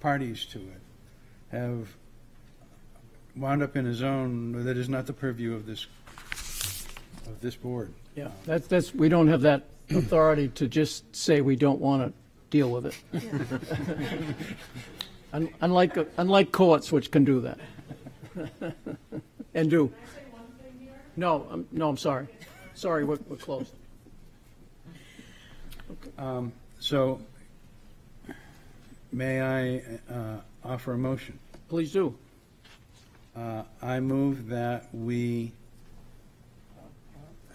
parties to it have wound up in a zone that is not the purview of this, of this board. Yeah, that's, that's, we don't have that authority to just say we don't want to deal with it. Un- Unlike, unlike courts, which can do that. And do. No, I'm- no, I'm sorry. Sorry, we're, we're closed. Um, So, may I uh, offer a motion? Please do. Uh, I move that we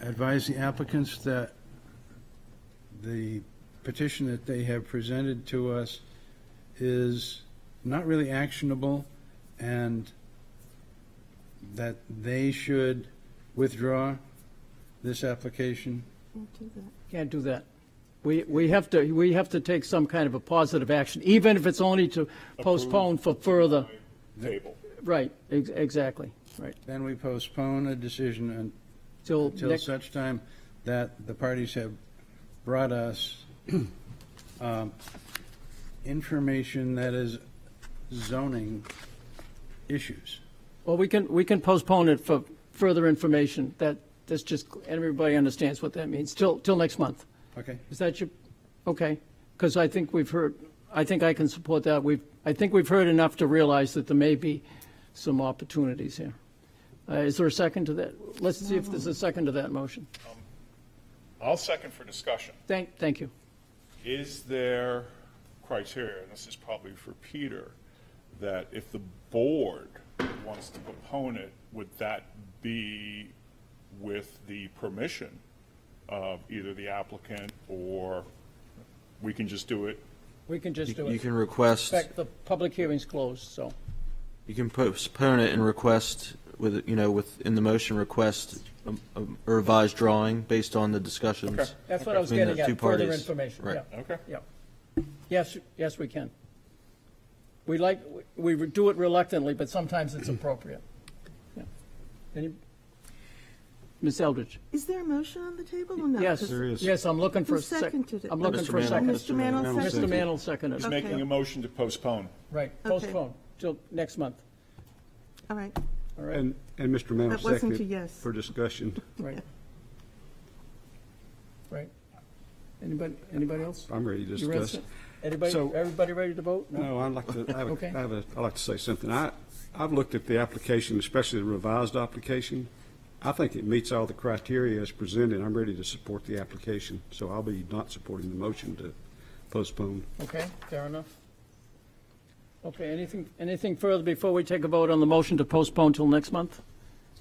advise the applicants that the petition that they have presented to us is not really actionable and that they should withdraw this application? Can't do that. Can't do that. We, we have to, we have to take some kind of a positive action, even if it's only to postpone for further. Table. Right, ex- exactly, right. Then we postpone a decision un- Till until next- such time that the parties have brought us *clears throat* um, information that is zoning issues. Well, we can, we can postpone it for further information. That, that's just, everybody understands what that means, till, till next month. Okay. Is that your, okay? Because I think we've heard, I think I can support that. We've, I think we've heard enough to realize that there may be some opportunities here. Uh, Is there a second to that? Let's see if there's a second to that motion. I'll second for discussion. Thank, thank you. Is there criteria, and this is probably for Peter, that if the board wants to postpone it, would that be with the permission of either the applicant or we can just do it? We can just You- do it. you can request- In fact, the public hearing's closed, so. You can postpone it and request with, you know, with, in the motion, request a- a revised drawing based on the discussions. Okay. That's what I was between the getting two at, further parties. information, Right. yeah. Okay. Yeah. Yes, yes, we can. We like, we we do it reluctantly, but sometimes it's appropriate. Yeah. Any, Ms. Eldridge? Is there a motion on the table or not? Yes, 'Cause- yes, I'm looking for Who a sec. seconded it? I'm looking Mr. for a Mann. second. Mr. Mann will Mr. second. Mann will second He's it. making a motion to postpone. Right, Okay. postpone till next month. All right. All right, And, and Mr. Mann That wasn't second a it yes. for discussion. *laughs* right. Right. Anybody, anybody else? I'm ready to You ready? discuss. Anybody, So- everybody ready to vote? No, I'd like to, I have, Okay. a- I have a, I'd like to say something. I, I've looked at the application, especially the revised application. I think it meets all the criteria as presented. I'm ready to support the application, so I'll be not supporting the motion to postpone. Okay, fair enough. Okay, anything, anything further before we take a vote on the motion to postpone till next month?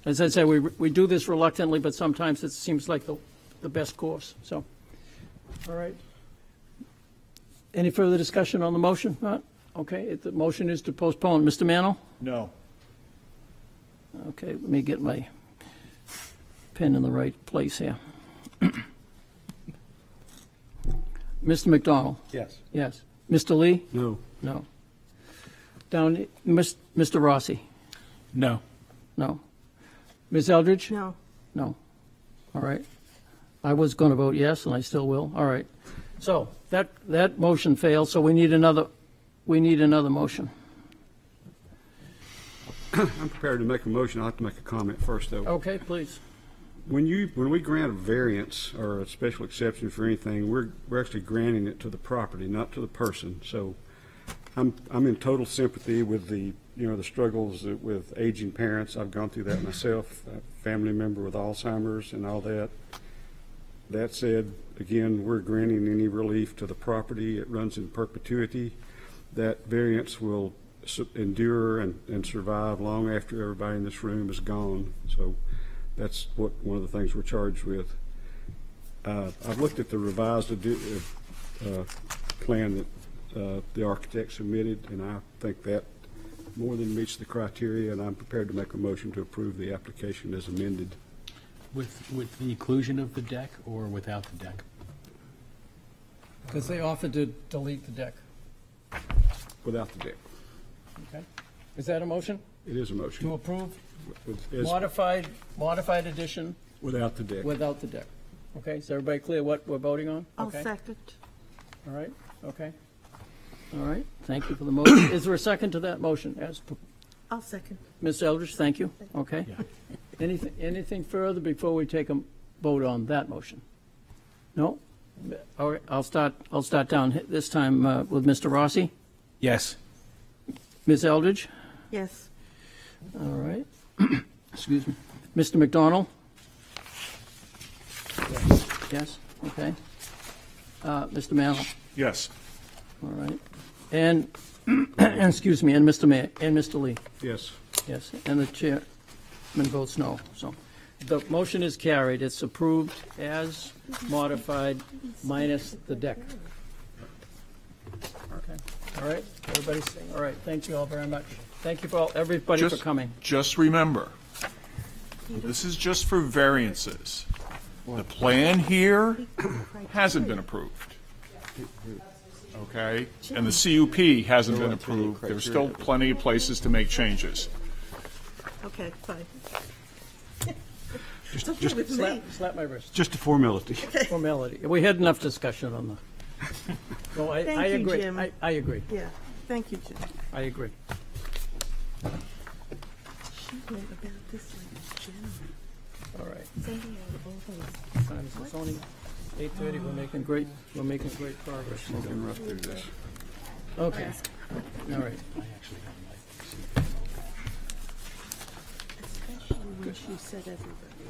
As I say, we, we do this reluctantly, but sometimes it seems like the, the best course, so. All right. Any further discussion on the motion? Not? Okay, it- the motion is to postpone. Mr. Mannle? No. Okay, let me get my pen in the right place here. *coughs* Mr. McDonald? Yes. Yes. Mr. Lee? No. No. Down, Mis- Mr. Rossi? No. No. Ms. Eldridge? No. No. All right. I was going to vote yes, and I still will. All right. So that, that motion failed, so we need another, we need another motion. I'm prepared to make a motion. I'll have to make a comment first, though. Okay, please. When you, when we grant a variance or a special exception for anything, we're, we're actually granting it to the property, not to the person. So I'm, I'm in total sympathy with the, you know, the struggles with aging parents. I've gone through that myself, a family member with Alzheimer's and all that. That said, again, we're granting any relief to the property. It runs in perpetuity. That variance will endure and, and survive long after everybody in this room is gone. So that's what, one of the things we're charged with. Uh, I've looked at the revised uh, uh, plan that uh, the architect submitted, and I think that more than meets the criteria, and I'm prepared to make a motion to approve the application as amended. With, with the inclusion of the deck or without the deck? Because they offered to delete the deck. Without the deck. Okay. Is that a motion? It is a motion. To approve With- as- modified, modified edition Without the deck. without the deck? Okay, is everybody clear what we're voting on? I'll Okay. second. All right, okay. All right, thank you for the motion. Is there a second to that motion? As, p- I'll second. Ms. Eldridge, thank you. Okay. Anything, anything further before we take a vote on that motion? No? All right, I'll start, I'll start down this time uh, with Mr. Rossi. Yes. Ms. Eldridge? Yes. All right. *clears throat* Excuse me. Mr. McDonald? Yes, Yes, okay. Uh, Mr. Mannle? Yes. All right. And, and, *clears throat* excuse me, and Mr. Ma, and Mr. Lee? Yes. Yes, and the chairman votes no, so. the motion is carried. It's approved as modified minus the deck. Okay, all right, everybody's, all right, thank you all very much. Thank you for all, everybody for Just- coming. Just remember, this is just for variances. The plan here hasn't been approved. Okay? And the CUP hasn't been approved. There's still plenty of places to make changes. Okay, fine. Just- okay just with me. Slap, slap my wrist. Just a formality. Formality. We had enough discussion on the, *laughs* no, I, Thank I you, agree. Jim. I, I agree. Yeah, thank you, Jim. I agree. She went about this like a general. All right. Sending out all those- Time is it's only eight thirty, we're making great, we're making great progress. Smoking rough through this. Okay, all right. Especially said.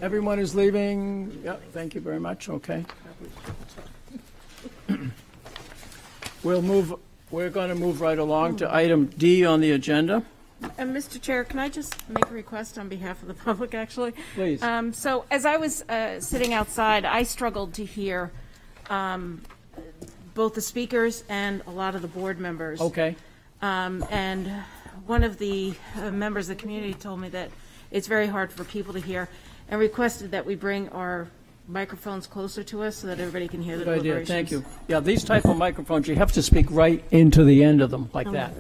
Everyone is leaving, yep, thank you very much, okay. We'll move, we're going to move right along to item D on the agenda. And Mr. Chair, can I just make a request on behalf of the *laughs* public, actually? Please. Um, So as I was uh, sitting outside, I struggled to hear um, both the speakers and a lot of the board members. Okay. Um, And one of the uh, members of the community told me that it's very hard for people to hear and requested that we bring our microphones closer to us so that everybody can hear the Good idea, deliberations. thank you. Yeah, these type of microphones, you have to speak right into the end of them, like Oh, that.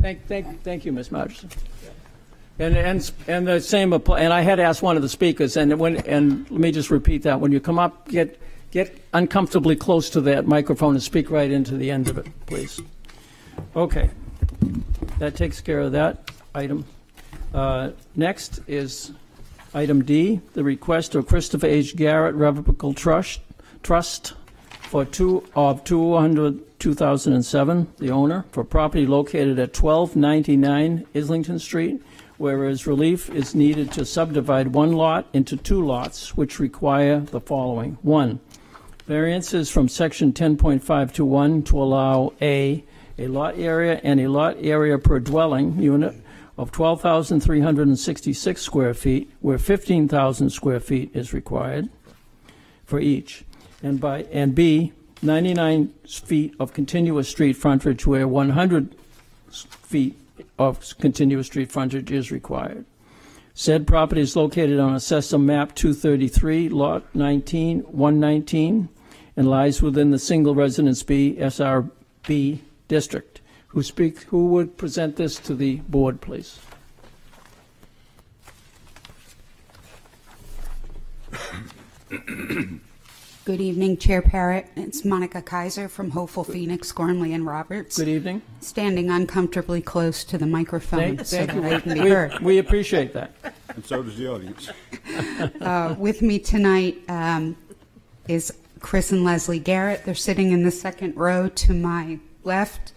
Thank, thank, thank you, Ms. Margeson. And, and, and the same, and I had asked one of the speakers, and when, and let me just repeat that, when you come up, get, get uncomfortably close to that microphone and speak right into the end of it, please. Okay, that takes care of that item. Uh, Next is item D, the request of Christopher H. Garrett Revocable Trust, Trust for two, of 200, 2007, the owner, for property located at 1299 Islington Street, whereas relief is needed to subdivide one lot into two lots, which require the following. One, variances from section 10.521 to 1 to allow A, a lot area and a lot area per dwelling unit of 12,366 square feet, where 15,000 square feet is required for each. And by, and B, 99 feet of continuous street frontage where 100 feet of continuous street frontage is required. Said property is located on Assessor Map 233, Lot 19, 119, and lies within the Single Residence B, SRB district. Who speak, who would present this to the board, please? *coughs* *coughs* *coughs* Good evening, Chair Parrott. It's Monica Kaiser from Hoefle Phoenix, Gormley and Roberts. Good evening. Standing uncomfortably close to the microphone Thank so thank that you. I can be We- heard. We appreciate that. And so does the audience. *laughs* Uh, With me tonight um, is Chris and Leslie Garrett. They're sitting in the second row to my left.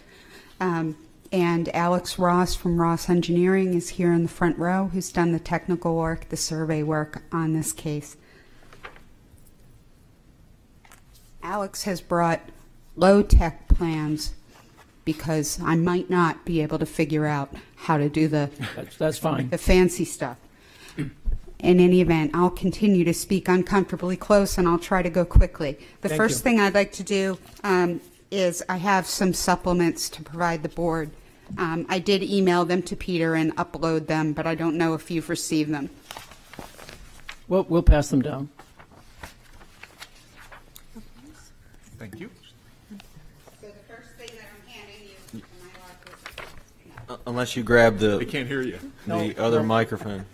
Um, And Alex Ross from Ross Engineering is here in the front row, who's done the technical work, the survey work on this case. Alex has brought low-tech plans because I might not be able to figure out how to do the That's, that's fine. the fancy stuff. In any event, I'll continue to speak uncomfortably close and I'll try to go quickly. The Thank first you. thing I'd like to do um, is I have some supplements to provide the board. Um, I did email them to Peter and upload them, but I don't know if you've received them. We'll, we'll pass them down. Thank you. So the first thing that I'm handing you, Uh, Unless you grab the. They can't hear you. The No, other microphone.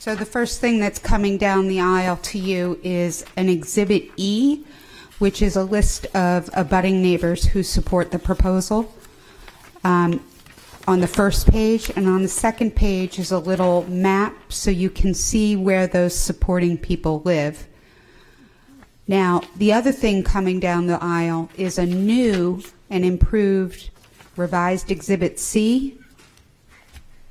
So the first thing that's coming down the aisle to you is an Exhibit E, which is a list of abutting neighbors who support the proposal. Um, on the first page, and on the second page is a little map so you can see where those supporting people live. Now, the other thing coming down the aisle is a new and improved revised Exhibit C.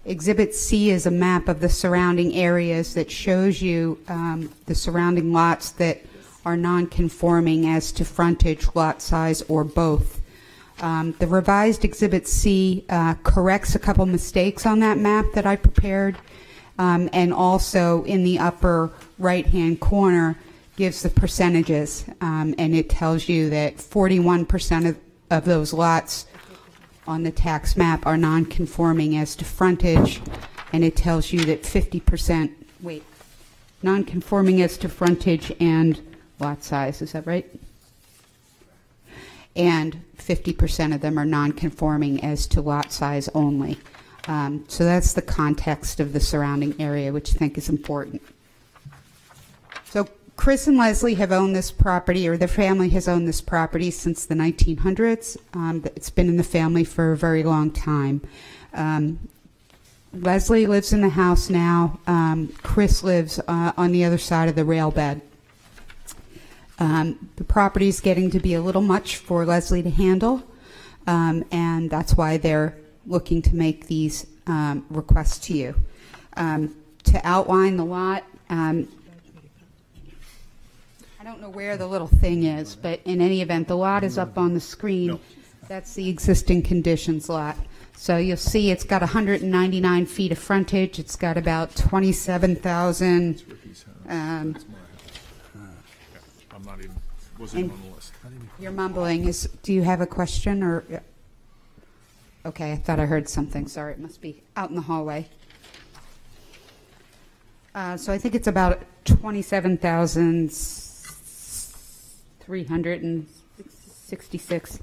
Exhibit C is a map of the surrounding areas that shows you um, the surrounding lots that are non-conforming as to frontage, lot size, or both. Um, The revised Exhibit C uh, corrects a couple mistakes on that map that I prepared, um, and also in the upper right-hand corner gives the percentages, um, and it tells you that 41% of, of those lots on the tax map are non-conforming as to frontage, and it tells you that 50%, wait, non-conforming as to frontage and lot size, is that right? And 50% of them are non-conforming as to lot size only. Um, So that's the context of the surrounding area, which I think is important. Chris and Leslie have owned this property, or their family has owned this property since the 1900s. Um, It's been in the family for a very long time. Um, Leslie lives in the house now. Um, Chris lives uh, on the other side of the rail bed. Um, the property is getting to be a little much for Leslie to handle, um, and that's why they're looking to make these um, requests to you. To outline the lot, um, don't know where the little thing is, but in any event, the lot is up on the screen. That's the existing conditions lot. So you'll see it's got 199 feet of frontage. It's got about 27,000. Um, I'm not even, wasn't even on the list. you're mumbling. Is, do you have a question or? Okay, I thought I heard something. Sorry, it must be out in the hallway. Uh, so I think it's about twenty-seven thousand three hundred and sixty-six.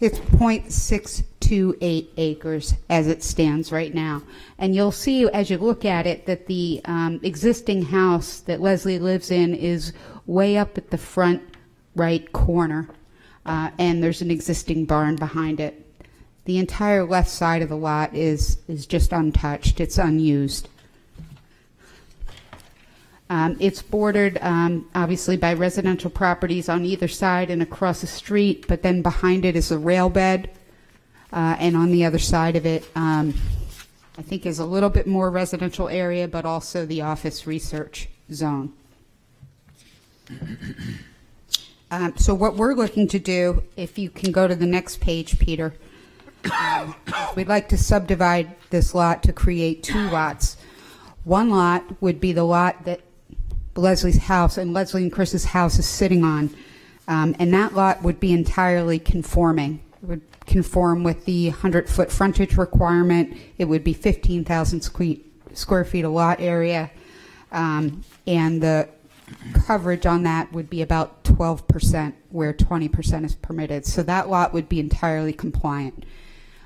It's .628 acres as it stands right now. And you'll see as you look at it that the um, existing house that Leslie lives in is way up at the front right corner. Uh, and there's an existing barn behind it. The entire left side of the lot is, is just untouched. It's unused. Um, it's bordered, um, obviously, by residential properties on either side and across the street, but then behind it is a rail bed. Uh, and on the other side of it, um, I think is a little bit more residential area, but also the office research zone. Um, so what we're looking to do, if you can go to the next page, Peter, um, we'd like to subdivide this lot to create two lots. One lot would be the lot that Leslie's house and Leslie and Chris's house is sitting on, um, and that lot would be entirely conforming. It would conform with the 100-foot frontage requirement. It would be 15,000 sque- square feet of lot area, um, and the coverage on that would be about 12%, where 20% is permitted. So that lot would be entirely compliant.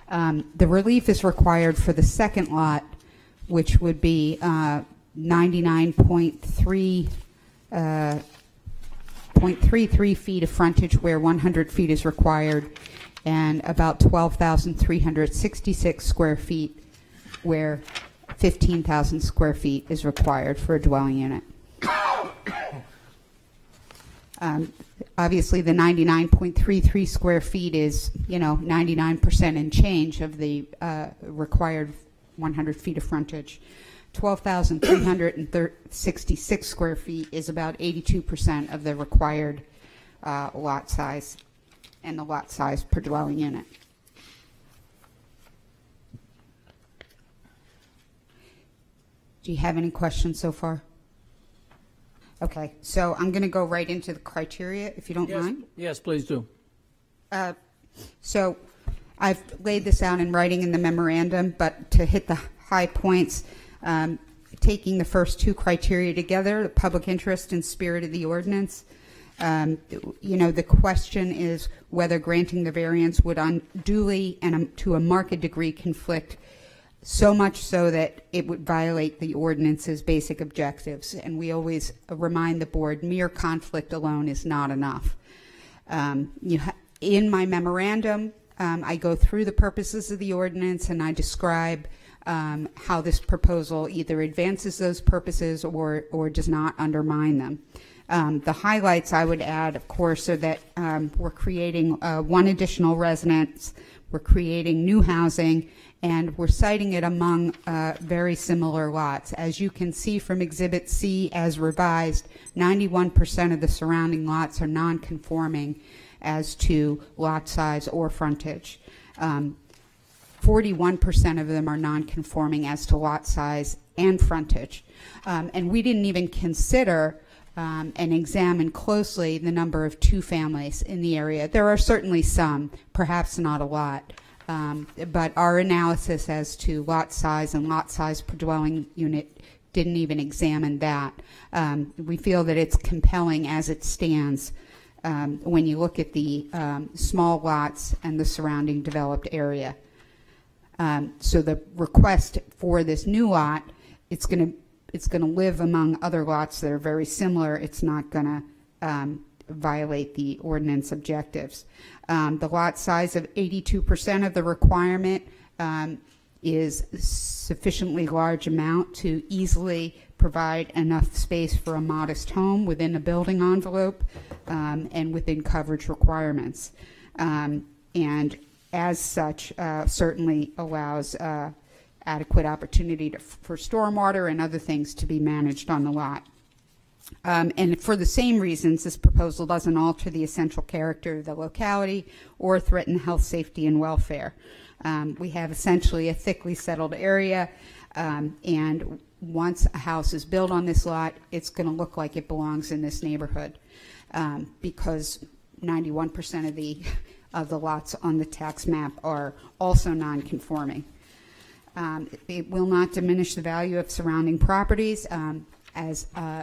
Um, The relief is required for the second lot, which would be uh, 99.3, uh, .33 feet of frontage where 100 feet is required, and about 12,366 square feet where 15,000 square feet is required for a dwelling unit. *coughs* Um, Obviously, the 99.33 square feet is, you know, 99% and change of the uh, required 100 feet of frontage. 12,366 square feet is about 82% of the required uh, lot size and the lot size per dwelling unit. Do you have any questions so far? Okay, so I'm going to go right into the criteria, if you don't Yes, mind. Yes, please do. Uh, So I've laid this out in writing in the memorandum, but to hit the high points, um, taking the first two criteria together, the public interest and spirit of the ordinance, um, you know, the question is whether granting the variance would unduly and um, to a marked degree conflict so much so that it would violate the ordinance's basic objectives. And we always remind the board, mere conflict alone is not enough. Um, in my memorandum, um, I go through the purposes of the ordinance and I describe um, how this proposal either advances those purposes or, or does not undermine them. Um, the highlights I would add, of course, are that um, we're creating uh, one additional residence, we're creating new housing, and we're citing it among uh, very similar lots. As you can see from Exhibit C as revised, 91% of the surrounding lots are non-conforming, as to lot size or frontage. Um, 41% of them are non-conforming as to lot size and frontage. Um, and we didn't even consider um, and examine closely the number of two families in the area. There are certainly some, perhaps not a lot. Um, but our analysis as to lot size and lot size per dwelling unit didn't even examine that. Um, we feel that it's compelling as it stands um, when you look at the um, small lots and the surrounding developed area. Um, so the request for this new lot, it's going to it's going to live among other lots that are very similar. It's not going to um, violate the ordinance objectives. Um, the lot size of 82% of the requirement um, is sufficiently large amount to easily provide enough space for a modest home within a building envelope um, and within coverage requirements. Um, and as such, uh, certainly allows uh, adequate opportunity to, for stormwater and other things to be managed on the lot. Um, and for the same reasons, this proposal doesn't alter the essential character of the locality or threaten health, safety, and welfare. Um, we have essentially a thickly settled area, um, and once a house is built on this lot, it's going to look like it belongs in this neighborhood um, because 91% of the of the lots on the tax map are also non-conforming. Um, it will not diminish the value of surrounding properties um, as uh,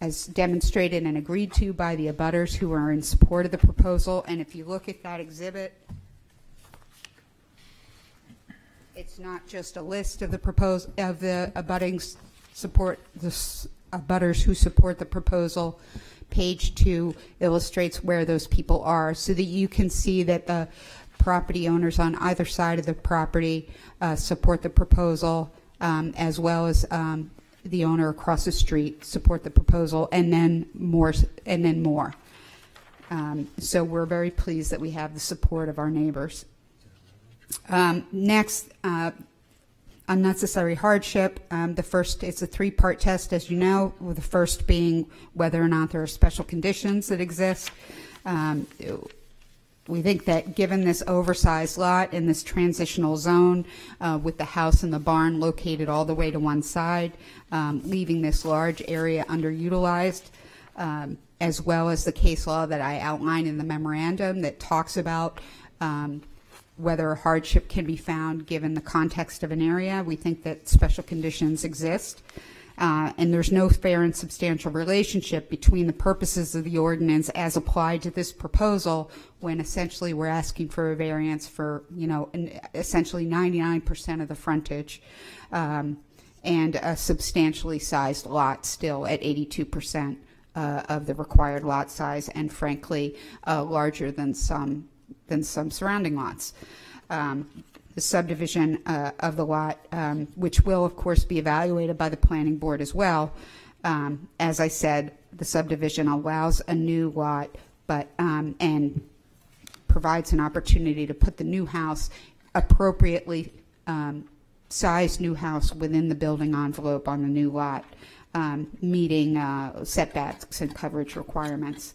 as demonstrated and agreed to by the abutters who are in support of the proposal. And if you look at that exhibit, it's not just a list of the propose of the abutting support the abutters who support the proposal. Page two illustrates where those people are, so that you can see that the property owners on either side of the property uh, support the proposal, um, as well as um, the owner across the street support the proposal, and then more, and then more. Um, so we're very pleased that we have the support of our neighbors. Um, next, uh, unnecessary hardship. Um, the first, it's a three-part test, as you know, with the first being whether or not there are special conditions that exist. Um, we think that given this oversized lot in this transitional zone, uh, with the house and the barn located all the way to one side, um, leaving this large area underutilized, um, as well as the case law that I outlined in the memorandum that talks about um, whether a hardship can be found given the context of an area. We think that special conditions exist. Uh, and there's no fair and substantial relationship between the purposes of the ordinance as applied to this proposal when essentially we're asking for a variance for, you know, essentially 99% of the frontage um, and a substantially sized lot still at 82% uh, of the required lot size and frankly uh, larger than some than some surrounding lots. Um, the subdivision uh, of the lot, um, which will, of course, be evaluated by the planning board as well. Um, as I said, the subdivision allows a new lot, but um, and provides an opportunity to put the new house appropriately um, sized new house within the building envelope on the new lot, um, meeting uh, setbacks and coverage requirements.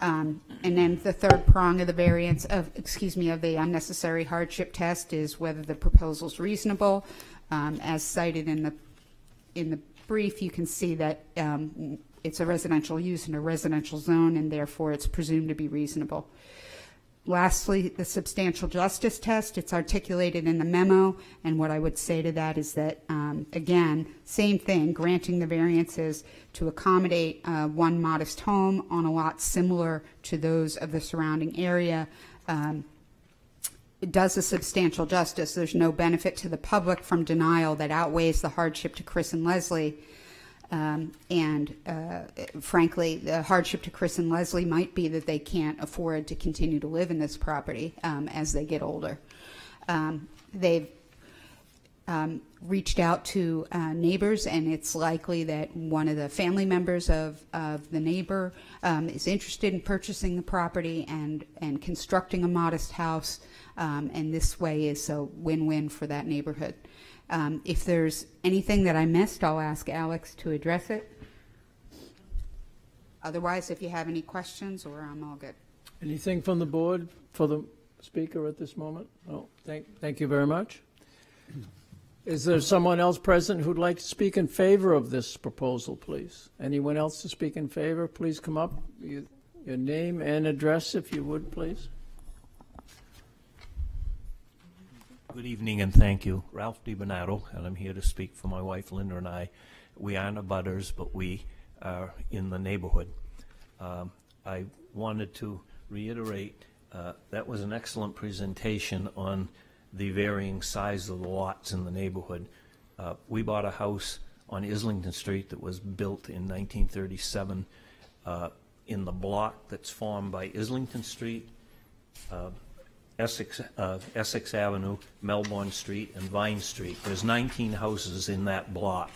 Um, and then the third prong of the variance of, excuse me, of the unnecessary hardship test is whether the proposal is reasonable. Um, as cited in the in the brief, you can see that um, it's a residential use in a residential zone, and therefore it's presumed to be reasonable. Lastly, the substantial justice test, it's articulated in the memo, and what I would say to that is that, um, again, same thing, granting the variances to accommodate uh, one modest home on a lot similar to those of the surrounding area. Um, it does a substantial justice. There's no benefit to the public from denial that outweighs the hardship to Chris and Leslie. Um, and uh, frankly, the hardship to Chris and Leslie might be that they can't afford to continue to live in this property um, as they get older. Um, they've um, reached out to uh, neighbors, and it's likely that one of the family members of, of the neighbor um, is interested in purchasing the property and, and constructing a modest house. Um, and this way is a win win for that neighborhood. Um, if there's anything that I missed, I'll ask Alex to address it. Otherwise, if you have any questions, or I'm all good. Anything from the board for the speaker at this moment? No, thank, thank you very much. Is there someone else present who'd like to speak in favor of this proposal, please? Anyone else to speak in favor, please come up. You- Your name and address, if you would, please. Good evening and thank you. Ralph DiBonato, and I'm here to speak for my wife Linda and I. We aren't abutters, but we are in the neighborhood. Um, I wanted to reiterate, uh, that was an excellent presentation on the varying size of the lots in the neighborhood. Uh, We bought a house on Islington Street that was built in 1937 uh, in the block that's formed by Islington Street, uh, Essex, uh, Essex Avenue, Melbourne Street, and Vine Street. There's 19 houses in that block,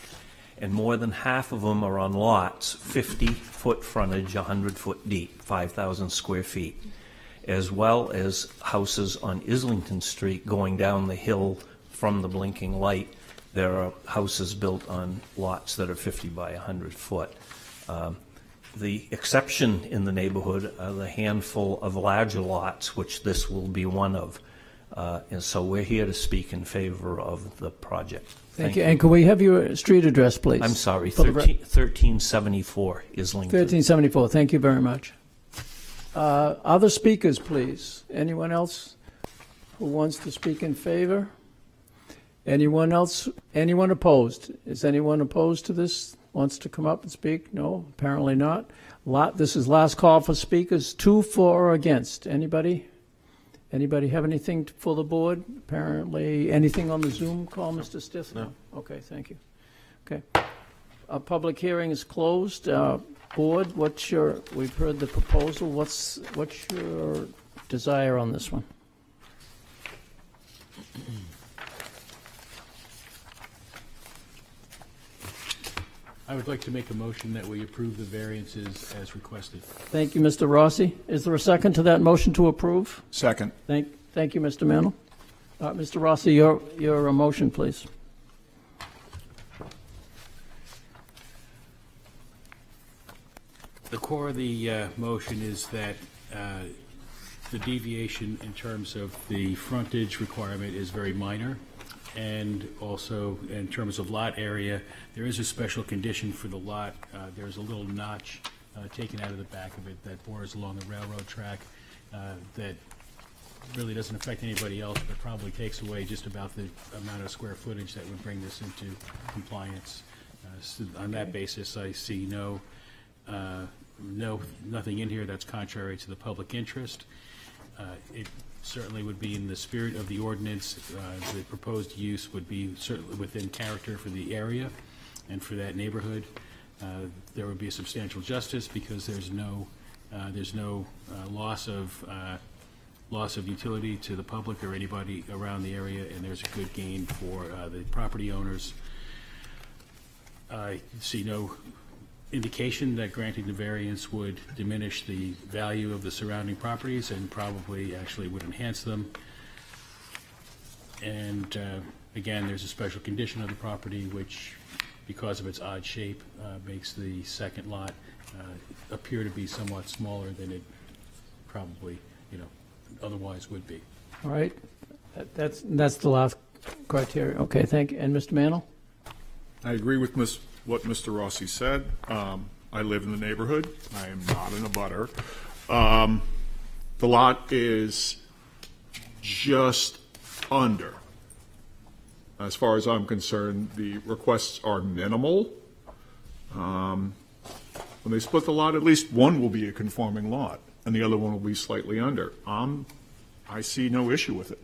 and more than half of them are on lots, 50-foot frontage, 100-foot deep, 5,000 square feet, as well as houses on Islington Street going down the hill from the blinking light. There are houses built on lots that are 50 by 100 foot. Um, the exception in the neighborhood are the handful of larger lots, which this will be one of. Uh, And so we're here to speak in favor of the project. Thank you. And can we have your street address, please? I'm sorry, For the re- 13 1374 Islington. 1374, thank you very much. Uh, Other speakers, please. Anyone else who wants to speak in favor? Anyone else, anyone opposed? Is anyone opposed to this, wants to come up and speak? No, apparently not. Lot, this is last call for speakers, two for or against. Anybody? Anybody have anything for the board? Apparently, anything on the Zoom call, Mr. Stith? No. Okay, thank you. Okay. Our public hearing is closed. Uh, Board, what's your, we've heard the proposal, what's, what's your desire on this one? I would like to make a motion that we approve the variances as requested. Thank you, Mr. Rossi. Is there a second to that motion to approve? Second. Thank, thank you, Mr. Mannle. Uh, Mr. Rossi, your, your uh, motion, please. The core of the uh, motion is that uh, the deviation in terms of the frontage requirement is very minor, and also in terms of lot area, there is a special condition for the lot. Uh, There's a little notch uh, taken out of the back of it that bores along the railroad track uh, that really doesn't affect anybody else, but probably takes away just about the amount of square footage that would bring this into compliance. Uh, so On that basis, I see no, uh, no, nothing in here that's contrary to the public interest. Uh, It certainly would be in the spirit of the ordinance. Uh, The proposed use would be certainly within character for the area and for that neighborhood. Uh, There would be a substantial justice because there's no, uh, there's no uh, loss of, uh, loss of utility to the public or anybody around the area, and there's a good gain for uh, the property owners. I see no indication that granting the variance would diminish the value of the surrounding properties and probably actually would enhance them. And uh, again, there's a special condition of the property which, because of its odd shape, uh, makes the second lot uh, appear to be somewhat smaller than it probably, you know, otherwise would be. All right? That- That's, that's the last criteria. Okay, thank you. And Mr. Mannle? I agree with Ms., what Mr. Rossi said. Um, I live in the neighborhood. I am not in a butter. Um, the lot is just under. As far as I'm concerned, the requests are minimal. Um, when they split the lot, at least one will be a conforming lot, and the other one will be slightly under. Um, I see no issue with it.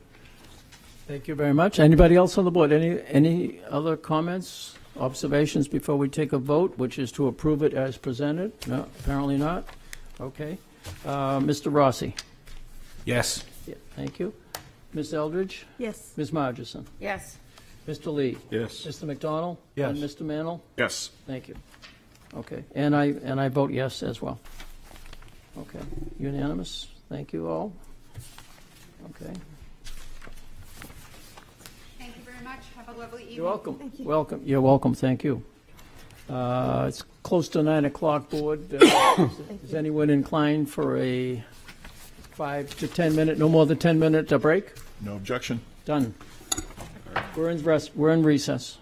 Thank you very much. Anybody else on the board? Any, any other comments, observations before we take a vote, which is to approve it as presented? No, apparently not. Okay. Uh, Mr. Rossi? Yes. Yeah, Thank you. Ms. Eldridge? Yes. Ms. Margeson? Yes. Mr. Lee? Yes. Mr. McDonald? Yes. And Mr. Mannle? Yes. Thank you. Okay, and I, and I vote yes as well. Okay, unanimous. Thank you all. Okay. Thank you very much. Have a lovely evening. You're welcome. Welcome, you're welcome, thank you. Uh, It's close to nine o'clock, Board. Uh, Is anyone inclined for a five to 10 minute, no more than 10 minute uh, break? No objection. Done. We're in rest, we're in recess.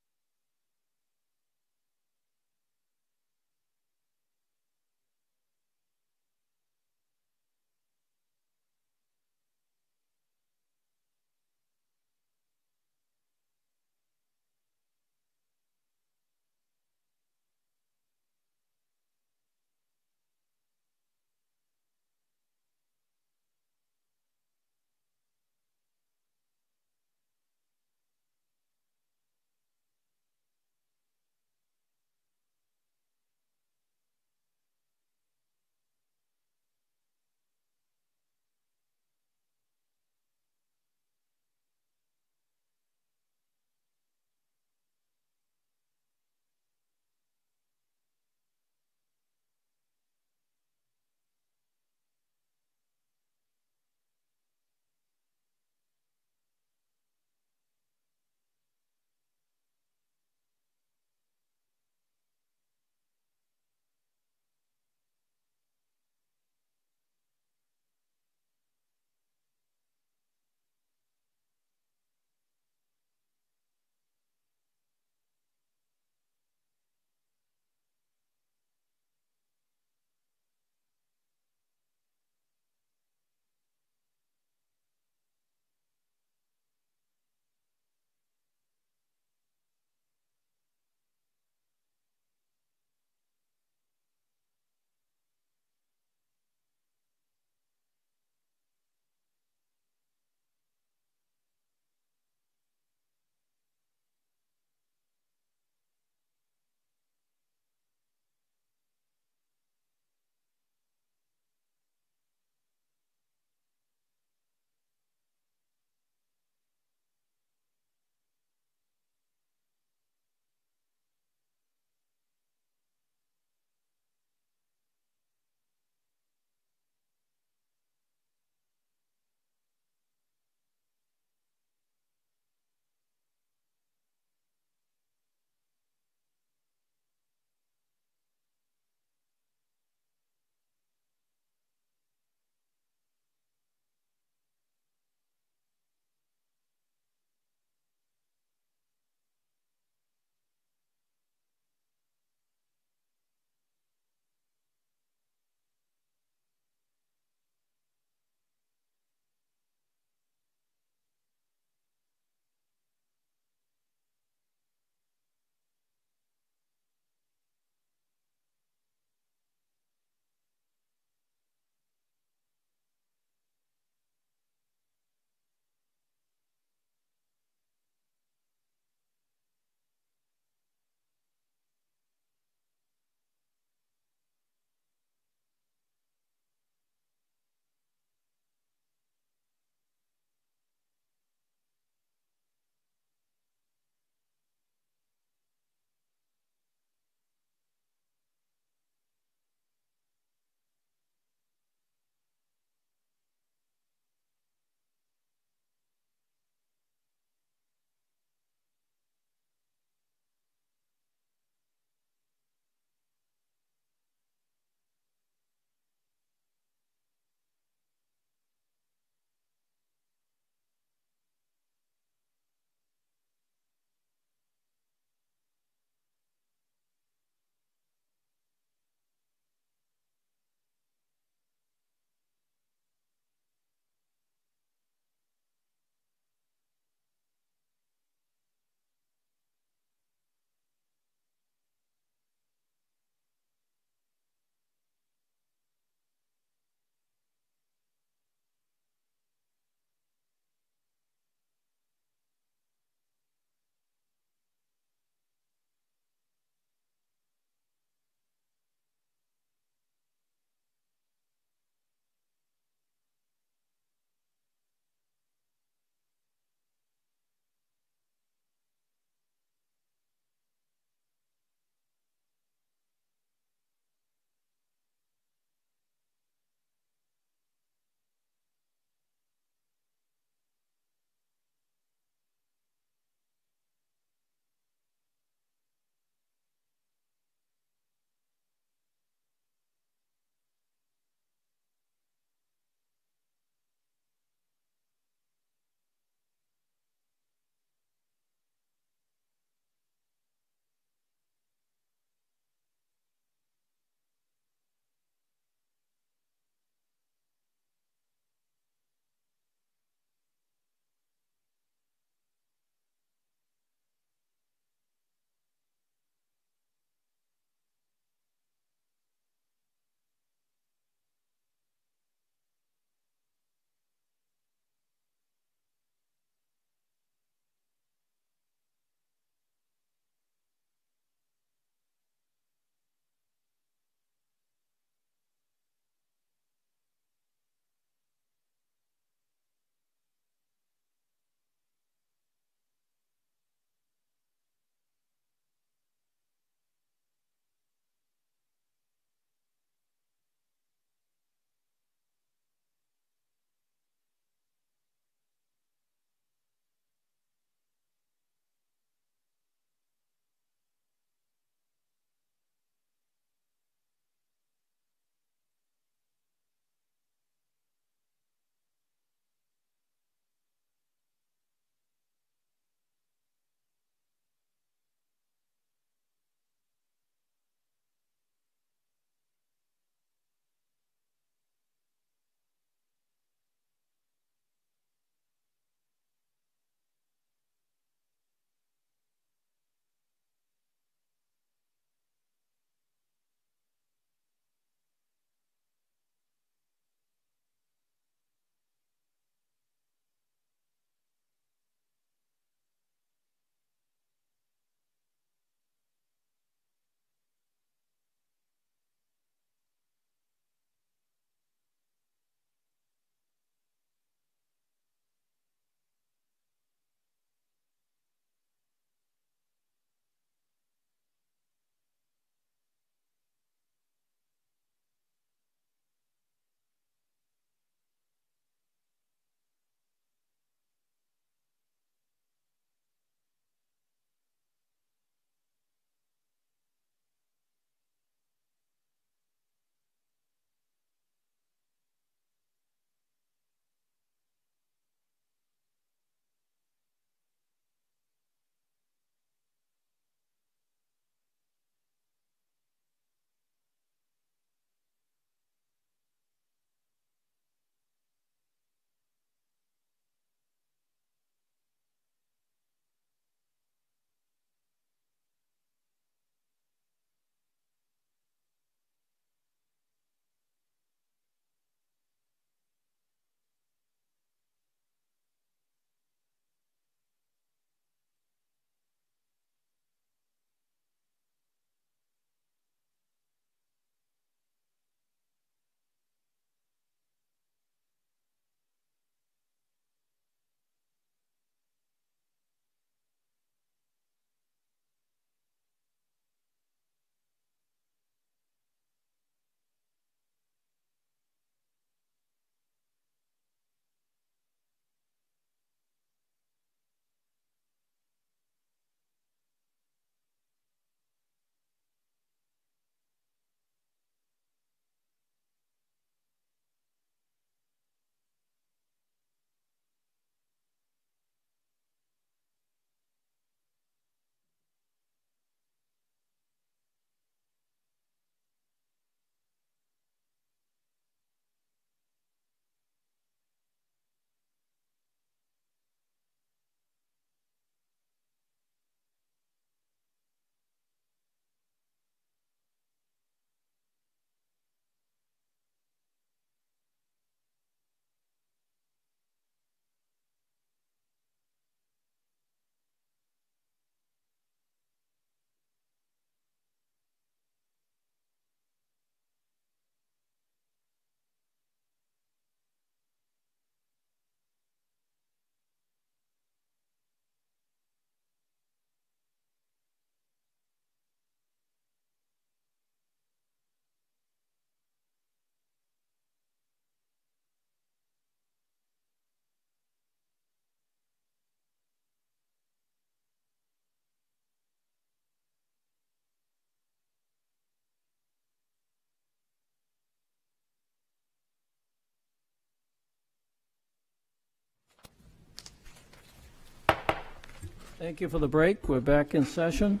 Thank you for the break. We're back in session.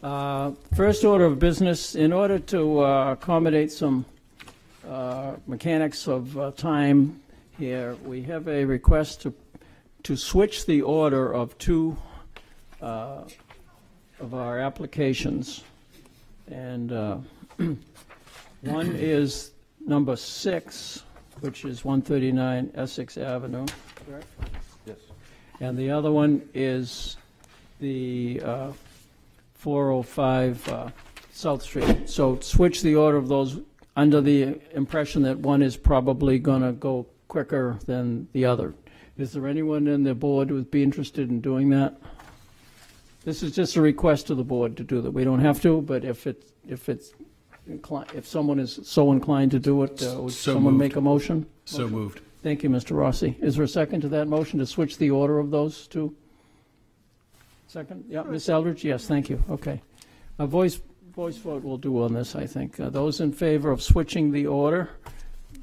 Uh, First order of business, in order to uh, accommodate some uh, mechanics of uh, time here, we have a request to, to switch the order of two uh, of our applications. And uh, *clears throat* one is number six, which is 139 Essex Avenue. Correct? Yes. And the other one is the uh, 405 uh, South Street. So switch the order of those under the impression that one is probably going to go quicker than the other. Is there anyone in the board who would be interested in doing that? This is just a request to the board to do that. We don't have to, but if it, if it's, if someone is so inclined to do it, uh, would So someone moved. make a motion? So Motion. moved. Thank you, Mr. Rossi. Is there a second to that motion to switch the order of those two? Second? Yeah, Ms. Eldridge? Yes, thank you. Okay. A voice, voice vote will do on this, I think. Uh, Those in favor of switching the order,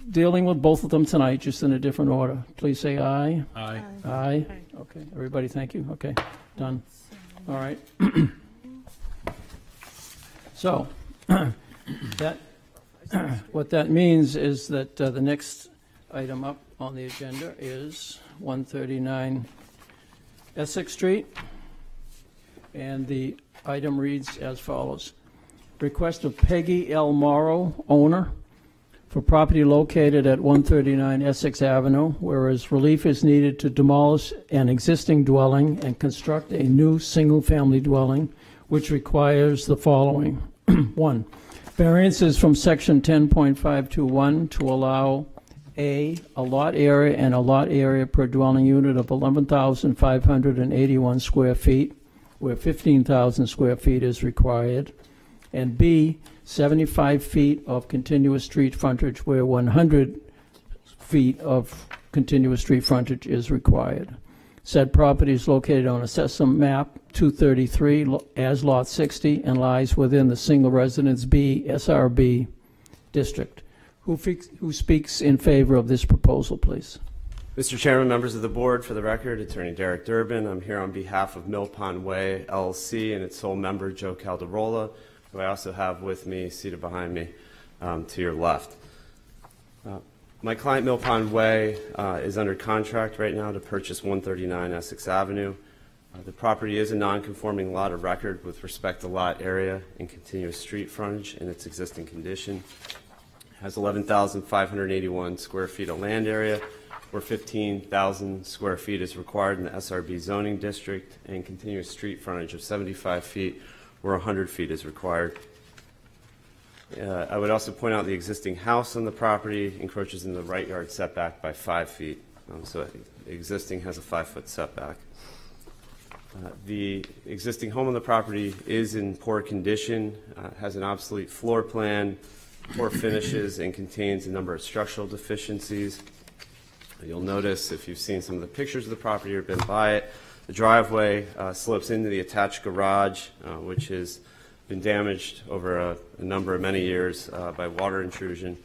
dealing with both of them tonight, just in a different order, please say aye. Aye. Aye? Okay, everybody, thank you. Okay, done. All right. *clears throat* So, *clears throat* that, *clears throat* what that means is that uh, the next item up on the agenda is 139 Essex Street. And the item reads as follows. Request of Peggy L. Morrow, owner, for property located at 139 Essex Avenue, whereas relief is needed to demolish an existing dwelling and construct a new single-family dwelling, which requires the following. *clears throat* One, variances from section 10.521 to allow A, a lot area and a lot area per dwelling unit of 11,581 square feet, where 15,000 square feet is required, and B, 75 feet of continuous street frontage where 100 feet of continuous street frontage is required. Said property is located on Assessment Map 233 lo- as Lot 60 and lies within the Single Residence B SRB district. Who who speaks in favor of this proposal, please? Mr. Chairman, members of the board, for the record, Attorney Derek Durbin. I'm here on behalf of Mill Pond Way LLC and its sole member, Joe Calderola, who I also have with me, seated behind me um, to your left. Uh, My client, Mill Pond Way, uh, is under contract right now to purchase 139 Essex Avenue. Uh, The property is a non-conforming lot of record with respect to lot area and continuous street frontage in its existing condition It has 11,581 square feet of land area, where 15,000 square feet is required in the SRB zoning district, and continuous street frontage of 75 feet, where 100 feet is required. Uh, I would also point out the existing house on the property encroaches in the right yard setback by five feet. Um, So existing has a five-foot setback. Uh, The existing home on the property is in poor condition, uh, has an obsolete floor plan, poor finishes, and contains a number of structural deficiencies. You'll notice, if you've seen some of the pictures of the property or been by it, the driveway uh, slopes into the attached garage, uh, which has been damaged over a a number of many years uh, by water intrusion.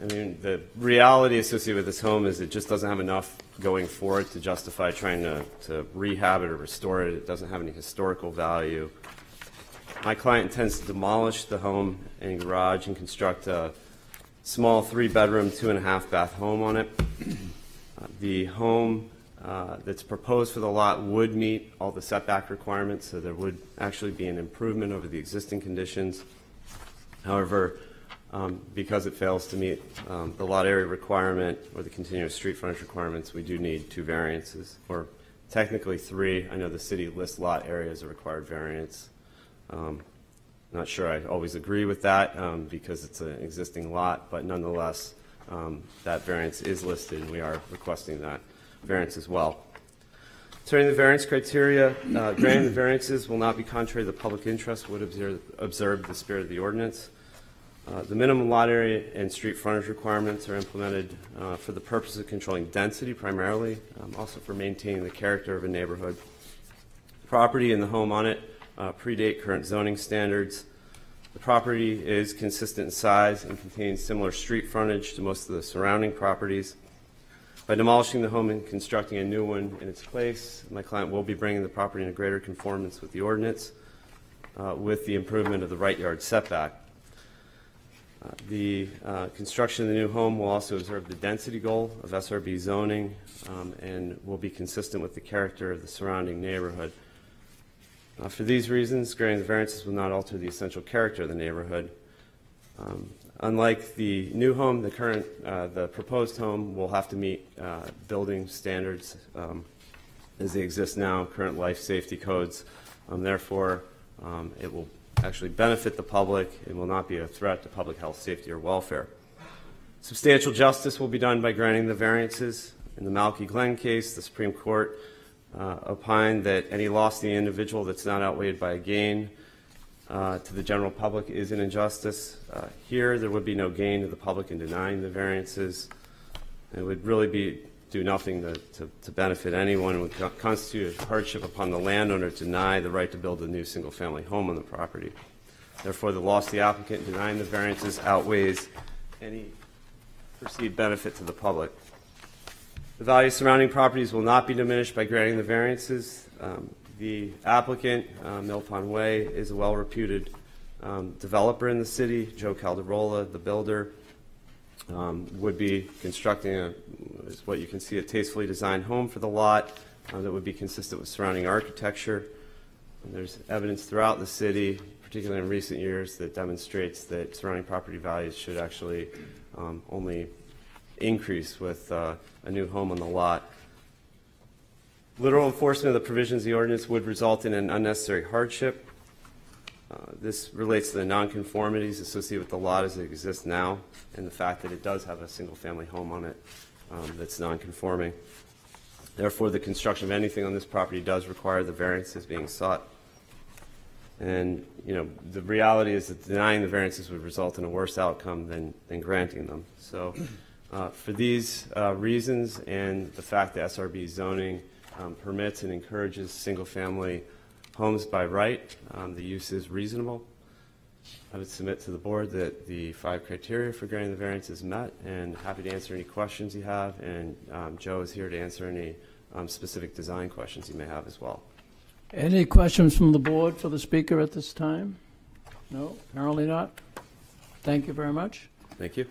I mean, the reality associated with this home is it just doesn't have enough going for it to justify trying to, to rehab it or restore it. It doesn't have any historical value. My client intends to demolish the home and garage and construct a small three-bedroom, two-and-a-half-bath home on it. *clears throat* Uh, The home uh, that's proposed for the lot would meet all the setback requirements, so there would actually be an improvement over the existing conditions. However, um, because it fails to meet um, the lot area requirement or the continuous street frontage requirements, we do need two variances, or technically three. I know the city lists lot area as a required variance. Um, Not sure I always agree with that um, because it's an existing lot, but nonetheless, um, that variance is listed, and we are requesting that variance as well. Turning the variance criteria, uh, granting the variances will not be contrary to the public interest, would observe, observe the spirit of the ordinance. Uh, The minimum lot area and street frontage requirements are implemented uh, for the purpose of controlling density primarily, um, also for maintaining the character of a neighborhood. Property and the home on it uh, predate current zoning standards. The property is consistent in size and contains similar street frontage to most of the surrounding properties. By demolishing the home and constructing a new one in its place, my client will be bringing the property into greater conformance with the ordinance uh, with the improvement of the right yard setback. Uh, The uh, construction of the new home will also observe the density goal of SRB zoning um, and will be consistent with the character of the surrounding neighborhood. Uh, For these reasons, granting the variances will not alter the essential character of the neighborhood. Um, Unlike the new home, the current, uh, the proposed home will have to meet uh, building standards um, as they exist now, current life safety codes. Um, Therefore, um, it will actually benefit the public. It will not be a threat to public health, safety, or welfare. Substantial justice will be done by granting the variances. In the Malachy Glen case, the Supreme Court uh, opined that any loss to the individual that's not outweighed by a gain uh, to the general public is an injustice. Uh, Here, there would be no gain to the public in denying the variances. It would really be, do nothing to, to, to benefit anyone. It would co- constitute a hardship upon the landowner to deny the right to build a new single-family home on the property. Therefore, the loss to the applicant in denying the variances outweighs any perceived benefit to the public. The value surrounding properties will not be diminished by granting the variances. Um, The applicant, uh, Mill Pond Way, is a well-reputed um, developer in the city. Joe Calderola, the builder, um, would be constructing a, is what you can see, a tastefully designed home for the lot uh, that would be consistent with surrounding architecture. And there's evidence throughout the city, particularly in recent years, that demonstrates that surrounding property values should actually um, only increase with uh, a new home on the lot. Literal enforcement of the provisions of the ordinance would result in an unnecessary hardship. Uh, This relates to the nonconformities associated with the lot as it exists now, and the fact that it does have a single-family home on it um, that's nonconforming. Therefore, the construction of anything on this property does require the variances being sought. And, you know, the reality is that denying the variances would result in a worse outcome than, than granting them. So, uh, for these uh, reasons and the fact that SRB zoning um, permits and encourages single-family homes by right, um, the use is reasonable. I would submit to the board that the five criteria for granting the variance is met, and happy to answer any questions you have, and um, Joe is here to answer any um, specific design questions you may have as well. Any questions from the board for the speaker at this time? No, apparently not. Thank you very much. Thank you.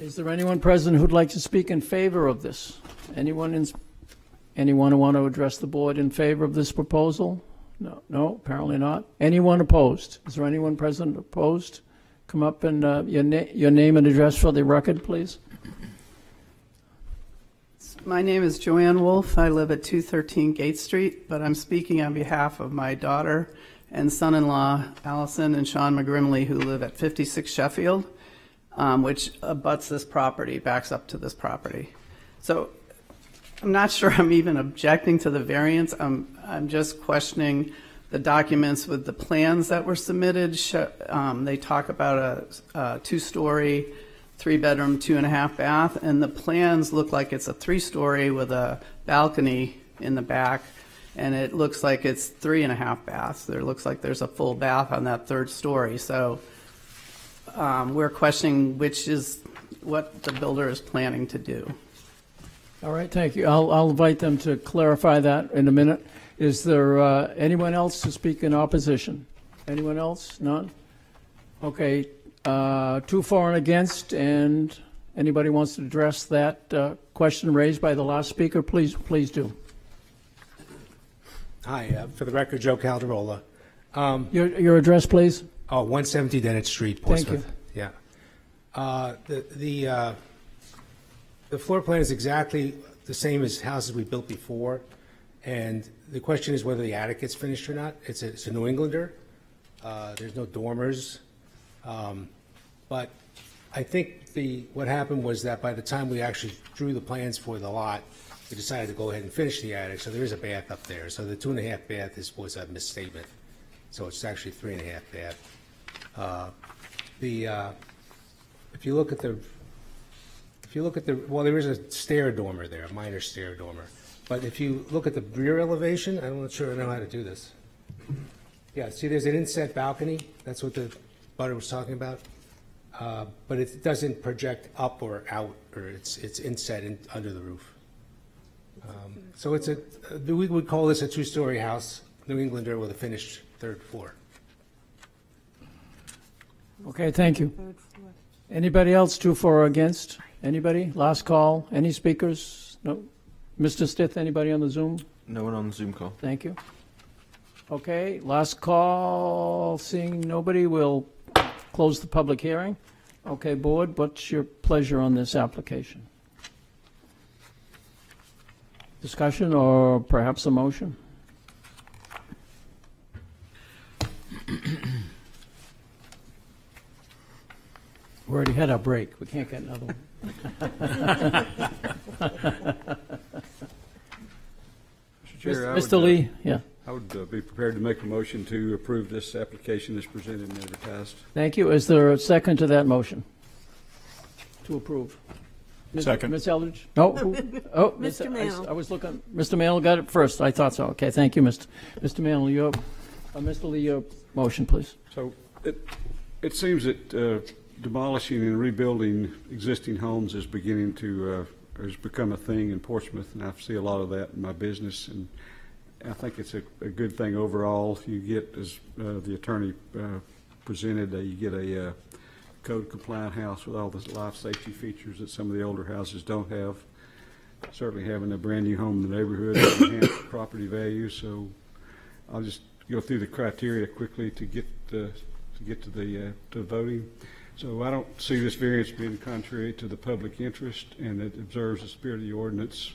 Is there anyone present who'd like to speak in favor of this? Anyone in, anyone who want to address the board in favor of this proposal? No, no, apparently not. Anyone opposed? Is there anyone present opposed? Come up and, uh, your na, your name and address for the record, please. My name is Joanne Wolf. I live at 213 Gate Street, but I'm speaking on behalf of my daughter and son-in-law, Allison and Sean McGrimley, who live at 56 Sheffield, um, which abuts this property, backs up to this property. So I'm not *laughs* sure I'm even objecting to the variance. I'm, I'm just questioning the documents with the plans that were submitted. Um, they talk about a, a two-story, three-bedroom, two-and-a-half bath, and the plans look like it's a three-story with a balcony in the back, and it looks like it's three and a half baths. There looks like there's a full bath on that third story. So um, we're questioning which is what the builder is planning to do. All right, thank you. I'll, I'll invite them to clarify that in a minute. Is there uh, anyone else to speak in opposition? Anyone else? None? Okay, uh, two for and against, and anybody wants to address that uh, question raised by the last speaker, please, please do. Hi, uh, for the record, Joe Calderola. Um, Your, your address, please? Oh, 170 Dennett Street, Thank Portsmouth. Yeah. Uh, The, the, uh, the floor plan is exactly the same as houses we built before, and the question is whether the attic gets finished or not. It's a, it's a New Englander. Uh, There's no dormers. Um, But I think the, what happened was that by the time we actually drew the plans for the lot, we decided to go ahead and finish the attic, so there is a bath up there. So the two and a half bath is, was a misstatement. So it's actually three and a half bath. Uh, The, uh, if you look at the, if you look at the, well, there is a stair dormer there, a minor stair dormer. But if you look at the rear elevation, I'm not sure I know how to do this. Yeah, see, there's an inset balcony, that's what the butter was talking about. uh, but it doesn't project up or out, or it's, it's inset in, under the roof. Um, So it's a, we would call this a two-story house, New Englander with a finished third floor. Okay, thank you. Anybody else, two for or against? Anybody? Last call? Any speakers? No? Mr. Stith, anybody on the Zoom? No one on the Zoom call. Thank you. Okay, last call, seeing nobody, we'll close the public hearing. Okay, board, what's your pleasure on this application? Discussion or perhaps a motion? *clears throat* We already had our break, we can't get another one. Chair, I would, Mr. uh, Lee, yeah. I would uh, be prepared to make a motion to approve this application as presented and advertised. Thank you. Is there a second to that motion? To approve? Ms. Second. Ms. Eldridge? No? who- *laughs* Oh, Ms. Mr. I- Mannle. I was looking, Mr. Mannle got it first. I thought so. Okay, thank you, Mr. Mr. Mannle. Your, uh, Mr. Lee, your motion, please. So it, it seems that uh, demolishing and rebuilding existing homes is beginning to, uh, has become a thing in Portsmouth, and I see a lot of that in my business, and I think it's a, a good thing overall. You get, as uh, the attorney uh, presented, uh, you get a uh, code-compliant house with all the life safety features that some of the older houses don't have. Certainly having a brand-new home in the neighborhood enhances property value, so I'll just go through the criteria quickly to get, uh, to get to the, to voting. So I don't see this variance being contrary to the public interest, and it observes the spirit of the ordinance.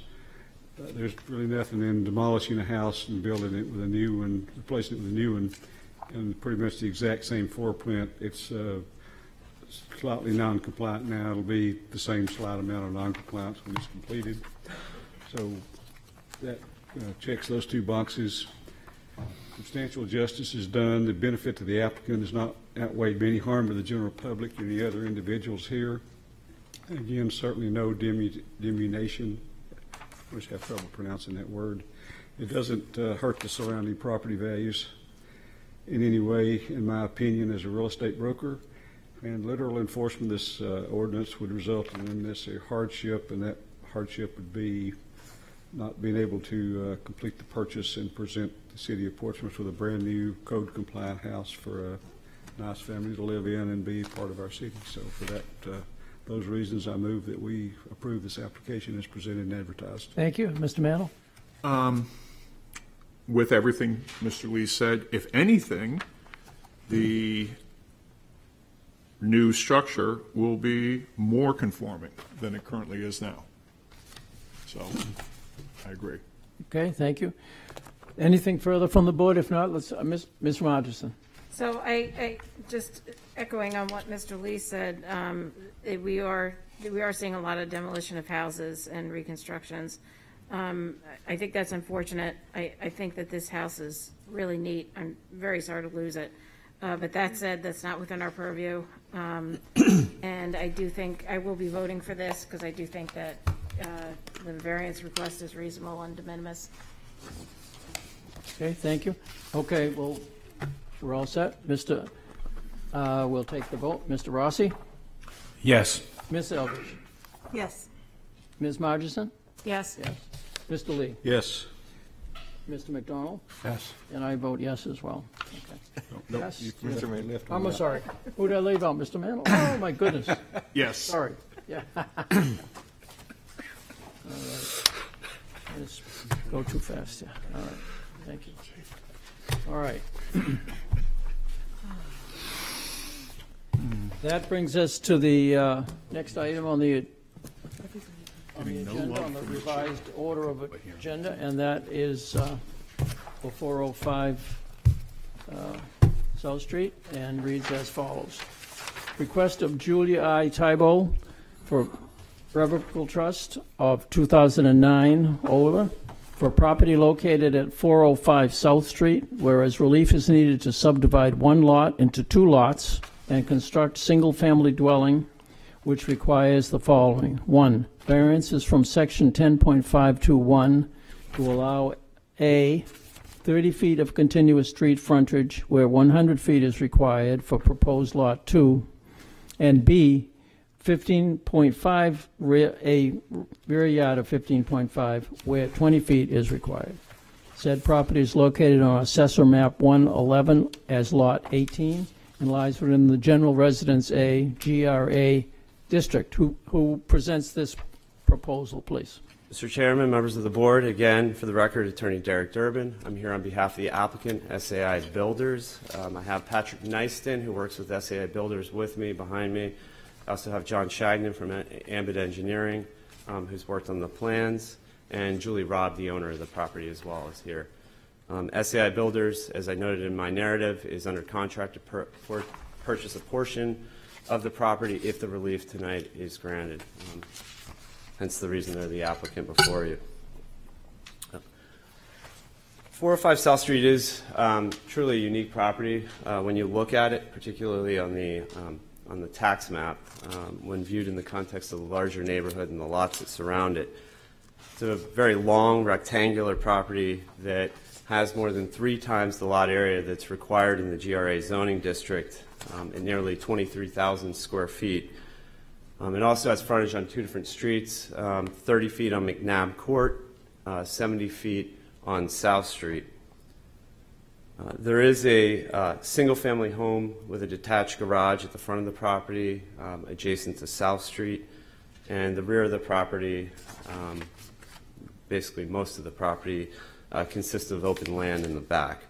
Uh, There's really nothing in demolishing a house and building it with a new one, replacing it with a new one, and pretty much the exact same floor plan. It's uh, slightly non-compliant now. It'll be the same slight amount of non-compliance when it's completed. So that uh, checks those two boxes. Substantial justice is done. The benefit to the applicant is not outweighed by any harm to the general public and the other individuals here. Again, certainly no diminution. I always have trouble pronouncing that word. It doesn't uh, hurt the surrounding property values in any way, in my opinion, as a real estate broker. And literal enforcement of this uh, ordinance would result in unnecessary hardship, and that hardship would be not being able to uh, complete the purchase and present the city of Portsmouth with a brand-new code-compliant house for a nice family to live in and be part of our city. So for that, uh, those reasons, I move that we approve this application as presented and advertised. Thank you. Mr. Mannle? Um, With everything Mr. Lee said, if anything, the new structure will be more conforming than it currently is now. So, I agree. Okay, thank you. Anything further from the board? If not, let's, uh, Ms. Ms. Rogerson. So I, I, just echoing on what Mr. Lee said, um, eh, we are, we are seeing a lot of demolition of houses and reconstructions. Um, I think that's unfortunate. I, I think that this house is really neat. I'm very sorry to lose it. Uh, but that said, that's not within our purview. Um, *clears throat* and I do think, I will be voting for this because I do think that, uh, the variance request is reasonable and de minimis. Okay, thank you. Okay, well, we're all set. Mr., uh, we'll take the vote. Mr. Rossi? Yes. Ms. Eldridge? Yes. Ms. Margeson? Yes. Yes. Mr. Lee? Yes. Mr. McDonald? Yes. And I vote yes as well. Okay. Nope, Yes. you left- Mr. left on I'm that. sorry. Who did I leave out? Mr. Mannle? Oh, my goodness. *laughs* Yes. Sorry. Yeah. *laughs* All right. Let's go too fast, yeah. All right. Thank you. All right. That brings us to the uh, next item on the, on the agenda, on the revised order of agenda, and that is uh, 405 uh, South Street, and reads as follows. Request of Julia I. Tybo for Revocable Trust of 2009 Oler for property located at 405 South Street, whereas relief is needed to subdivide one lot into two lots and construct single-family dwelling, which requires the following. One, variances from section 10.521 to allow A, 30 feet of continuous street frontage where 100 feet is required for proposed lot 2, And B, 15.5, a rear yard of 15.5 where 20 feet is required. Said property is located on Assessor Map 111 as Lot 18 and lies within the General Residence A GRA District. Who who presents this proposal, please? Mr. Chairman, members of the board, again, for the record, Attorney Derek Durbin. I'm here on behalf of the applicant, SAI Builders. Um, I have Patrick Nyston, who works with SAI Builders with me, behind me. I also have John Chagnon from Ambit Engineering, um, who's worked on the plans, and Julie Robb, the owner of the property as well, is here. Um, SAI Builders, as I noted in my narrative, is under contract to purchase a portion of the property if the relief tonight is granted. Um, hence the reason they're the applicant before you. 405 South Street is um, truly a unique property uh, when you look at it, particularly on the, um, on the tax map, um, when viewed in the context of the larger neighborhood and the lots that surround it. It's a very long rectangular property that has more than three times the lot area that's required in the GRA zoning district um, and nearly 23,000 square feet. Um, it also has frontage on two different streets, um, 30 feet on McNabb Court, uh, 70 feet on South Street. Uh, there is a uh, single-family home with a detached garage at the front of the property, um, adjacent to South Street, and the rear of the property, um, basically most of the property, uh, consists of open land in the back.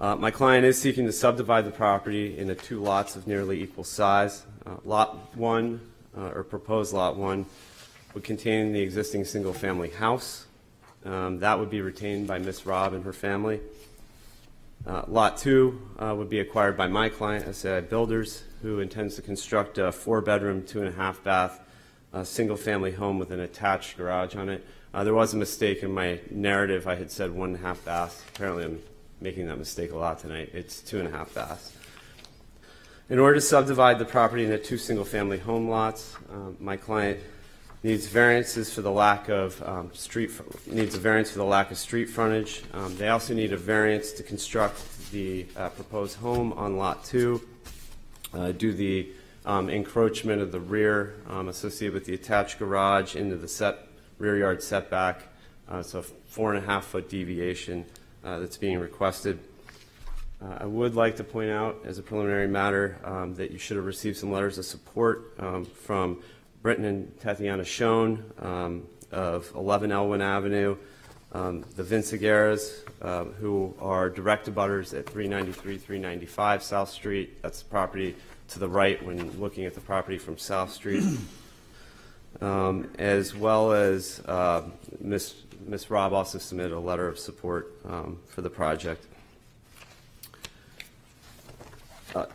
Uh, My client is seeking to subdivide the property into two lots of nearly equal size. Uh, Lot 1, uh, or proposed Lot 1, would contain the existing single-family house. Um, That would be retained by Miss Robb and her family. Uh, Lot 2 uh, would be acquired by my client, SAI Builders, who intends to construct a four-bedroom, two-and-a-half-bath, uh, single-family home with an attached garage on it. Uh, There was a mistake in my narrative. I had said one-and-a-half baths. Apparently, I'm making that mistake a lot tonight. It's two-and-a-half baths. In order to subdivide the property into two single-family home lots, um, my client needs variances for the lack of um, street, needs a variance for the lack of street frontage. Um, They also need a variance to construct the uh, proposed home on Lot 2, uh, do the um, encroachment of the rear um, associated with the attached garage into the set, rear yard setback. Uh, a four and a half foot deviation uh, that's being requested. Uh, I would like to point out, as a preliminary matter, um, that you should have received some letters of support um, from Britton and Tatiana Schoen um, of 11 Elwyn Avenue, um, the Vincigueras, uh, who are direct abutters at 393, 395 South Street. That's the property to the right when looking at the property from South Street. *clears throat* Um, As well as uh, Ms. Ms. Also submitted a letter of support um, for the project. Uh,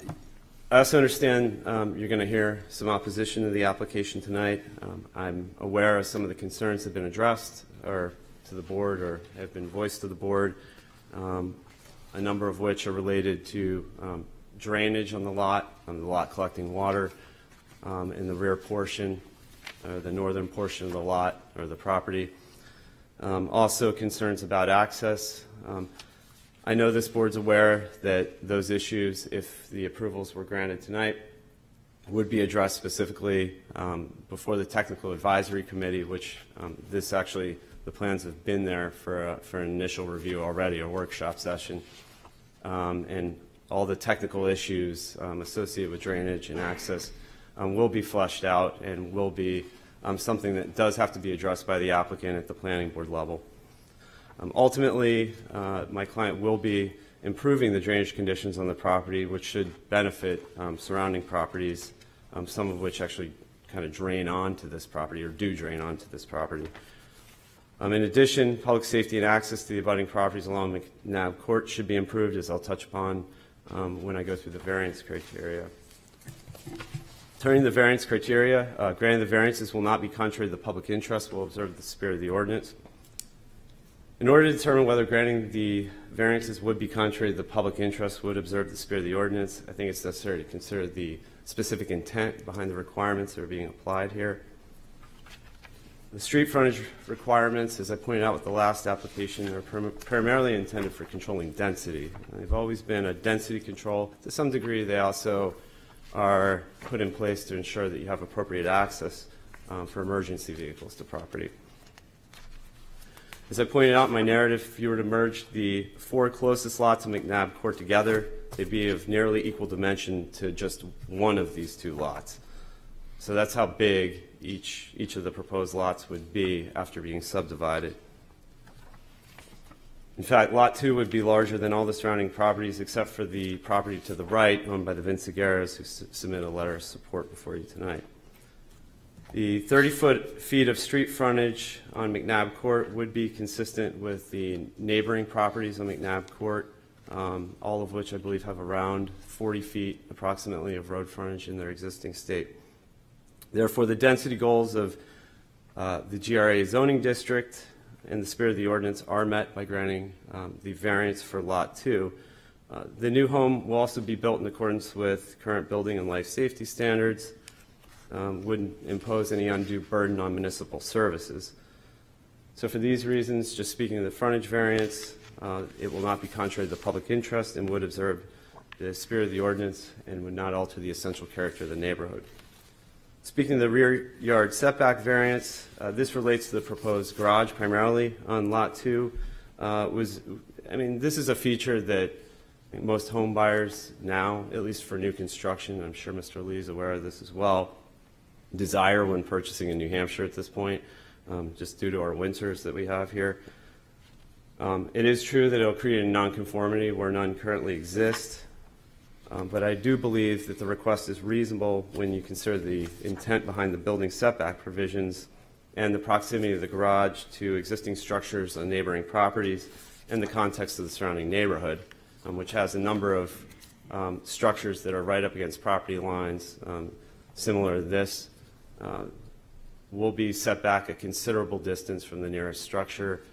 I also understand um, you're going to hear some opposition to the application tonight. Um, I'm aware of some of the concerns that have been addressed or to the board or have been voiced to the board, um, a number of which are related to um, drainage on the lot, on the lot collecting water um, in the rear portion, or the northern portion of the lot or the property. Um, Also concerns about access. I know this board's aware that those issues, if the approvals were granted tonight, would be addressed specifically um, before the Technical Advisory Committee, which um, this actually, the plans have been there for, a- for an initial review already, a workshop session. Um, And all the technical issues um, associated with drainage and access um, will be fleshed out and will be um, something that does have to be addressed by the applicant at the planning board level. Um, Ultimately, uh, my client will be improving the drainage conditions on the property, which should benefit um, surrounding properties, um, some of which actually kind of drain onto this property or do drain onto this property. Um, In addition, public safety and access to the abutting properties along McNabb Court should be improved, as I'll touch upon um, when I go through the variance criteria. Turning to the variance criteria, uh, granting the variances will not be contrary to the public interest, will observe the spirit of the ordinance. In order to determine whether granting the variances would be contrary to the public interest, would observe the spirit of the ordinance, I think it's necessary to consider the specific intent behind the requirements that are being applied here. The street frontage requirements, as I pointed out with the last application, are prim- primarily intended for controlling density. They've always been a density control. To some degree, they also are put in place to ensure that you have appropriate access um, for emergency vehicles to property. As I pointed out in my narrative, if you were to merge the four closest lots of McNabb Court together, they'd be of nearly equal dimension to just one of these two lots. So that's how big each, each of the proposed lots would be after being subdivided. In fact, Lot 2 would be larger than all the surrounding properties except for the property to the right owned by the Vincigueras who s- submitted a letter of support before you tonight. The 30 foot feet of street frontage on McNabb Court would be consistent with the neighboring properties on McNabb Court, um, all of which I believe have around 40 feet approximately of road frontage in their existing state. Therefore, the density goals of uh, the GRA zoning district and the spirit of the ordinance are met by granting um, the variance for Lot 2. Uh, The new home will also be built in accordance with current building and life safety standards, um, wouldn't impose any undue burden on municipal services. So for these reasons, just speaking of the frontage variance, uh, it will not be contrary to the public interest and would observe the spirit of the ordinance and would not alter the essential character of the neighborhood. Speaking of the rear yard setback variance, uh, this relates to the proposed garage primarily on Lot 2. Uh, Was, I mean, this is a feature that most home buyers now, at least for new construction, I'm sure Mr. Lee is aware of this as well, desire when purchasing in New Hampshire at this point, um, just due to our winters that we have here. Um, It is true that it'll create a nonconformity where none currently exist. Um, But I do believe that the request is reasonable when you consider the intent behind the building setback provisions and the proximity of the garage to existing structures on neighboring properties and the context of the surrounding neighborhood, um, which has a number of um, structures that are right up against property lines, um, similar to this. Uh, Will be set back a considerable distance from the nearest structure.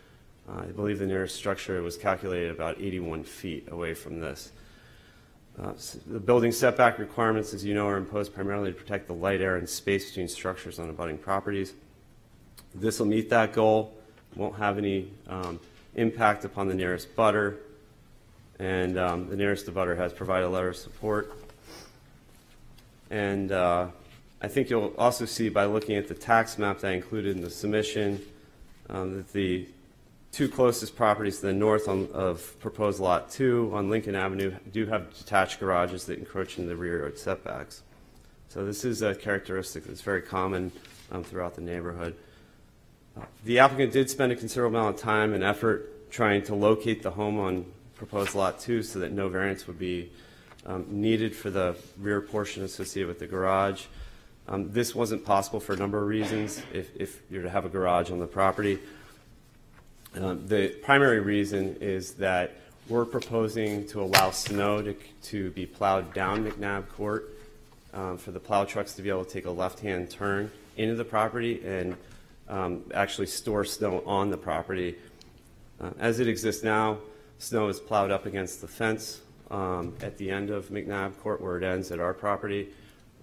Uh, I believe the nearest structure was calculated about 81 feet away from this. Uh, s- The building setback requirements, as you know, are imposed primarily to protect the light, air, and space between structures on abutting properties. This will meet that goal, won't have any um, impact upon the nearest butter, and um, the nearest butter has provided a letter of support. And uh, I think you'll also see by looking at the tax map that I included in the submission, um, that the two closest properties to the north on, of proposed Lot 2 on Lincoln Avenue do have detached garages that encroach into the rear yard setbacks. So this is a characteristic that's very common um, throughout the neighborhood. The applicant did spend a considerable amount of time and effort trying to locate the home on proposed Lot 2 so that no variance would be um, needed for the rear portion associated with the garage. Um, This wasn't possible for a number of reasons, if, if you're to have a garage on the property. Um, The primary reason is that we're proposing to allow snow to, to be plowed down McNabb Court um, for the plow trucks to be able to take a left-hand turn into the property and um, actually store snow on the property. Uh, As it exists now, snow is plowed up against the fence um, at the end of McNabb Court where it ends at our property.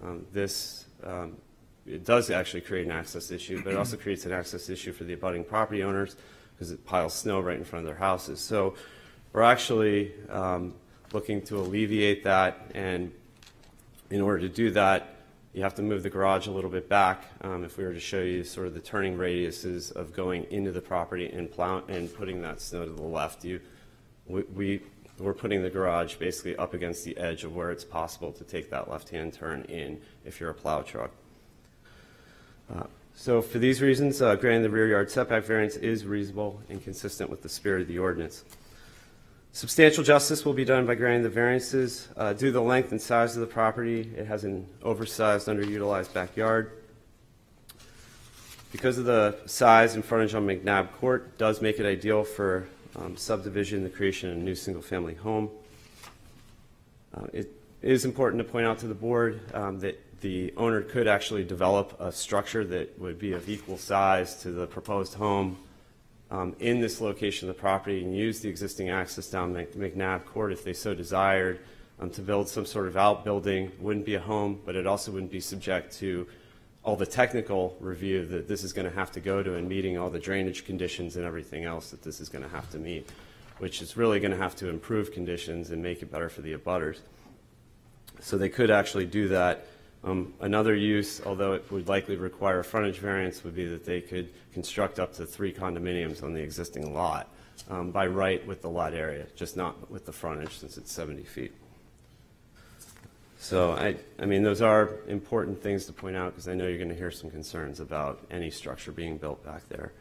Um, This, um, it does actually create an access issue, but it also creates an access issue for the abutting property owners because it piles snow right in front of their houses. So we're actually um, looking to alleviate that, and in order to do that, you have to move the garage a little bit back. Um, If we were to show you sort of the turning radiuses of going into the property and plow, and putting that snow to the left, you, we, we- we're putting the garage basically up against the edge of where it's possible to take that left-hand turn in if you're a plow truck. Uh, So for these reasons, uh, granting the rear yard setback variance is reasonable and consistent with the spirit of the ordinance. Substantial justice will be done by granting the variances. Uh, Due to the length and size of the property, it has an oversized, underutilized backyard. Because of the size and frontage on McNabb Court, does make it ideal for um, subdivision, the creation of a new single-family home. Uh, It is important to point out to the board um, that the owner could actually develop a structure that would be of equal size to the proposed home um, in this location of the property and use the existing access down Mc- McNabb Court if they so desired um, to build some sort of outbuilding. Wouldn't be a home, but it also wouldn't be subject to all the technical review that this is going to have to go to and meeting all the drainage conditions and everything else that this is going to have to meet, which is really going to have to improve conditions and make it better for the abutters. So they could actually do that. Um, Another use, although it would likely require a frontage variance, would be that they could construct up to three condominiums on the existing lot um, by right with the lot area, just not with the frontage since it's 70 feet. So I, I mean, those are important things to point out because I know you're going to hear some concerns about any structure being built back there.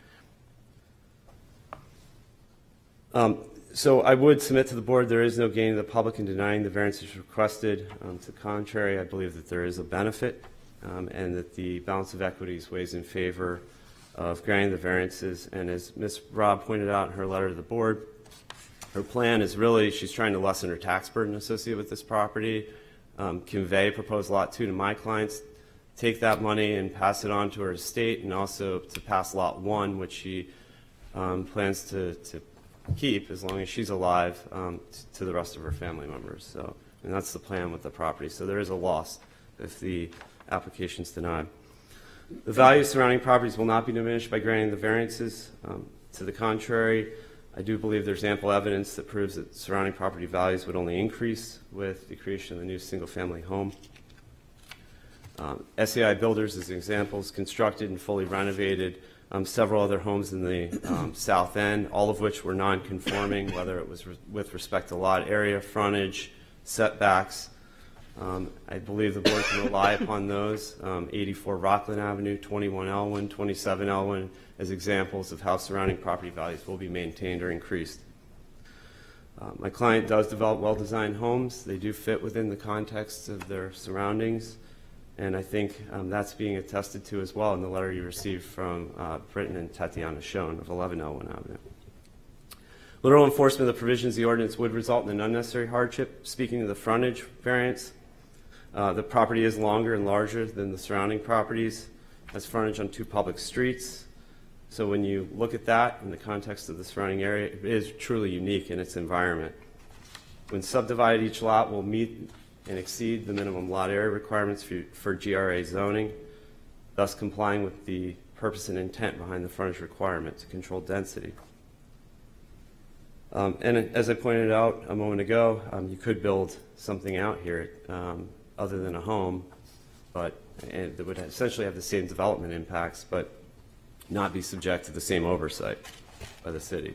Um, So I would submit to the board, there is no gain to the public in denying the variances requested. Um, To the contrary, I believe that there is a benefit um, and that the balance of equities weighs in favor of granting the variances. And as Ms. Robb pointed out in her letter to the board, her plan is really, she's trying to lessen her tax burden associated with this property, um, convey proposed Lot 2 to my clients, take that money and pass it on to her estate, and also to pass Lot 1, which she um, plans to to keep as long as she's alive um, to the rest of her family members. So, and that's the plan with the property. So there is a loss if the application's denied. The value surrounding properties will not be diminished by granting the variances. Um, To the contrary, I do believe there's ample evidence that proves that surrounding property values would only increase with the creation of the new single-family home. Um, SAI Builders, as examples, constructed and fully renovated um, several other homes in the um, south end, all of which were non-conforming, whether it was re- with respect to lot area, frontage, setbacks. Um, I believe the board can rely upon those, um, 84 Rockland Avenue, 21 Elwyn, 27 Elwyn, as examples of how surrounding property values will be maintained or increased. Uh, My client does develop well-designed homes. They do fit within the context of their surroundings. And I think um, that's being attested to as well in the letter you received from uh, Britton and Tatiana Schoen of 11 Elwyn Avenue. Literal enforcement of the provisions of the ordinance would result in an unnecessary hardship. Speaking of the frontage variance, uh, the property is longer and larger than the surrounding properties, has frontage on two public streets. So when you look at that in the context of the surrounding area, it is truly unique in its environment. When subdivided, each lot will meet and exceed the minimum lot area requirements for, for GRA zoning, thus complying with the purpose and intent behind the frontage requirement to control density. Um, and as I pointed out a moment ago, um, you could build something out here um, other than a home, but that would essentially have the same development impacts, but not be subject to the same oversight by the city.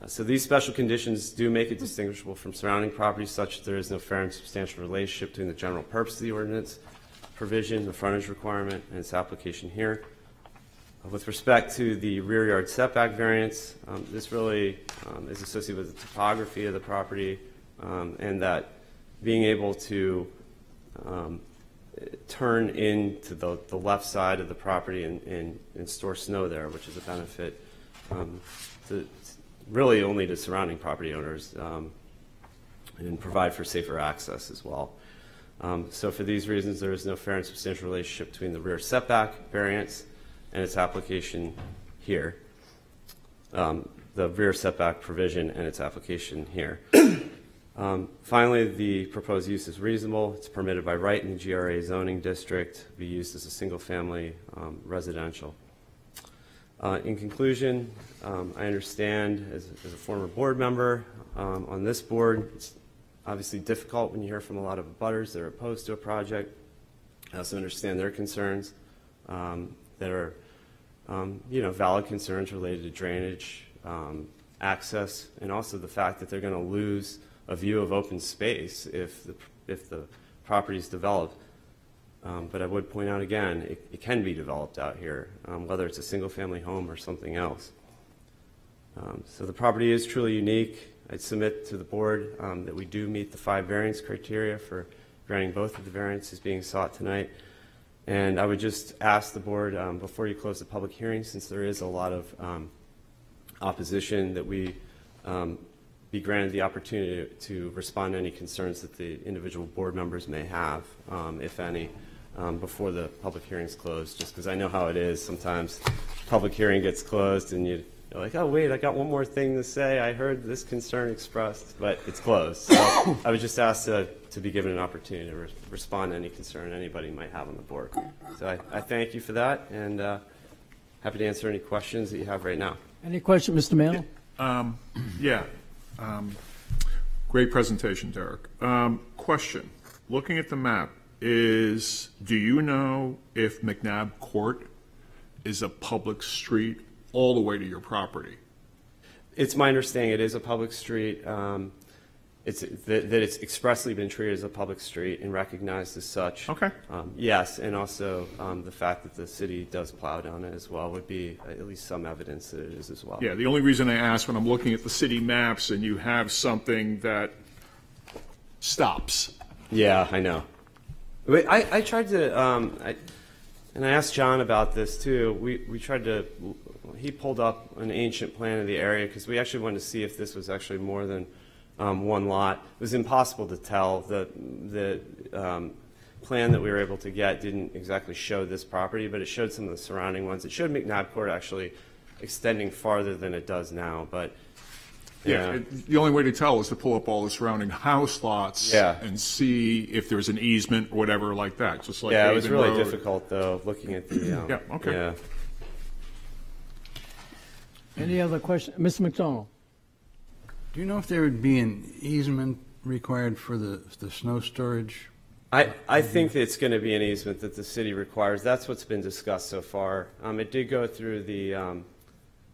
Uh, So these special conditions do make it distinguishable from surrounding properties such that there is no fair and substantial relationship between the general purpose of the ordinance provision, the frontage requirement, and its application here. Uh, With respect to the rear yard setback variance, um, this really um, is associated with the topography of the property um, and that being able to um, turn into the, the left side of the property and, and, and store snow there, which is a benefit um, to, really only to surrounding property owners um, and provide for safer access as well. Um, so for these reasons, there is no fair and substantial relationship between the rear setback variance and its application here. Um, the rear setback provision and its application here. Um, Finally, the proposed use is reasonable. It's permitted by right in the GRA zoning district, be used as a single-family um, residential. Uh, In conclusion, um, I understand as as a former board member um, on this board, it's obviously difficult when you hear from a lot of abutters that are opposed to a project. I also understand their concerns um, that are, um, you know, valid concerns related to drainage, access, and also the fact that they're going to lose a view of open space if the, if the property is developed. Um, But I would point out again, it, it can be developed out here, um, whether it's a single-family home or something else. Um, So the property is truly unique. I'd submit to the board um, that we do meet the five variance criteria for granting both of the variances being sought tonight. And I would just ask the board, um, before you close the public hearing, since there is a lot of um, opposition, that we be granted the opportunity to respond to any concerns that the individual board members may have, um, if any, um, before the public hearing's closed, just because I know how it is. Sometimes public hearing gets closed and you- you're like, oh, wait, I got one more thing to say. I heard this concern expressed, but it's closed. So I would just ask to, to be given an opportunity to re- respond to any concern anybody might have on the board. So I, I thank you for that and uh, happy to answer any questions that you have right now. Any question, Mr. Mayo? Um, Yeah. Um, Great presentation, Derek. Um, Question. looking at the map, is, do you know if McNabb Court is a public street all the way to your property? It's my understanding it is a public street. Um, it's, that, that it's expressly been treated as a public street and recognized as such. Okay. Um, yes, and also um, the fact that the city does plow down it as well would be at least some evidence that it is as well. Yeah, the only reason I ask when I'm looking at the city maps and you have something that stops. Yeah, I know. Wait, I, I tried to, um, I, and I asked John about this too. We, we tried to, he pulled up an ancient plan of the area because we actually wanted to see if this was actually more than um, one lot. It was impossible to tell. The, the um, plan that we were able to get didn't exactly show this property, but it showed some of the surrounding ones. It showed McNabb Court actually extending farther than it does now, but Yeah, yeah. it- the only way to tell is to pull up all the surrounding house lots. Yeah. And see if there's an easement or whatever like that, just like yeah, it was really Road. difficult though, looking at the. Um, Yeah, okay. Yeah. Any other questions, Mr. McDonald? Do you know if there would be an easement required for the, the snow storage? I, I think it's going to be an easement that the city requires. That's what's been discussed so far. Um, it did go through the, um,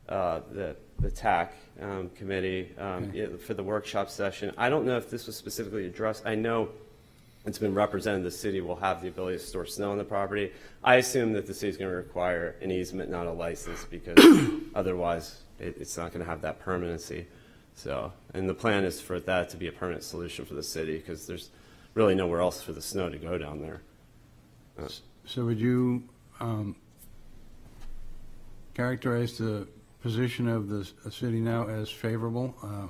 uh, the, the TAC, um, committee, um, it- for the workshop session. I don't know if this was specifically addressed. I know it's been represented the city will have the ability to store snow on the property. I assume that the city's going to require an easement, not a license, because *coughs* otherwise it, it's not going to have that permanency. So, and the plan is for that to be a permanent solution for the city, because there's really nowhere else for the snow to go down there. Uh, So would you um, characterize the position of the city now as favorable? Uh,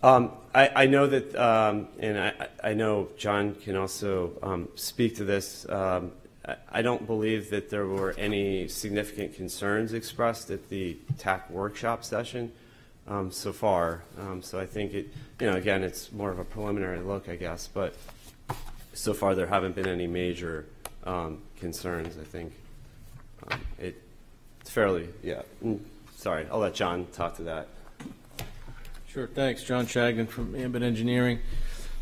Um, I, I know that, um, and I, I know John can also um, speak to this. Um, I, I don't believe that there were any significant concerns expressed at the TAC workshop session um, so far. Um, so I think it, you know, again, it's more of a preliminary look, I guess, but so far there haven't been any major um, concerns, I think. Um, it, it's fairly, yeah. Mm, Sorry, I'll let John talk to that. Sure, thanks. John Chagnon from Ambit Engineering.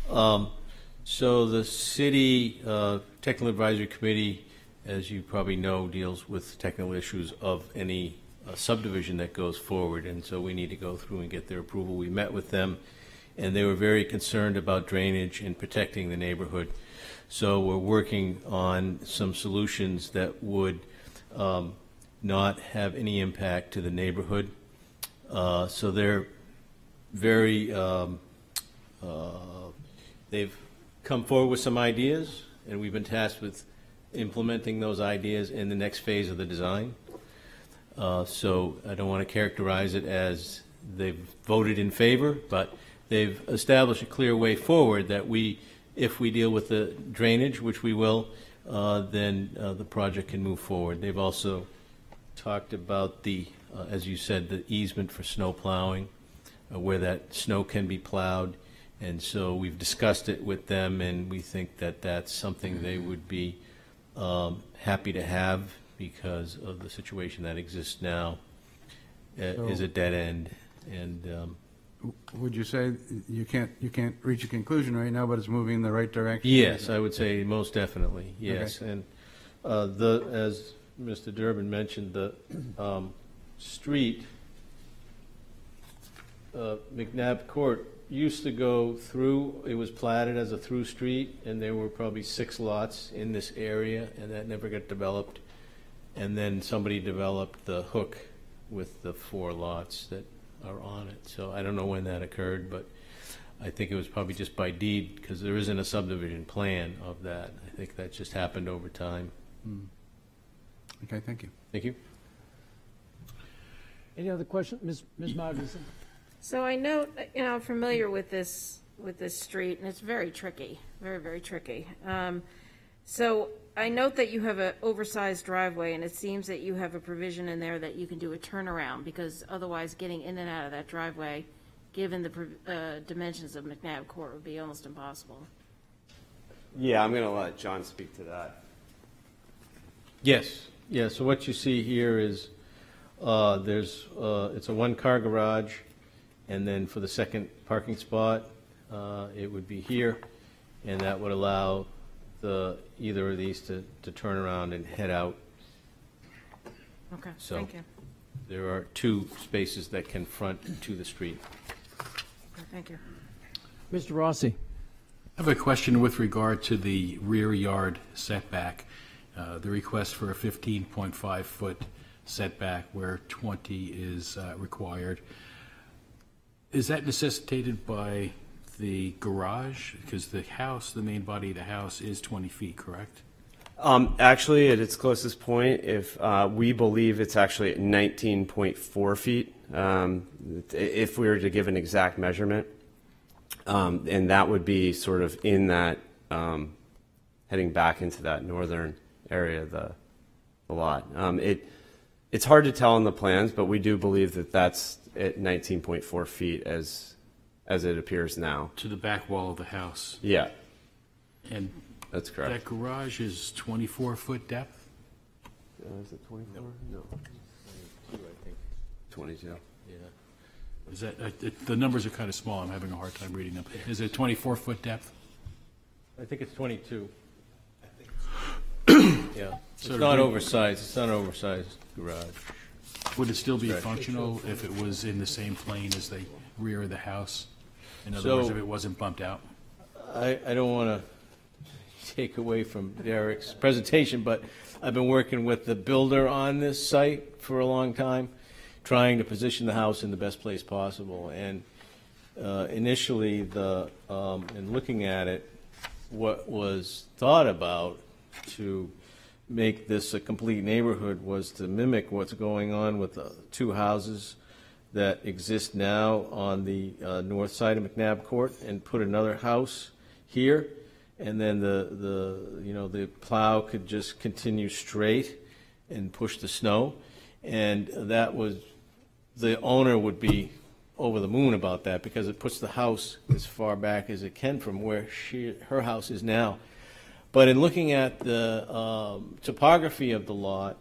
Um, So the city uh, technical advisory committee, as you probably know, deals with technical issues of any uh, subdivision that goes forward, and so we need to go through and get their approval. We met with them, and they were very concerned about drainage and protecting the neighborhood. So we're working on some solutions that would um, not have any impact to the neighborhood. Uh, So they're very, um, uh, they've come forward with some ideas, and we've been tasked with implementing those ideas in the next phase of the design. Uh, So I don't want to characterize it as they've voted in favor, but they've established a clear way forward that we, if we deal with the drainage, which we will, uh, then uh, the project can move forward. They've also talked about the, uh, as you said, the easement for snow plowing, uh, where that snow can be plowed. And so we've discussed it with them, and we think that that's something they would be um, happy to have because of the situation that exists now uh, is a dead end. And um, Would you say you can't, you can't reach a conclusion right now, but it's moving in the right direction? Yes, I would say most definitely, yes. And uh, the, as Mr. Durbin mentioned, the um, street, uh, McNabb Court used to go through, it was platted as a through street, and there were probably six lots in this area, and that never got developed. And then somebody developed the hook with the four lots that are on it. So I don't know when that occurred, but I think it was probably just by deed, because there isn't a subdivision plan of that. I think that just happened over time. Hmm. Okay, thank you. Thank you. Any other questions, Ms. Ms. Martinson? So I know, you know, I'm familiar with this, with this street, and it's very tricky, very, very tricky. Um, So I note that you have an oversized driveway, and it seems that you have a provision in there that you can do a turnaround, because otherwise getting in and out of that driveway, given the prov- uh, dimensions of McNabb Court, would be almost impossible. Yeah, I'm going to let John speak to that. Yes, yeah, so what you see here is, uh, there's, uh, it's a one-car garage, and then for the second parking spot, uh, it would be here, and that would allow the, either of these to, to turn around and head out. Okay, So- thank you. There are two spaces that can front to the street. Okay, Thank you. Mr. Rossi? I have a question with regard to the rear yard setback. Uh, The request for a 15.5-foot setback where 20 is uh, required. Is that necessitated by the garage? Because the house, the main body of the house is 20 feet, correct? Um, actually, at its closest point, if uh, we believe it's actually at 19.4 feet, um, if we were to give an exact measurement, um, and that would be sort of in that um, heading back into that northern area of the, the lot. Um, it it's hard to tell in the plans, but we do believe that that's at 19.4 feet as as it appears now. To the back wall of the house? Yeah, And that's correct. that garage is 24-foot depth? Uh, is it 24? No. 22. Yeah. Is that, uh, it- the numbers are kind of small, I'm having a hard time reading them. Is it 24-foot depth? I think it's 22. *coughs* Yeah, it's So not do- oversized, it's not an oversized garage. Would it still be Stretch. functional if it was in the same plane as the rear of the house? In other So- words, if it wasn't bumped out? I, I don't want to take away from Derek's presentation, but I've been working with the builder on this site for a long time, trying to position the house in the best place possible. And uh, initially, the, um, in looking at it, what was thought about to make this a complete neighborhood was to mimic what's going on with the two houses that exist now on the uh, north side of McNabb Court and put another house here. And then the, the, you know, the plow could just continue straight and push the snow. And that was, the owner would be over the moon about that because it puts the house as far back as it can from where she, her house is now. But in looking at the um, topography of the lot,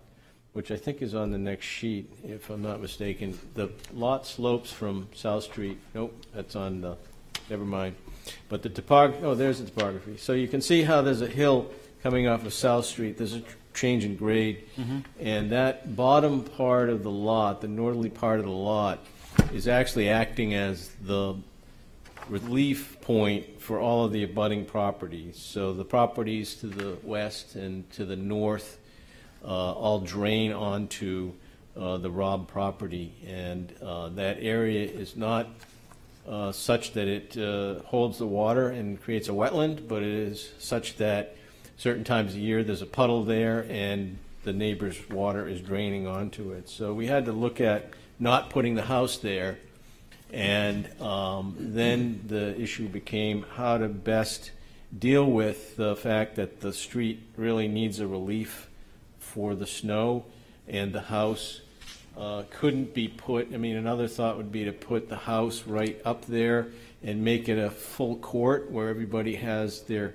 which I think is on the next sheet, if I'm not mistaken, the lot slopes from South Street. Nope, that's on the, never mind. But the topog, oh, there's the topography. So you can see how there's a hill coming off of South Street. There's a tr- change in grade. Mhm. And that bottom part of the lot, the northerly part of the lot, is actually acting as the relief point for all of the abutting properties. So the properties to the west and to the north all drain onto uh, the Robb property. And uh, that area is not uh, such that it uh, holds the water and creates a wetland, but it is such that certain times of year there's a puddle there and the neighbor's water is draining onto it. So we had to look at not putting the house there. And um, then the issue became how to best deal with the fact that the street really needs a relief for the snow and the house uh, couldn't be put, I mean, another thought would be to put the house right up there and make it a full court where everybody has their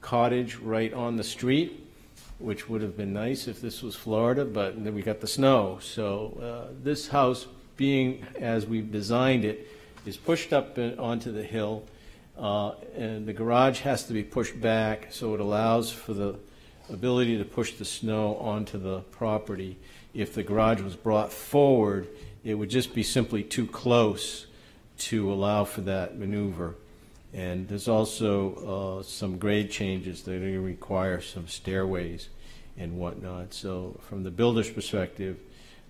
cottage right on the street, which would have been nice if this was Florida, but then we got the snow. So uh, this house, being as we've designed it, is pushed up onto the hill, uh, and the garage has to be pushed back, so it allows for the ability to push the snow onto the property. If the garage was brought forward, it would just be simply too close to allow for that maneuver. And there's also uh, some grade changes that are going to require some stairways and whatnot. So from the builder's perspective,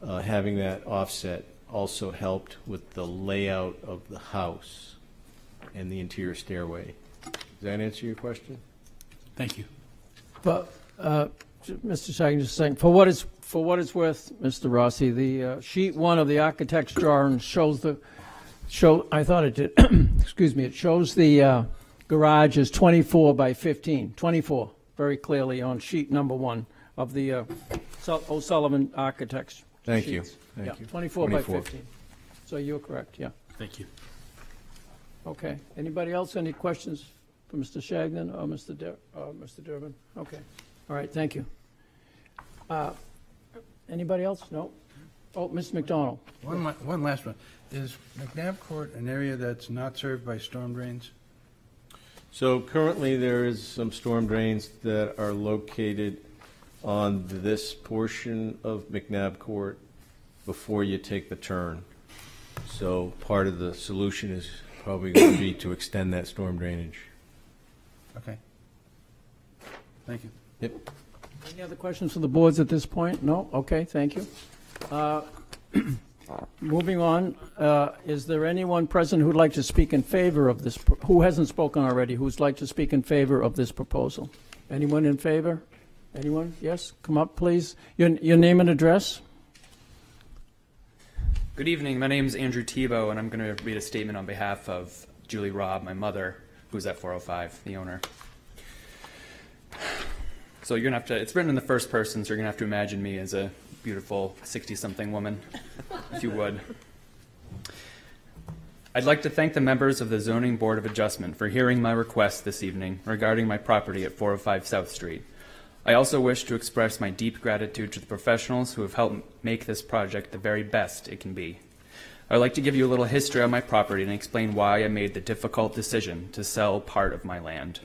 uh, having that offset also helped with the layout of the house and the interior stairway. Does that answer your question? Thank you. But, uh, Mr. Chagnon, just saying, for what it's, for what it's worth, Mr. Rossi, the uh, sheet one of the architect's drawing shows the, show, I thought it did, *clears throat* excuse me, it shows the uh, garage is 24 by 15, 24, very clearly on sheet number one of the uh, O'Sullivan Architects. Thank you. Thank Yeah, you. 24 by 15. So you're correct, yeah. Thank you. Okay. Anybody else, any questions for Mr. Chagnon or Mr. Dur- or Mr. Durbin? Okay. All right, thank you. Uh, Anybody else? No? Oh, Ms. McDonald. One, la- one last one. Is McNabb Court an area that's not served by storm drains? So currently, there is some storm drains that are located on this portion of McNabb Court before you take the turn. So part of the solution is probably going to be to extend that storm drainage. Okay. Thank you. Yep. Any other questions from the boards at this point? No? Okay, thank you. Uh, *clears throat* Moving on, uh, is there anyone present who'd like to speak in favor of this, who hasn't spoken already, who'd like to speak in favor of this proposal? Anyone in favor? Anyone? Yes? Come up, please. Your, your name and address? Good evening. My name is Andrew Tebow, and I'm going to read a statement on behalf of Julie Robb, my mother, who's at 405, the owner. So you're to have to, it's written in the first person, so you're to have to imagine me as a beautiful 60 something woman, if you would. I'd like to thank the members of the Zoning Board of Adjustment for hearing my request this evening regarding my property at 405 South Street. I also wish to express my deep gratitude to the professionals who have helped make this project the very best it can be. I would like to give you a little history on my property and explain why I made the difficult decision to sell part of my land.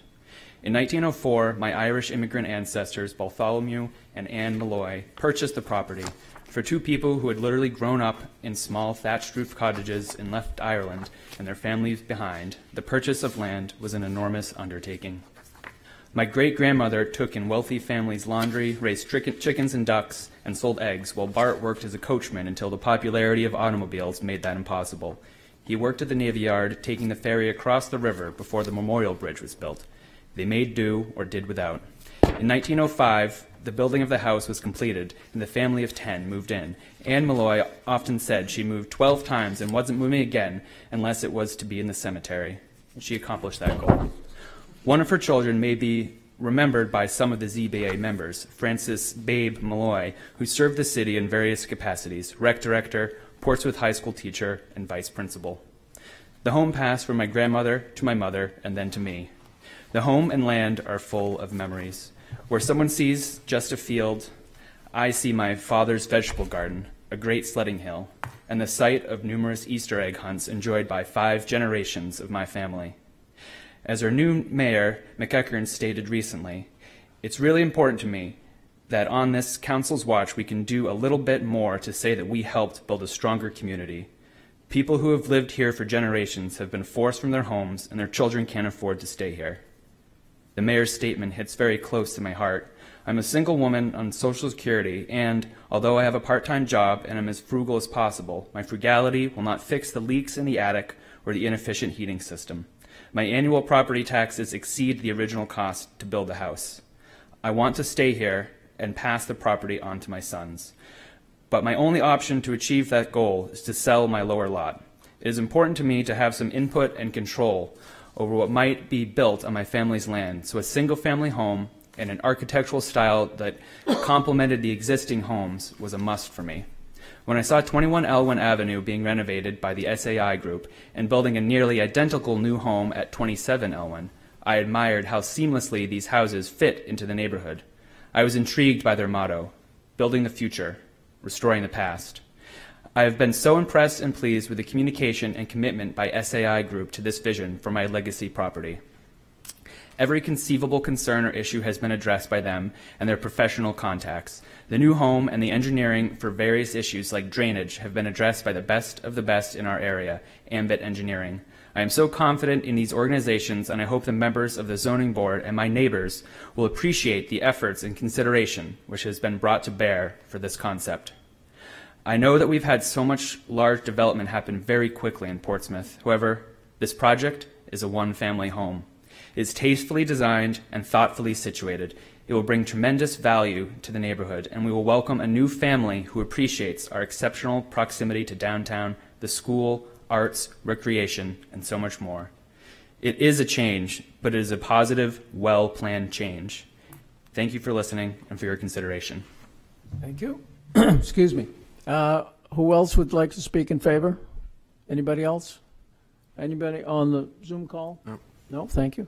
In 1904, my Irish immigrant ancestors, Bartholomew and Anne Malloy, purchased the property for two people who had literally grown up in small thatched roof cottages and left Ireland and their families behind. The purchase of land was an enormous undertaking. My great grandmother took in wealthy families' laundry, raised chickens and ducks, and sold eggs, while Bart worked as a coachman until the popularity of automobiles made that impossible. He worked at the Navy Yard, taking the ferry across the river before the Memorial Bridge was built. They made do or did without. In 1905, the building of the house was completed, and the family of ten moved in. Anne Malloy often said she moved 12 times and wasn't moving again unless it was to be in the cemetery. And she accomplished that goal. One of her children may be remembered by some of the ZBA members, Francis Babe Malloy, who served the city in various capacities, rec director, Portsmouth High School teacher, and vice principal. The home passed from my grandmother to my mother and then to me. The home and land are full of memories. Where someone sees just a field, I see my father's vegetable garden, a great sledding hill, and the site of numerous Easter egg hunts enjoyed by five generations of my family. As our new mayor, McEachern, stated recently, it's really important to me that on this council's watch we can do a little bit more to say that we helped build a stronger community. People who have lived here for generations have been forced from their homes and their children can't afford to stay here. The mayor's statement hits very close to my heart. I'm a single woman on Social Security, and although I have a part time job and am as frugal as possible, my frugality will not fix the leaks in the attic or the inefficient heating system. My annual property taxes exceed the original cost to build the house. I want to stay here and pass the property on to my sons. But my only option to achieve that goal is to sell my lower lot. It is important to me to have some input and control over what might be built on my family's land. So a single family home in an architectural style that complemented the existing homes was a must for me. When I saw 21 Elwyn Avenue being renovated by the SAI Group and building a nearly identical new home at 27 Elwyn, I admired how seamlessly these houses fit into the neighborhood. I was intrigued by their motto building the future, restoring the past. I have been so impressed and pleased with the communication and commitment by SAI Group to this vision for my legacy property. Every conceivable concern or issue has been addressed by them and their professional contacts. The new home and the engineering for various issues like drainage have been addressed by the best of the best in our area, Ambit Engineering. I am so confident in these organizations, and I hope the members of the zoning board and my neighbors will appreciate the efforts and consideration which has been brought to bear for this concept. I know that we've had so much large development happen very quickly in Portsmouth. However, this project is a one family home. It is tastefully designed and thoughtfully situated. It will bring tremendous value to the neighborhood, and we will welcome a new family who appreciates our exceptional proximity to downtown, the school, arts, recreation, and so much more. It is a change, but it is a positive, well planned change. Thank you for listening and for your consideration. Thank you. *clears throat* Excuse me. Uh, Who else would like to speak in favor? Anybody else? Anybody on the Zoom call? No. No, thank you.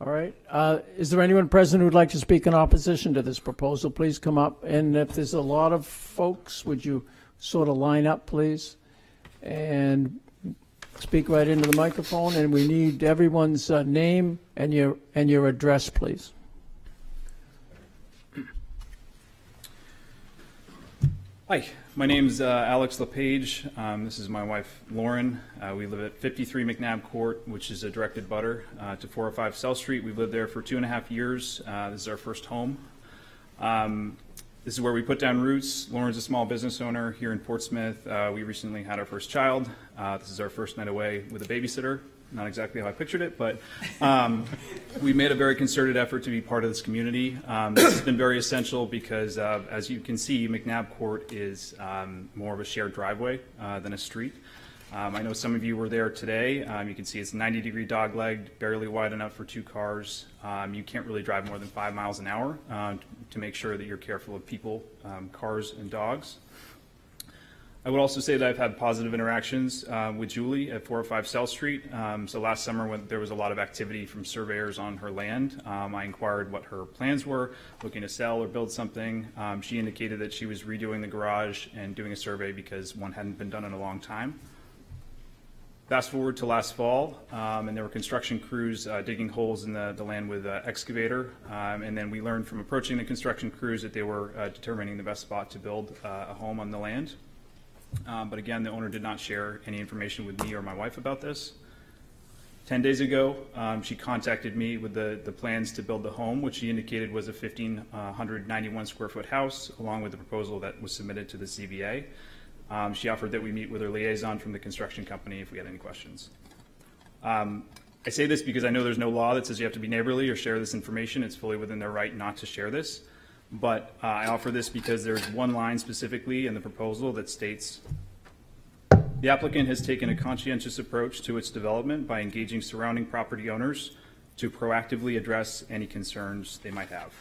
All right. Uh, Is there anyone present who'd like to speak in opposition to this proposal? Please come up. And if there's a lot of folks, would you sort of line up, please? And speak right into the microphone, and we need everyone's uh, name and your, and your address, please. Hi, my name's uh, Alex LePage. Um, this is my wife Lauren. Uh, we live at 53 McNabb Court, which is a directed butter uh, to 405 South Street. We've lived there for two and a half years. Uh, this is our first home. Um, this is where we put down roots. Lauren's a small business owner here in Portsmouth. Uh, we recently had our first child. Uh, this is our first night away with a babysitter. Not exactly how I pictured it, but um, we made a very concerted effort to be part of this community. Um, this has been very essential because, uh, as you can see, McNabb Court is um, more of a shared driveway uh, than a street. Um, I know some of you were there today. Um, you can see it's 90 degree dog legged, barely wide enough for two cars. Um, you can't really drive more than five miles an hour uh, to make sure that you're careful of people, cars, and dogs. I would also say that I've had positive interactions uh, with Julie at 405 South Street. Um, so last summer, when there was a lot of activity from surveyors on her land, um, I inquired what her plans were, looking to sell or build something. Um, she indicated that she was redoing the garage and doing a survey because one hadn't been done in a long time. Fast forward to last fall, um, and there were construction crews uh, digging holes in the, the land with uh, excavator. Um, and then we learned from approaching the construction crews that they were uh, determining the best spot to build uh, a home on the land. Um, but again, the owner did not share any information with me or my wife about this. 10 days ago, um, she contacted me with the, the plans to build the home, which she indicated was a 1,591 square foot house, along with the proposal that was submitted to the ZBA. Um, she offered that we meet with her liaison from the construction company if we had any questions. Um, I say this because I know there's no law that says you have to be neighborly or share this information. It's fully within their right not to share this. But uh, I offer this because there's one line specifically in the proposal that states, "The applicant has taken a conscientious approach to its development by engaging surrounding property owners to proactively address any concerns they might have."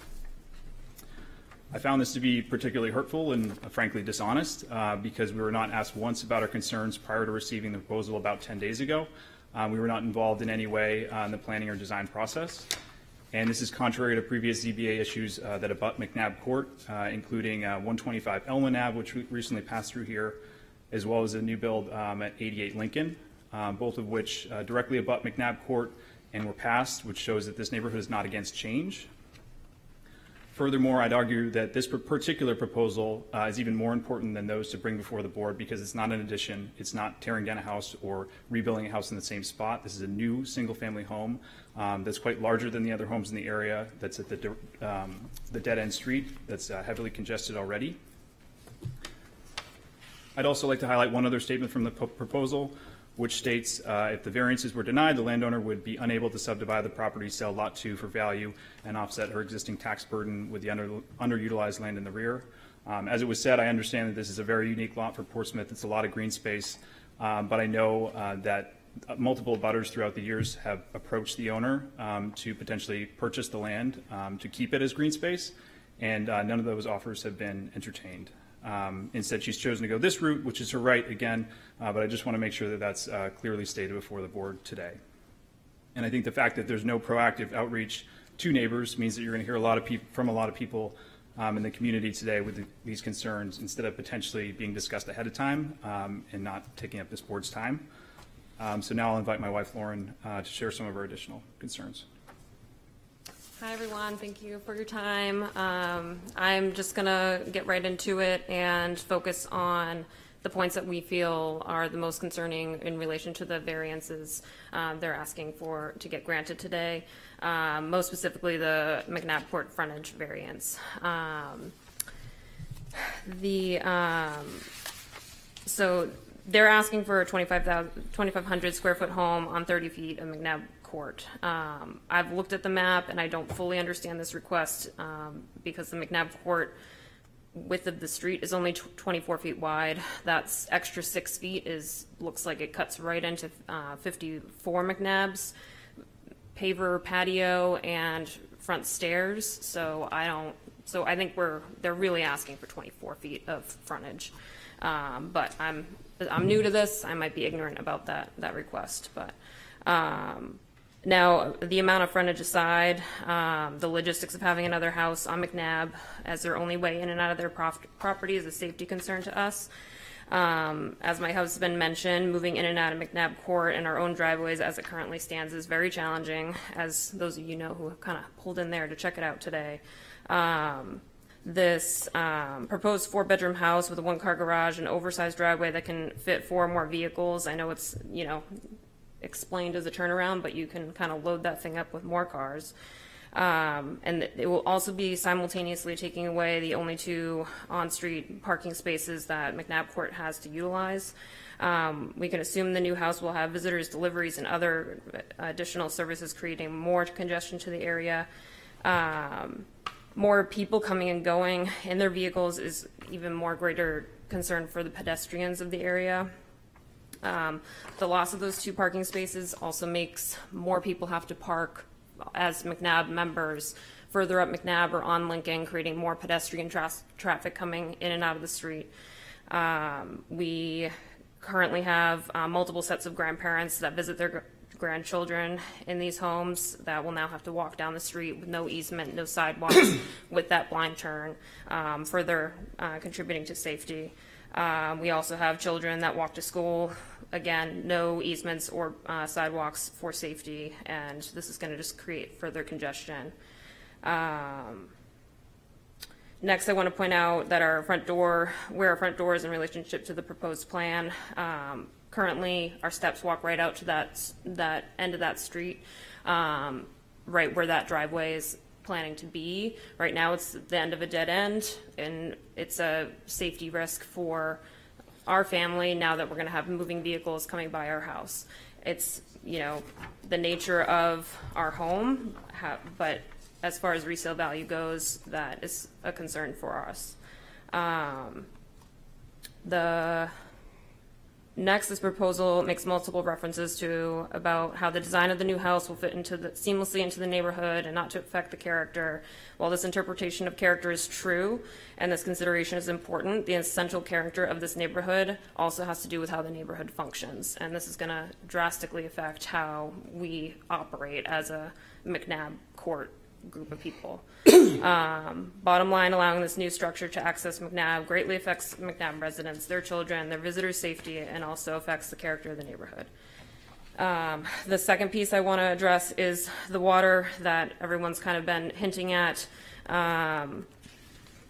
I found this to be particularly hurtful and uh, frankly dishonest uh, because we were not asked once about our concerns prior to receiving the proposal about 10 days ago. Uh, we were not involved in any way uh, in the planning or design process. And this is contrary to previous ZBA issues uh, that abut McNabb Court, uh, including uh, 125 Elwyn Ave, which recently passed through here, as well as a new build um, at 88 Lincoln, um, both of which uh, directly abut McNabb Court and were passed, which shows that this neighborhood is not against change. Furthermore, I'd argue that this particular proposal uh, is even more important than those to bring before the board because it's not an addition, it's not tearing down a house or rebuilding a house in the same spot. This is a new single-family home um, that's quite larger than the other homes in the area, that's at the, um, the dead-end street, that's uh, heavily congested already. I'd also like to highlight one other statement from the proposal, which states uh, if the variances were denied, the landowner would be unable to subdivide the property, sell Lot 2 for value, and offset her existing tax burden with the under, underutilized land in the rear. Um, as it was said, I understand that this is a very unique lot for Portsmouth. It's a lot of green space, um, but I know uh, that multiple butters throughout the years have approached the owner um, to potentially purchase the land um, to keep it as green space, and uh, none of those offers have been entertained. Um, instead, she's chosen to go this route, which is her right, again, uh, but I just want to make sure that that's uh, clearly stated before the board today. And I think the fact that there's no proactive outreach to neighbors means that you're going to hear a lot of people from a lot of people um, in the community today with the, these concerns instead of potentially being discussed ahead of time um, and not taking up this board's time. Um, so now I'll invite my wife Lauren uh, to share some of her additional concerns. Hi, everyone. Thank you for your time. Um, I'm just going to get right into it and focus on the points that we feel are the most concerning in relation to the variances um, they're asking for to get granted today, um, most specifically the McNabb Court frontage variance. Um, the um, so they're asking for a 2,500 square foot home on 30 feet of McNabb Court. Um, I've looked at the map and I don't fully understand this request um, because the McNabb Court width of the street is only tw- 24 feet wide. That's extra six feet is looks like it cuts right into uh, 54 McNabb's paver patio and front stairs. So I don't. So I think we're they're really asking for 24 feet of frontage. Um, but I'm I'm new to this. I might be ignorant about that that request, but. Um, now, the amount of frontage aside, um, the logistics of having another house on McNabb as their only way in and out of their property is a safety concern to us. Um, as my husband mentioned, moving in and out of McNabb Court and our own driveways as it currently stands is very challenging, as those of you know who kind of pulled in there to check it out today. Um, this um, proposed four-bedroom house with a one-car garage and oversized driveway that can fit four or more vehicles. I know it's, you know, explained as a turnaround, but you can kind of load that thing up with more cars. Um, and it will also be simultaneously taking away the only two on-street parking spaces that McNabb Court has to utilize. Um, we can assume the new house will have visitors, deliveries, and other additional services, creating more congestion to the area. Um, more people coming and going in their vehicles is even more greater concern for the pedestrians of the area. Um, the loss of those two parking spaces also makes more people have to park as McNabb members further up McNabb or on Lincoln, creating more pedestrian tra- traffic coming in and out of the street. Um, we currently have uh, multiple sets of grandparents that visit their grandchildren in these homes that will now have to walk down the street with no easement, no sidewalks, *coughs* with that blind turn, um, further uh, contributing to safety. Um, we also have children that walk to school. Again, no easements or uh, sidewalks for safety, and this is going to just create further congestion. Um, Next, I want to point out that our front door, where our front door is in relationship to the proposed plan. Um, currently, our steps walk right out to that, that end of that street, um, right where that driveway is planning to be. Right now, it's the end of a dead end, and it's a safety risk for our family now that we're going to have moving vehicles coming by our house. It's, you know, the nature of our home, but as far as resale value goes, that is a concern for us. Um, the next, this proposal makes multiple references to about how the design of the new house will fit into the, seamlessly into the neighborhood and not to affect the character. While this interpretation of character is true and this consideration is important, the essential character of this neighborhood also has to do with how the neighborhood functions. And this is going to drastically affect how we operate as a McNabb court group of people. um, bottom line, allowing this new structure to access McNabb greatly affects McNabb residents, their children, their visitors' safety, and also affects the character of the neighborhood. Um, the second piece I want to address is the water that everyone's kind of been hinting at. Um,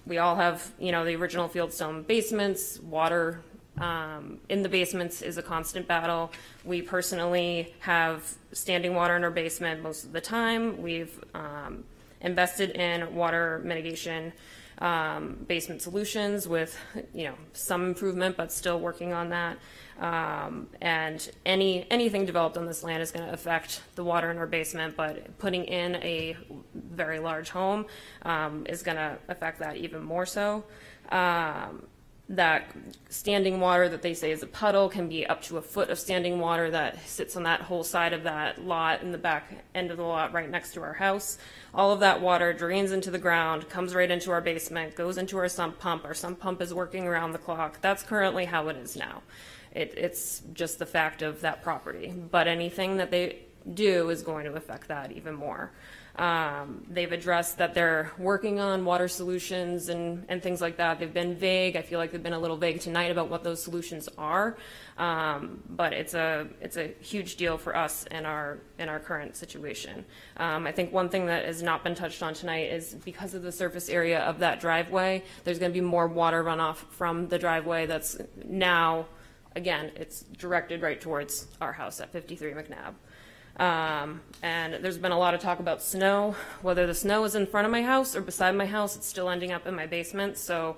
we all have, you know, the original fieldstone basements. Water um, in the basements is a constant battle. We personally have standing water in our basement most of the time. We've um, invested in water mitigation um, basement solutions with, you know, some improvement, but still working on that. Um, and any anything developed on this land is going to affect the water in our basement, but putting in a very large home um, is going to affect that even more so. Um, that standing water that they say is a puddle can be up to a foot of standing water that sits on that whole side of that lot in the back end of the lot right next to our house. All of that water drains into the ground, comes right into our basement, goes into our sump pump. Our sump pump is working around the clock. That's currently how it is now. It, it's just the fact of that property. But anything that they do is going to affect that even more. Um, they've addressed that they're working on water solutions and, and things like that. They've been vague. I feel like they've been a little vague tonight about what those solutions are. Um, but it's a it's a huge deal for us in our in our current situation. Um, I think one thing that has not been touched on tonight is because of the surface area of that driveway, there's going to be more water runoff from the driveway that's now, again, it's directed right towards our house at 53 McNabb. Um, and there's been a lot of talk about snow. Whether the snow is in front of my house or beside my house, it's still ending up in my basement. So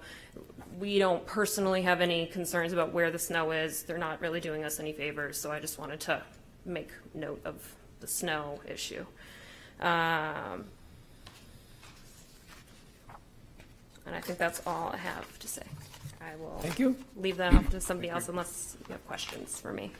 we don't personally have any concerns about where the snow is. They're not really doing us any favors. So I just wanted to make note of the snow issue. Um, and I think that's all I have to say. I will Thank you. leave that up to somebody else unless you have questions for me.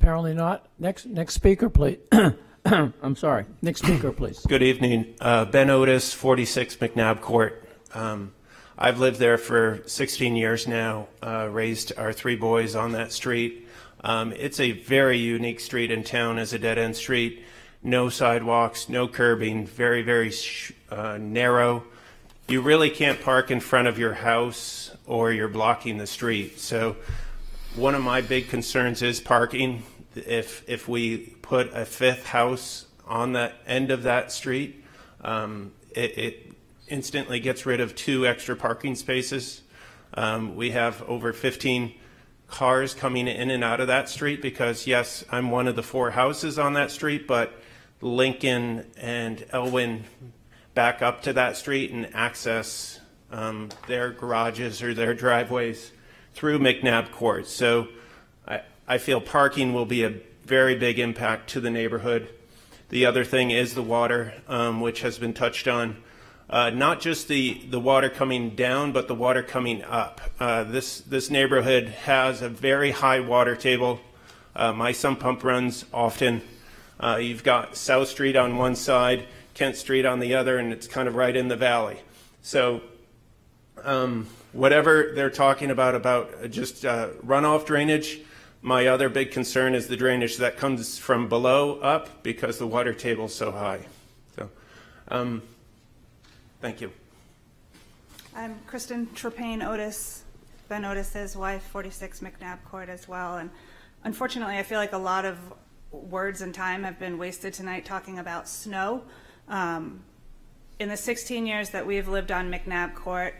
Apparently not. Next, next speaker, please. *clears throat* I'm sorry. Next speaker, please. Good evening. Uh, ben Otis, 46 McNabb Court. Um, I've lived there for 16 years now, uh, raised our three boys on that street. Um, it's a very unique street in town as a dead end street. No sidewalks, no curbing, very, very uh, narrow, you really can't park in front of your house or you're blocking the street. So one of my big concerns is parking. If, if we put a fifth house on the end of that street, um, it, it instantly gets rid of two extra parking spaces. Um, we have over 15 cars coming in and out of that street because, yes, I'm one of the four houses on that street, but Lincoln and Elwyn back up to that street and access um, their garages or their driveways through McNabb Court. So I, I feel parking will be a very big impact to the neighborhood. The other thing is the water, um, which has been touched on. Uh, not just the, the water coming down, but the water coming up. Uh, this, this neighborhood has a very high water table. Uh, my sump pump runs often. Uh, you've got South Street on one side, Kent Street on the other, and it's kind of right in the valley. So um, whatever they're talking about, about just uh, runoff drainage, my other big concern is the drainage that comes from below up because the water table is so high. So, um, thank you. I'm Kristen Trepane Otis, Ben Otis's wife, 46 McNabb Court as well. And unfortunately, I feel like a lot of words and time have been wasted tonight talking about snow. Um, in the 16 years that we've lived on McNabb Court,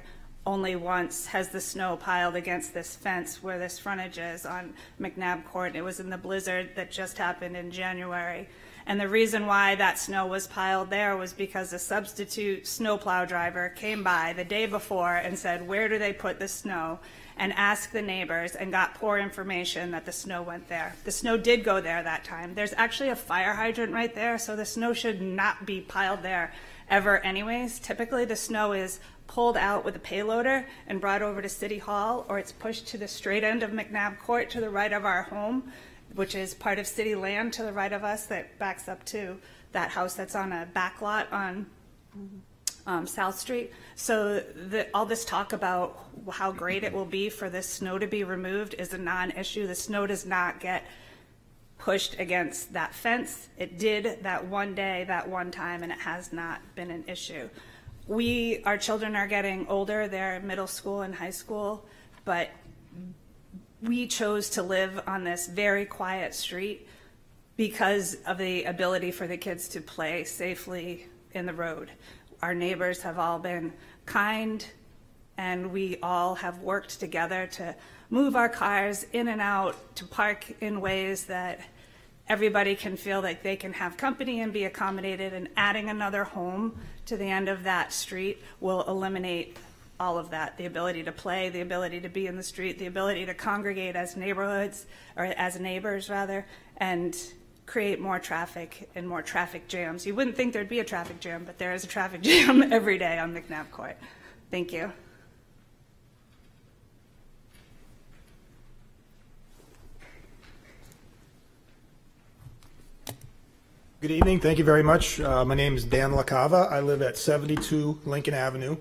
only once has the snow piled against this fence where this frontage is on McNabb Court. It was in the blizzard that just happened in January. And the reason why that snow was piled there was because a substitute snowplow driver came by the day before and said, where do they put the snow? And asked the neighbors and got poor information that the snow went there. The snow did go there that time. There's actually a fire hydrant right there, so the snow should not be piled there ever anyways. Typically the snow is pulled out with a payloader and brought over to City Hall, or it's pushed to the straight end of McNabb Court to the right of our home, which is part of city land to the right of us that backs up to that house that's on a back lot on um, South Street. So the, all this talk about how great it will be for this snow to be removed is a non-issue. The snow does not get pushed against that fence. It did that one day, that one time, and it has not been an issue. We our children are getting older. They're in middle school and high school but we chose to live on this very quiet street because of the ability for the kids to play safely in the road. Our neighbors have all been kind and we all have worked together to move our cars in and out to park in ways that everybody can feel like they can have company and be accommodated and adding another home to the end of that street will eliminate all of that. The ability to play the ability to be in the street the ability to congregate as neighborhoods or as neighbors rather and create more traffic and more traffic jams. You wouldn't think there'd be a traffic jam but there is a traffic *laughs* jam every day on mcnabb court. Thank you Good evening. Thank you very much. Uh, my name is Dan LaCava. I live at 72 Lincoln Avenue,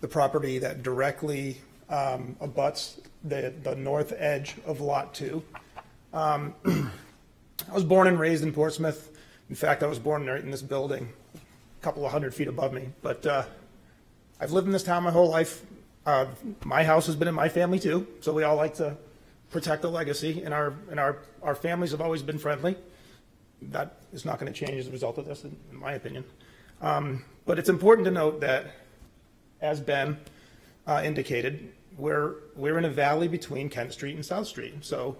the property that directly um, abuts the, the north edge of Lot 2. Um, *clears throat* I was born and raised in Portsmouth. In fact, I was born right in this building, a couple of hundred feet above me. But uh, I've lived in this town my whole life. Uh, my house has been in my family too, so we all like to protect the legacy, and our and our our families have always been friendly that is not going to change as a result of this, in, in my opinion. Um, but it's important to note that, as Ben uh, indicated, we're, we're in a valley between Kent Street and South Street. So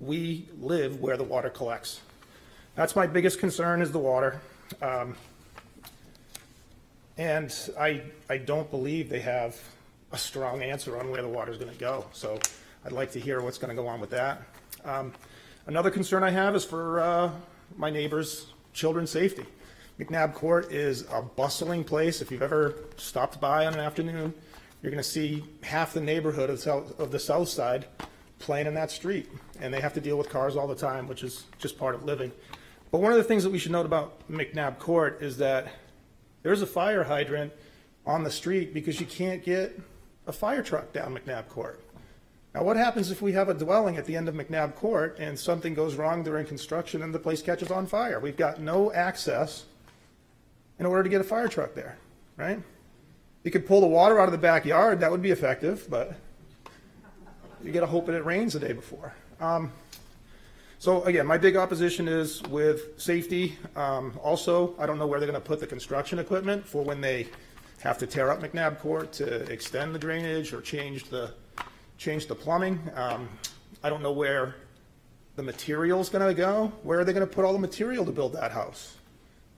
we live where the water collects. That's my biggest concern is the water. Um, and I, I don't believe they have a strong answer on where the water is going to go. So I'd like to hear what's going to go on with that. Um, another concern I have is for uh, my neighbors' children's safety. McNabb Court is a bustling place. If you've ever stopped by on an afternoon, you're going to see half the neighborhood of, south, of the south side playing in that street. And they have to deal with cars all the time, which is just part of living. But one of the things that we should note about McNabb Court is that there's a fire hydrant on the street because you can't get a fire truck down McNabb Court. Now, what happens if we have a dwelling at the end of McNabb Court and something goes wrong during construction and the place catches on fire? We've got no access in order to get a fire truck there, right? You could pull the water out of the backyard, that would be effective, but you gotta hope that it rains the day before. Um, so again, my big opposition is with safety. Um, also, I don't know where they're gonna put the construction equipment for when they have to tear up McNabb Court to extend the drainage or change the, change the plumbing. Um, I don't know where the material's gonna go. Where are they gonna put all the material to build that house?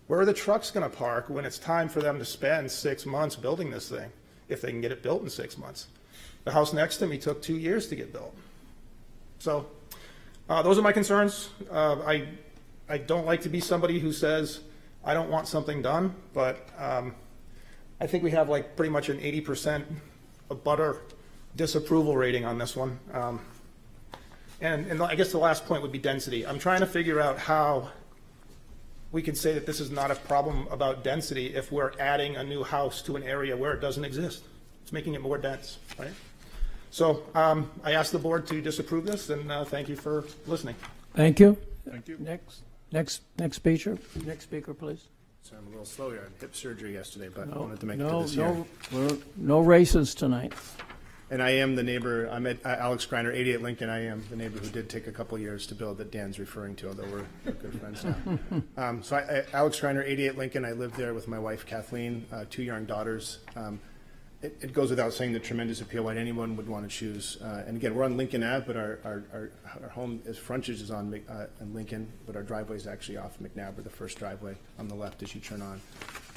Where are the trucks gonna park when it's time for them to spend six months building this thing, if they can get it built in six months? The house next to me took two years to get built. So, uh, those are my concerns. Uh, I, I don't like to be somebody who says, I don't want something done, but, um, I think we have like pretty much an eighty percent of butter disapproval rating on this one. Um, and, and I guess the last point would be density. I'm trying to figure out how we can say that this is not a problem about density if we're adding a new house to an area where it doesn't exist. It's making it more dense, right? So um, I ask the board to disapprove this, and uh, thank you for listening. Thank you. Thank you. Next, next, next speaker, next speaker, please. So I'm a little slow here. I had hip surgery yesterday, but I wanted to make it to this hearing. no, we're- no races tonight. And I am the neighbor, I'm at uh, Alex Greiner, 88 Lincoln. I am the neighbor who did take a couple years to build that Dan's referring to, although we're we're good friends now. *laughs* Um, So I- I- Alex Greiner, 88 Lincoln. I live there with my wife Kathleen, uh, two young daughters. Um, It it goes without saying the tremendous appeal why anyone would want to choose. uh, And again, we're on Lincoln Ave, but our our our our home is frontage is on uh, Lincoln, but our driveway is actually off McNabb, or the first driveway on the left as you turn on.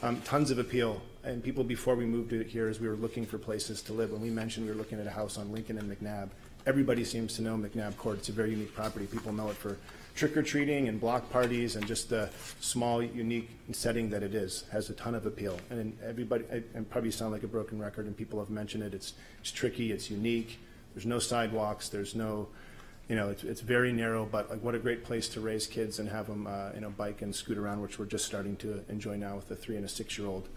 Um, Tons of appeal, and people before we moved here, as we were looking for places to live, when we mentioned we were looking at a house on Lincoln and McNabb, everybody seems to know McNabb Court. It's a very unique property. People know it for trick or treating and block parties and just the small, unique setting that it is. Has a ton of appeal. And everybody, I probably sound like a broken record, and people have mentioned it. It's it's tricky. It's unique. There's no sidewalks. There's no, you know, it's, it's very narrow. But like, what a great place to raise kids and have them, uh, you know, bike and scoot around, which we're just starting to enjoy now with a three and a six year old.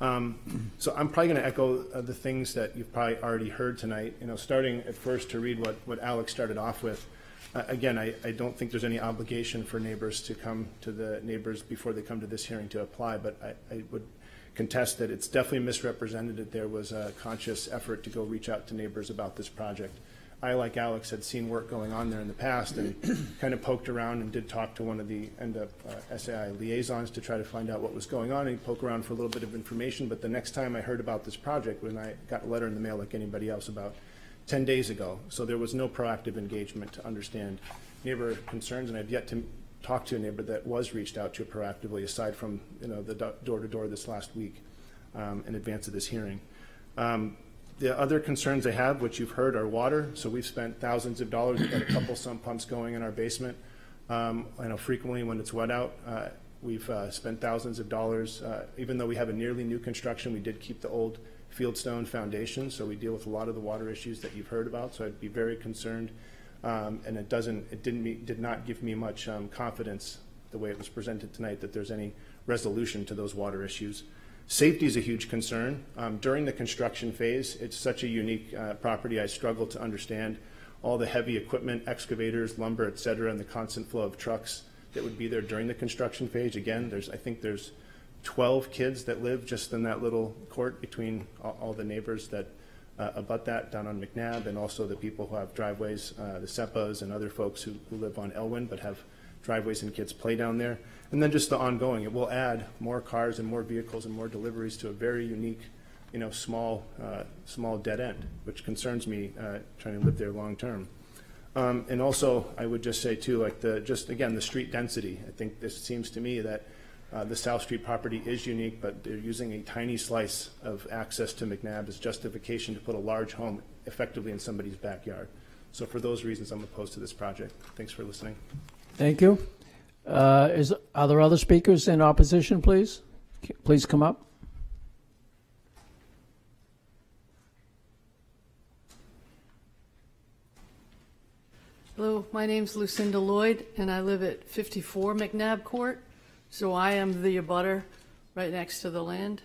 Um, so I'm probably going to echo uh, the things that you've probably already heard tonight. You know, starting at first to read what, what Alex started off with. Again, I, I don't think there's any obligation for neighbors to come to the neighbors before they come to this hearing to apply, but I, I would contest that it's definitely misrepresented that there was a conscious effort to go reach out to neighbors about this project. I, like Alex, had seen work going on there in the past and *clears throat* kind of poked around and did talk to one of the end up uh, SAI liaisons to try to find out what was going on and poke around for a little bit of information. But the next time I heard about this project, when I got a letter in the mail like anybody else about 10 days ago. So there was no proactive engagement to understand neighbor concerns, and I've yet to talk to a neighbor that was reached out to proactively, aside from, you know, the door-to-door this last week um, in advance of this hearing. Um, The other concerns they have, which you've heard, are water. So we've spent thousands of dollars. We've got a couple sump pumps going in our basement. Um, I know frequently when it's wet out, uh, we've uh, spent thousands of dollars. Uh, Even though we have a nearly new construction, we did keep the old fieldstone foundation, so we deal with a lot of the water issues that you've heard about. So I'd be very concerned. Um, And it doesn't, it didn't, did not give me much um, confidence, the way it was presented tonight, that there's any resolution to those water issues. Safety is a huge concern. Um, During the construction phase, it's such a unique uh, property, I struggle to understand all the heavy equipment, excavators, lumber, et cetera, and the constant flow of trucks that would be there during the construction phase. Again, there's, I think there's 12 kids that live just in that little court between all, all the neighbors that uh, abut that down on McNabb, and also the people who have driveways, uh, the Seppas and other folks who, who live on Elwyn but have driveways and kids play down there. And then just the ongoing, it will add more cars and more vehicles and more deliveries to a very unique, you know, small, uh, small dead end, which concerns me, uh, trying to live there long-term. Um, and also, I would just say too, like the, just again, the street density. I think this seems to me that uh, the South Street property is unique, but they're using a tiny slice of access to McNabb as justification to put a large home effectively in somebody's backyard. So for those reasons, I'm opposed to this project. Thanks for listening. Thank you. Uh, Is, are there other speakers in opposition, please? Please come up. Hello, my name's Lucinda Lloyd, and I live at 54 McNabb Court. So I am the abutter right next to the land.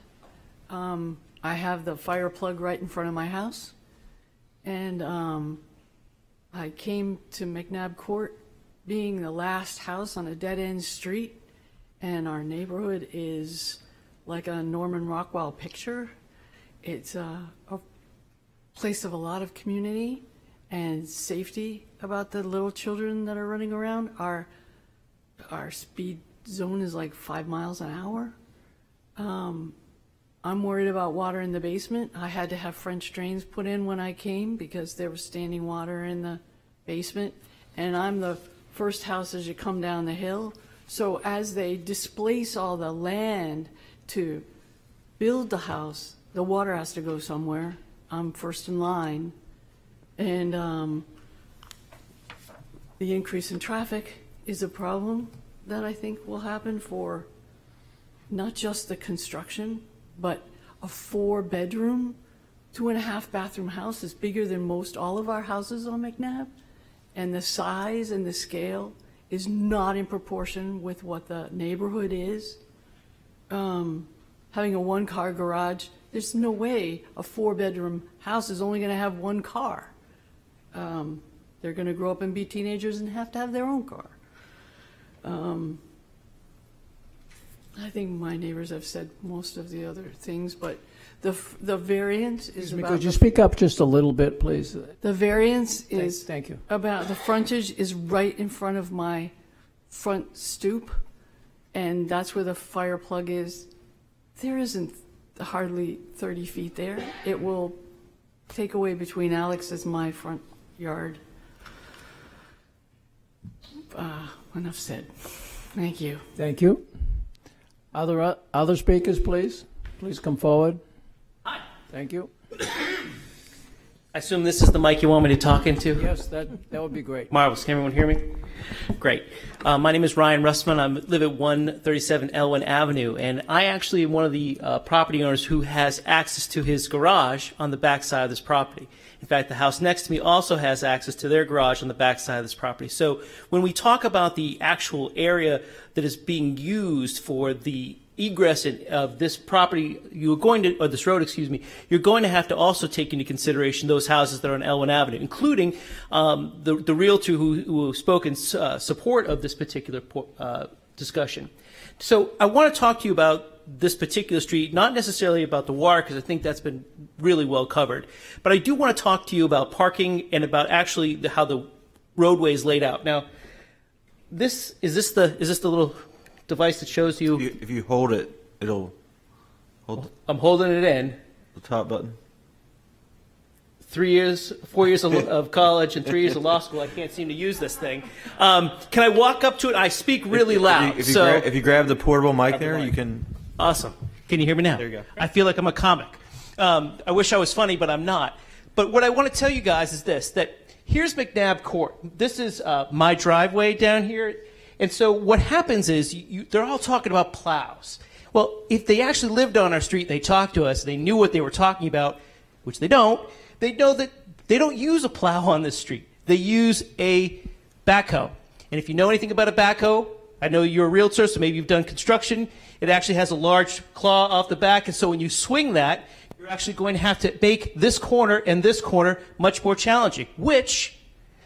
Um, I have the fire plug right in front of my house. And um, I came to McNabb Court being the last house on a dead-end street, and our neighborhood is like a Norman Rockwell picture. It's uh, a place of a lot of community and safety about the little children that are running around. Our our speed zone is like five miles an hour. Um, I'm worried about water in the basement. I had to have French drains put in when I came because there was standing water in the basement. And I'm the first house as you come down the hill. So as they displace all the land to build the house, the water has to go somewhere. I'm first in line. And um, the increase in traffic is a problem that I think will happen for not just the construction, but a four-bedroom, two and a half bathroom house is bigger than most all of our houses on McNabb. And the size and the scale is not in proportion with what the neighborhood is. Um, having a one-car garage, there's no way a four-bedroom house is only going to have one car. Um, they're going to grow up and be teenagers and have to have their own car. Um, I think my neighbors have said most of the other things, but the, f- the variance is Excuse me, about. Could you the- speak up just a little bit, please? The variance Thank- is. thank you. About, the frontage is right in front of my front stoop, and that's where the fire plug is. There isn't hardly 30 feet there. It will take away between Alex's my front yard. Uh, Enough said. Thank you. Thank you. Other, uh, other speakers, please? Please come forward. Hi. Thank you. I assume this is the mic you want me to talk into? Yes, that, that would be great. Marvelous. Can everyone hear me? Great. Uh, my name is Ryan Russman. I live at 137 Elwyn Avenue, and I actually am one of the uh, property owners who has access to his garage on the back side of this property. In fact, the house next to me also has access to their garage on the back side of this property. So when we talk about the actual area that is being used for the egress of this property, you're going to, or this road, excuse me, you're going to have to also take into consideration those houses that are on Elwyn Avenue, including um, the, the realtor who, who spoke in uh, support of this particular uh, discussion. So I want to talk to you about this particular street, not necessarily about the water, because I think that's been really well covered, but I do want to talk to you about parking and about actually the, how the roadway is laid out. Now, this is this the is this the little device that shows you? If you hold it, it'll hold I'm holding it in. the top button. Three years, four years of, *laughs* of college, and three years of law school. I can't seem to use this thing. Um, can I walk up to it? I speak really If you- loud. If you, so if you grab the portable mic there, you can. Awesome. Can you hear me now? There you go. I feel like I'm a comic. Um, I wish I was funny, but I'm not. But what I want to tell you guys is this: that here's McNabb Court. This is uh, my driveway down here, and so what happens is you, you, they're all talking about plows. Well, if they actually lived on our street, they talked to us, they knew what they were talking about, which they don't. They know that they don't use a plow on this street. They use a backhoe. And if you know anything about a backhoe, I know you're a realtor, so maybe you've done construction. It actually has a large claw off the back, and so when you swing that, you're actually going to have to make this corner and this corner much more challenging, which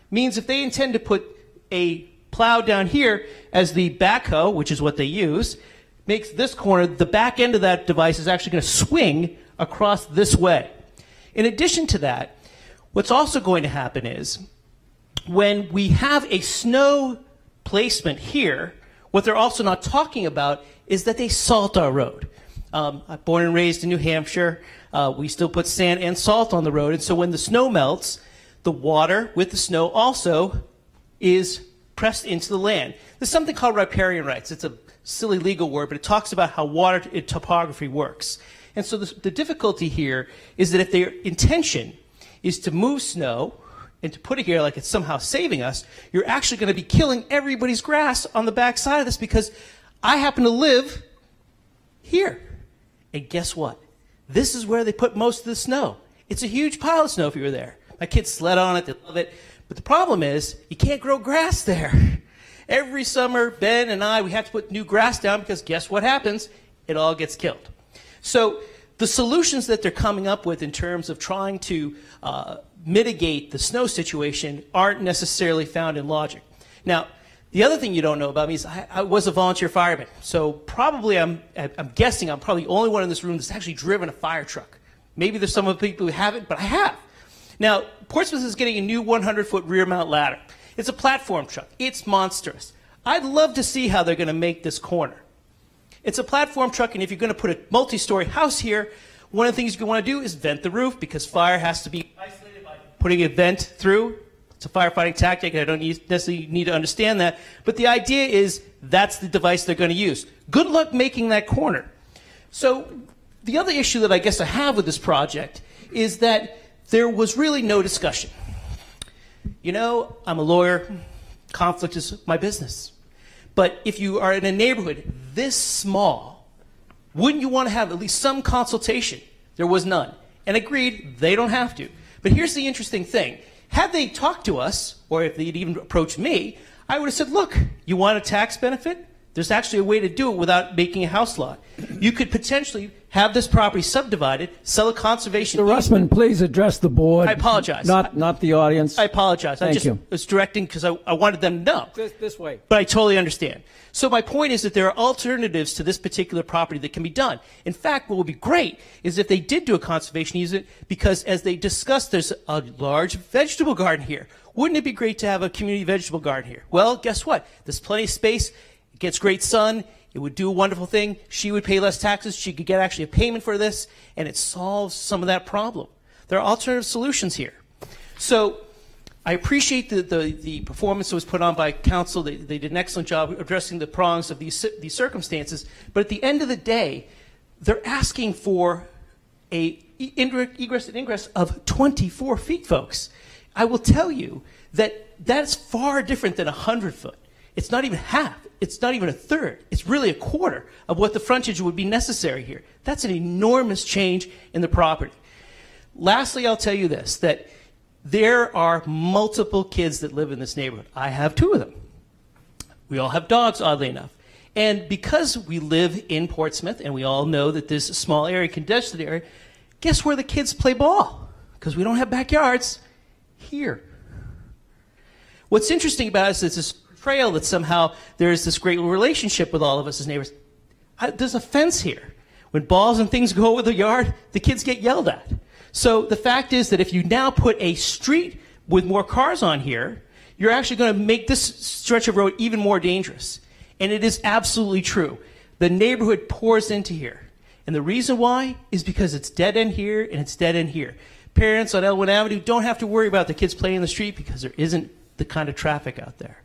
means if they intend to put a plow down here as the backhoe, which is what they use, makes this corner, the back end of that device is actually going to swing across this way. In addition to that, what's also going to happen is when we have a snow placement here, what they're also not talking about is that they salt our road. Um, born and raised in New Hampshire. Uh, we still put sand and salt on the road, and so when the snow melts, the water with the snow also is pressed into the land. There's something called riparian rights. It's a silly legal word, but it talks about how water t- topography works. And so the, the difficulty here is that if their intention is to move snow and to put it here like it's somehow saving us, you're actually going to be killing everybody's grass on the back side of this because I happen to live here. And guess what? This is where they put most of the snow. It's a huge pile of snow if you were there. My kids sled on it, they love it. But the problem is, you can't grow grass *laughs* there. Every summer, Ben and I, we have to put new grass down because guess what happens? It all gets killed. So the solutions that they're coming up with in terms of trying to uh, mitigate the snow situation aren't necessarily found in logic. Now, the other thing you don't know about me is I, I was a volunteer fireman. So probably I'm, I'm guessing I'm probably the only one in this room that's actually driven a fire truck. Maybe there's some of the people who haven't, but I have. Now, Portsmouth is getting a new 100 foot rear mount ladder. It's a platform truck. It's monstrous. I'd love to see how they're going to make this corner. It's a platform truck, and if you're going to put a multi story house here, one of the things you want to do is vent the roof because fire has to be isolated putting a vent through. It's a firefighting tactic, and I don't necessarily need to understand that. But the idea is that's the device they're going to use. Good luck making that corner. So, the other issue that I guess I have with this project is that there was really no discussion. You know, I'm a lawyer, conflict is my business. But if you are in a neighborhood this small, wouldn't you want to have at least some consultation? There was none. And agreed, they don't have to. But here's the interesting thing. Had they talked to us, or if they'd even approached me, I would have said, look, you want a tax benefit? There's actually a way to do it without making a house lot. You could potentially have this property subdivided, sell a conservation Mr. Russman, please address the board. I apologize. Not, not the audience. I apologize. I Thank just you. was directing because I, I wanted them to know. This, this way. But I totally understand. So my point is that there are alternatives to this particular property that can be done. In fact, what would be great is if they did do a conservation easement, because as they discussed, there's a large vegetable garden here. Wouldn't it be great to have a community vegetable garden here? Well, guess what? There's plenty of space. Gets great sun. It would do a wonderful thing. She would pay less taxes. She could get actually a payment for this, and it solves some of that problem. There are alternative solutions here. So I appreciate the, the, the performance that was put on by council. They, they did an excellent job addressing the prongs of these, these circumstances. But at the end of the day, they're asking for a egress and ingress of 24 feet, folks. I will tell you that that's far different than 100 foot. It's not even half. It's not even a third. It's really a quarter of what the frontage would be necessary here. That's an enormous change in the property. Lastly, I'll tell you this that there are multiple kids that live in this neighborhood. I have two of them. We all have dogs, oddly enough. And because we live in Portsmouth and we all know that this small area, congested area, guess where the kids play ball? Because we don't have backyards. Here. What's interesting about it is this portrayal that somehow there is this great relationship with all of us as neighbors. I, there's a fence here. When balls and things go over the yard, the kids get yelled at. So the fact is that if you now put a street with more cars on here, you're actually going to make this stretch of road even more dangerous. And it is absolutely true. The neighborhood pours into here. And the reason why is because it's dead end here and it's dead end here. Parents on Elwyn Avenue don't have to worry about the kids playing in the street because there isn't the kind of traffic out there.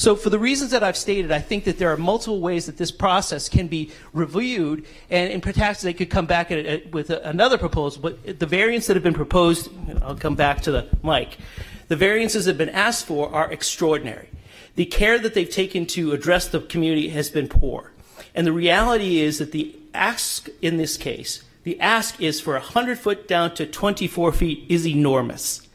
So, for the reasons that I've stated, I think that there are multiple ways that this process can be reviewed, and, and perhaps they could come back at, at, with a, another proposal. But the variants that have been proposed, I'll come back to the mic. The variances that have been asked for are extraordinary. The care that they've taken to address the community has been poor. And the reality is that the ask in this case, the ask is for 100 foot down to 24 feet is enormous.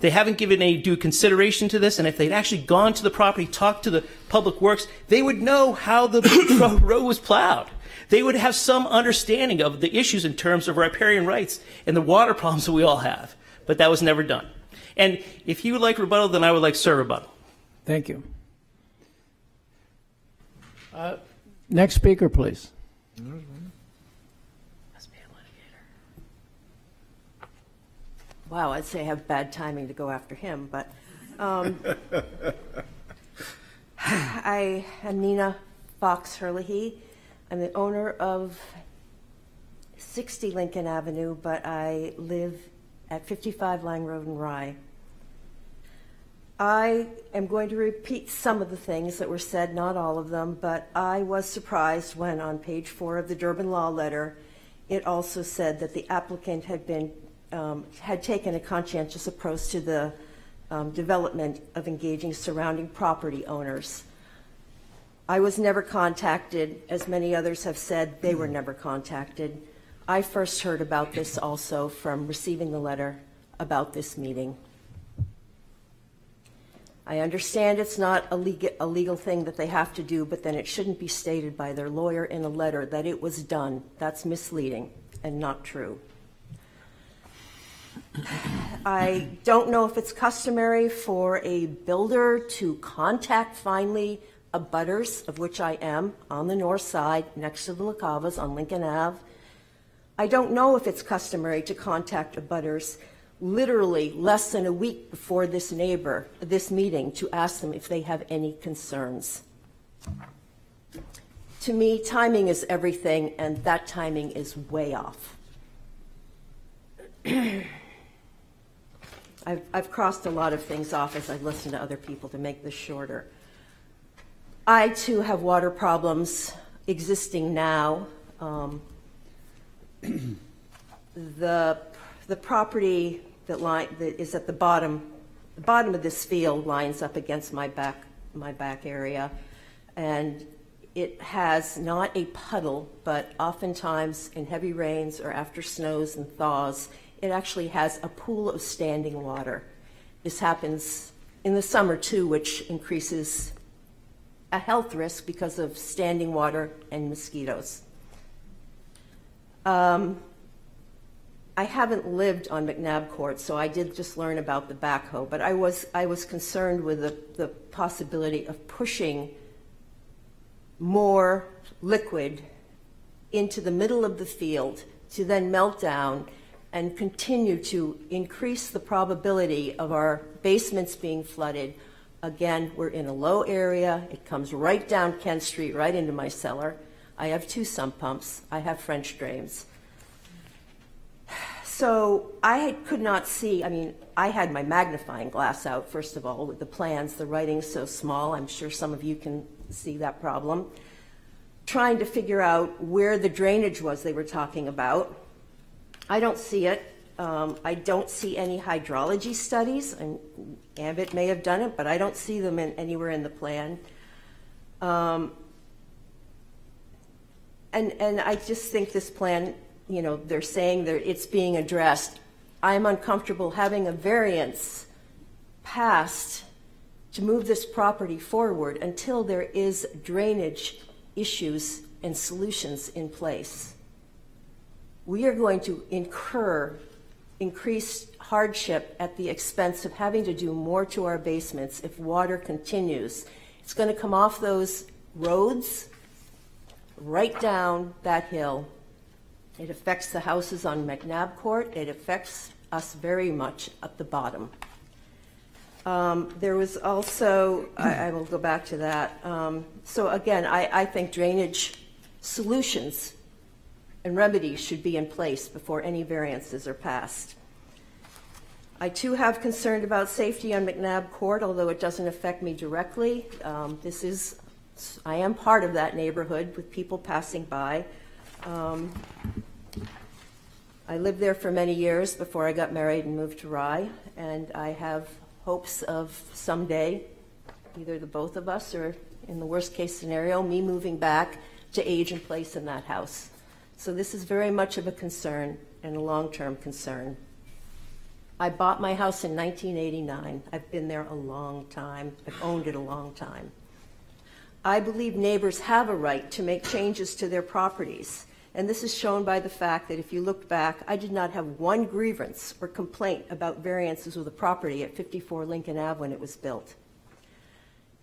They haven't given any due consideration to this, and if they'd actually gone to the property, talked to the public works, they would know how the *coughs* road was plowed. They would have some understanding of the issues in terms of riparian rights and the water *laughs* problems that we all have. But that was never done. And if you would like rebuttal, then I would like sir rebuttal. Thank you. Uh, Next speaker, please. Wow, I'd say I have bad timing to go after him, but um, *sighs* I am Nina Fox Herlihy. I'm the owner of 60 Lincoln Avenue, but I live at 55 Lang Road in Rye. I am going to repeat some of the things that were said, not all of them, but I was surprised when on page four of the Durbin Law Letter, it also said that the applicant had been um, had taken a conscientious approach to the um, development of engaging surrounding property owners. I was never contacted, as many others have said, they were never contacted. I first heard about this also from receiving the letter about this meeting. I understand it's not a legal, a legal thing that they have to do, but then it shouldn't be stated by their lawyer in a letter that it was done. That's misleading and not true. I don't know if it's customary for a builder to contact finally abutters, of which I am, on the north side, next to the LaCavas on Lincoln Ave. I don't know if it's customary to contact abutters literally less than a week before this neighbor, this meeting, to ask them if they have any concerns. To me, timing is everything, and that timing is way off. *clears throat* I've, I've crossed a lot of things off as I listen to other people to make this shorter. I too have water problems existing now. Um, *clears throat* the, the property that, line, that is at the bottom, the bottom of this field lines up against my back, my back area. And it has not a puddle, but oftentimes in heavy rains or after snows and thaws, it actually has a pool of standing water. This happens in the summer too, which increases a health risk because of standing water and mosquitoes. Um, I haven't lived on McNabb Court, so I did just learn about the backhoe, but I was, I was concerned with the, the possibility of pushing more liquid into the middle of the field to then melt down and continue to increase the probability of our basements being flooded. Again, we're in a low area. It comes right down Kent Street, right into my cellar. I have two sump pumps. I have French drains. So I could not see, I mean, I had my magnifying glass out, first of all, with the plans. The writing's so small, I'm sure some of you can see that problem. Trying to figure out where the drainage was they were talking about. I don't see it. Um, I don't see any hydrology studies, and Ambit may have done it, but I don't see them in, anywhere in the plan. Um, and, and I just think this plan you know, they're saying that it's being addressed. I'm uncomfortable having a variance passed to move this property forward until there is drainage issues and solutions in place. We are going to incur increased hardship at the expense of having to do more to our basements if water continues. It's going to come off those roads right down that hill it affects the houses on McNabb Court. It affects us very much at the bottom. Um, there was also, I, I, will go back to that. Um, so again, I, I think drainage solutions and remedies should be in place before any variances are passed. I too have concern about safety on McNabb Court, although it doesn't affect me directly. Um, this is, I am part of that neighborhood with people passing by. Um, I lived there for many years before I got married and moved to Rye, and I have hopes of someday, either the both of us or in the worst case scenario, me moving back to age and place in that house. So this is very much of a concern and a long-term concern. I bought my house in 1989. I've been there a long time. I've owned it a long time. I believe neighbors have a right to make changes to their properties and this is shown by the fact that if you look back, I did not have one grievance or complaint about variances with the property at 54 Lincoln Ave when it was built.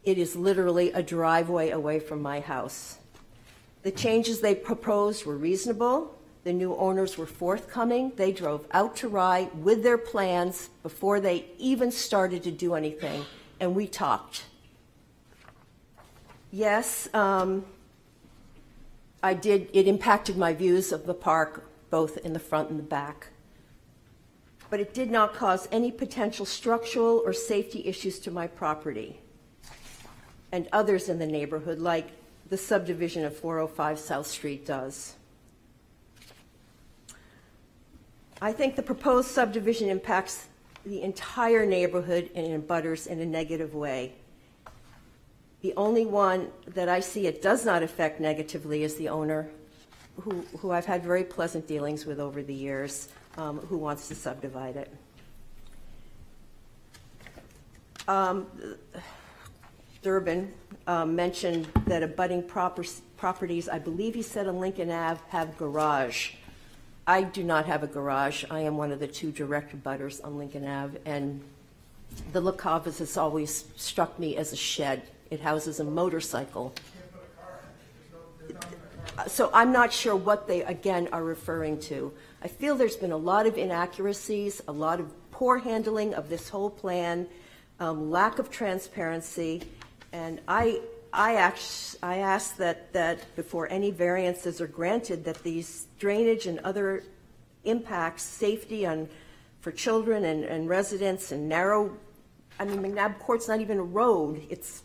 It is literally a driveway away from my house. The changes they proposed were reasonable. The new owners were forthcoming. They drove out to Rye with their plans before they even started to do anything, and we talked. Yes, um, I did, it impacted my views of the park, both in the front and the back. But it did not cause any potential structural or safety issues to my property and others in the neighborhood, like the subdivision of 405 South Street does. I think the proposed subdivision impacts the entire neighborhood and in butters in a negative way. The only one that I see it does not affect negatively is the owner, who, who I've had very pleasant dealings with over the years, um, who wants to subdivide it. Um, Durbin um, mentioned that abutting proper, properties, I believe he said on Lincoln Ave, have garage. I do not have a garage. I am one of the two direct abutters on Lincoln Ave, and the LaCavas has always struck me as a shed. It houses a motorcycle. so I'm not sure what they, again, are referring to. I feel there's been a lot of inaccuracies, a lot of poor handling of this whole plan, um, lack of transparency, and I, I act, I ask that, that before any variances are granted, that these drainage and other impacts, safety on, for children and, and residents and narrow, I mean, McNabb Court's not even a road, it's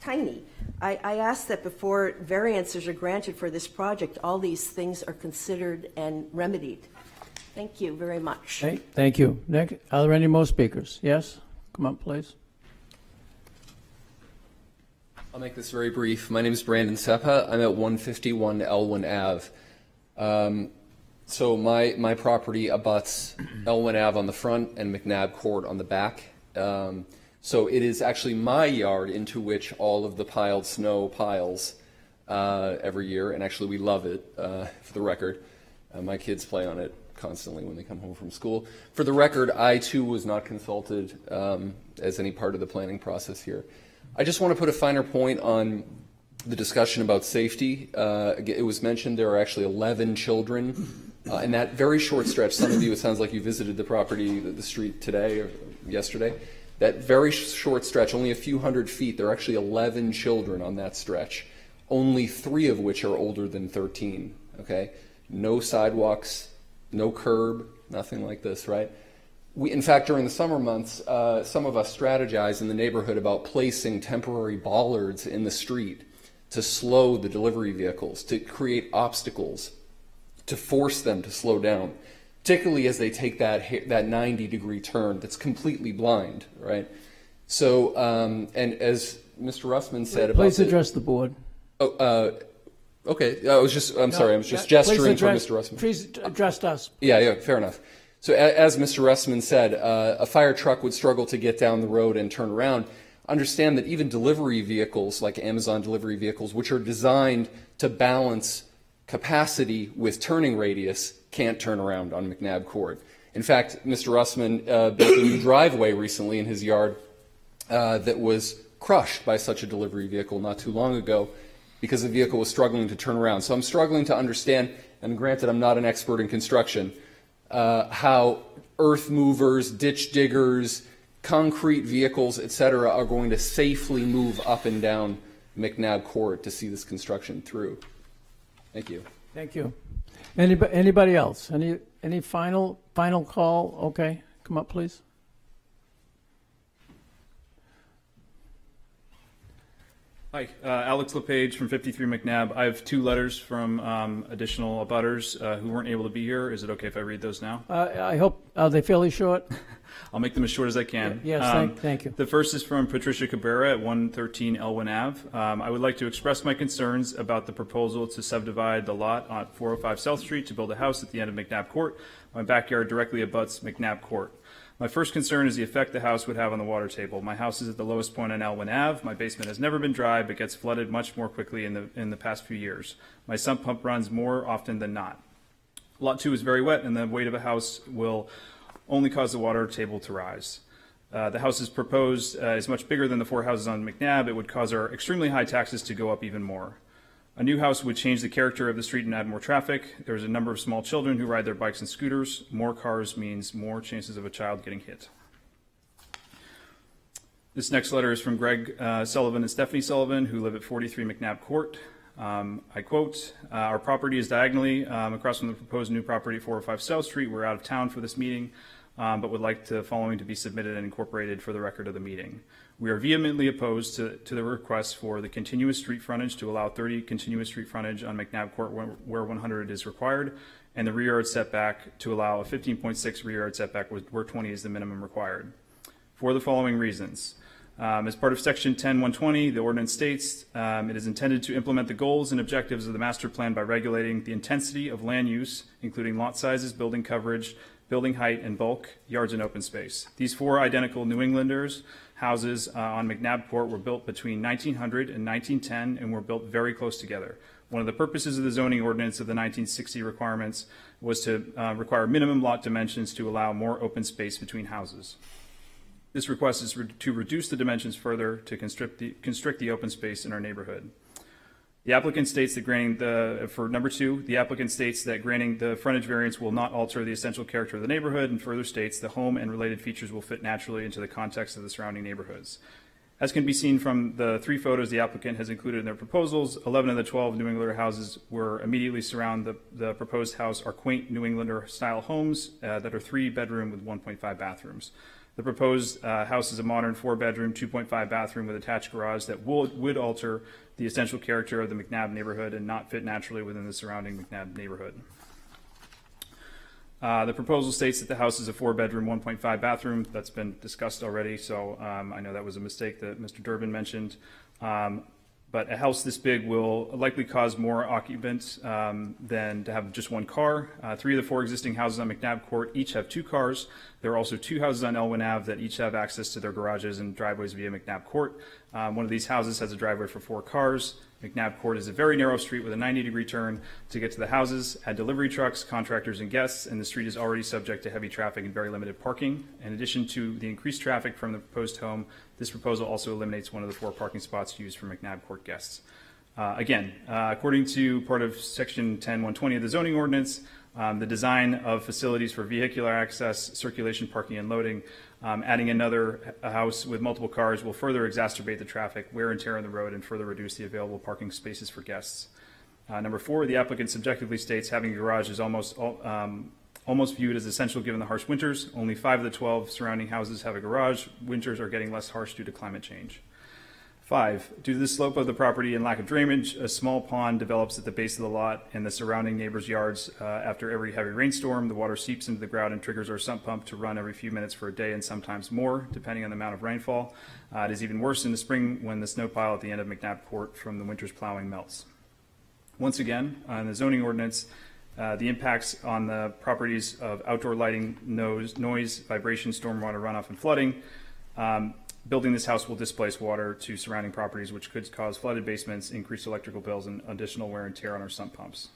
tiny. I, I ask that before variances are granted for this project, all these things are considered and remedied. Thank you very much. Thank thank you. Nick, are there any more speakers? Yes? Come up, please. I'll make this very brief. My name is Brandon Seppa. I'm at 151 Elwyn Ave. Um, so my, my property abuts Elwyn Ave on the front and McNabb Court on the back. Um, so it is actually my yard into which all of the piled snow piles uh, every year, and actually we love it, uh, for the record. Uh, my kids play on it constantly when they come home from school. For the record, I too was not consulted um, as any part of the planning process here. I just want to put a finer point on the discussion about safety. Uh, it was mentioned there are actually 11 children uh, in that very short stretch. Some of you, it sounds like you visited the property, the, the street today or yesterday. That very short stretch, only a few hundred feet, there are actually 11 children on that stretch, only three of which are older than 13. Okay? No sidewalks, no curb, nothing like this, right? We, in fact, during the summer months, uh, some of us strategize in the neighborhood about placing temporary bollards in the street to slow the delivery vehicles, to create obstacles, to force them to slow down, particularly as they take that that 90 degree turn that's completely blind, right? So, um, and as Mr. Russman said about Please address the board. Oh, uh, okay. I was just. I'm No, sorry. I was just gesturing for Mr. Russman. Please address us. Yeah, yeah, fair enough. So, as Mr. Russman said, uh, a fire truck would struggle to get down the road and turn around. Understand that even delivery vehicles, like Amazon delivery vehicles, which are designed to balance capacity with turning radius, can't turn around on McNabb Court. In fact, Mr. Russman uh, built a new driveway recently in his yard uh, that was crushed by such a delivery vehicle not too long ago because the vehicle was struggling to turn around. So I'm struggling to understand, and granted, I'm not an expert in construction, uh, how earth movers, ditch diggers, concrete vehicles, etc., are going to safely move up and down McNabb Court to see this construction through. Thank you. Thank you. Anybody, anybody else? Any, any final, final call? Okay, come up, please. Hi, uh, Alex LePage from 53 McNabb. I have two letters from um, additional abutters uh, who weren't able to be here. Is it okay if I read those now? Uh, I hope, are they fairly short? *laughs* I'll make them as short as I can. Yes, Um, thank- thank you. The first is from Patricia Cabrera at 113 Elwyn Ave. Um, I would like to express my concerns about the proposal to subdivide the lot on 405 South Street to build a house at the end of McNabb Court. My backyard directly abuts McNabb Court. My first concern is the effect the house would have on the water table. My house is at the lowest point on Elwyn Ave. My basement has never been dry, but gets flooded much more quickly in the, in the past few years. My sump pump runs more often than not. Lot 2 is very wet, and the weight of a house will only cause the water table to rise. Uh, the house is proposed uh, is much bigger than the four houses on McNabb. It would cause our extremely high taxes to go up even more. A new house would change the character of the street and add more traffic. There's a number of small children who ride their bikes and scooters. More cars means more chances of a child getting hit. This next letter is from Greg uh, Sullivan and Stephanie Sullivan, who live at 43 McNabb Court. Um, I quote, uh, Our property is diagonally um, across from the proposed new property at 405 South Street. We're out of town for this meeting, um, but would like the following to be submitted and incorporated for the record of the meeting. We are vehemently opposed to, to the request for the continuous street frontage to allow 30 continuous street frontage on McNabb Court where, where 100 is required, and the rear yard setback to allow a 15.6 rear yard setback where where 20 is the minimum required. For the following reasons. Um, as part of Section 10120, the ordinance states um, it is intended to implement the goals and objectives of the master plan by regulating the intensity of land use, including lot sizes, building coverage, building height, and bulk, yards, and open space. These four identical New Englanders houses uh, on McNabb Court were built between 1900 and 1910 and were built very close together. One of the purposes of the zoning ordinance of the 1960 requirements was to uh, require minimum lot dimensions to allow more open space between houses. This request is re- to reduce the dimensions further to constrict the, constrict the open space in our neighborhood. The applicant states that granting the, for number two, the applicant states that granting the frontage variance will not alter the essential character of the neighborhood and further states the home and related features will fit naturally into the context of the surrounding neighborhoods. As can be seen from the three photos the applicant has included in their proposals, 11 of the 12 New Englander houses were immediately surround the, the proposed house are quaint New Englander style homes uh, that are three bedroom with 1.5 bathrooms. The proposed uh, house is a modern four bedroom, 2.5 bathroom with attached garage that would, would alter the essential character of the McNabb neighborhood and not fit naturally within the surrounding McNabb neighborhood. Uh, the proposal states that the house is a four-bedroom, 1.5 bathroom. That's been discussed already, so um, I know that was a mistake that Mr. Durbin mentioned. Um, but a house this big will likely cause more occupants um, than to have just one car. Uh, three of the four existing houses on McNabb Court each have two cars. There are also two houses on Elwyn Ave that each have access to their garages and driveways via McNabb Court. Um, one of these houses has a driveway for four cars. McNabb Court is a very narrow street with a 90 degree turn to get to the houses, add delivery trucks, contractors, and guests, and the street is already subject to heavy traffic and very limited parking. In addition to the increased traffic from the proposed home, this proposal also eliminates one of the four parking spots used for McNabb Court guests. Uh, again, uh, according to part of Section 10120 of the zoning ordinance, um, the design of facilities for vehicular access, circulation, parking, and loading um, adding another house with multiple cars will further exacerbate the traffic, wear and tear on the road, and further reduce the available parking spaces for guests. Uh, number four, the applicant subjectively states having a garage is almost um, almost viewed as essential given the harsh winters. Only five of the 12 surrounding houses have a garage. Winters are getting less harsh due to climate change. Five, due to the slope of the property and lack of drainage, a small pond develops at the base of the lot and the surrounding neighbors' yards. Uh, after every heavy rainstorm, the water seeps into the ground and triggers our sump pump to run every few minutes for a day and sometimes more, depending on the amount of rainfall. Uh, it is even worse in the spring when the snow pile at the end of McNabb Court from the winter's plowing melts. Once again, on the zoning ordinance, uh, the impacts on the properties of outdoor lighting, noise, noise vibration, stormwater runoff, and flooding. Um, Building this house will displace water to surrounding properties, which could cause flooded basements, increased electrical bills, and additional wear and tear on our sump pumps.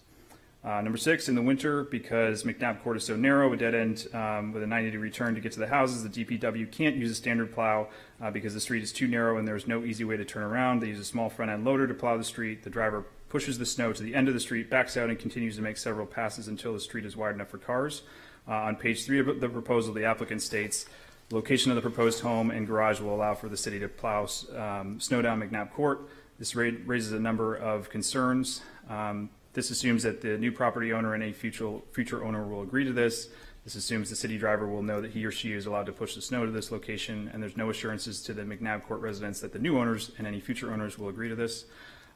Uh, number six, in the winter, because McNabb Court is so narrow, a dead end um, with a 90 degree turn to get to the houses, the DPW can't use a standard plow uh, because the street is too narrow and there's no easy way to turn around. They use a small front end loader to plow the street. The driver pushes the snow to the end of the street, backs out, and continues to make several passes until the street is wide enough for cars. Uh, on page three of the proposal, the applicant states Location of the proposed home and garage will allow for the city to plow um, snow down McNabb Court. This ra raises a number of concerns. Um, this assumes that the new property owner and a future, future owner will agree to this. This assumes the city driver will know that he or she is allowed to push the snow to this location, and there's no assurances to the McNabb Court residents that the new owners and any future owners will agree to this.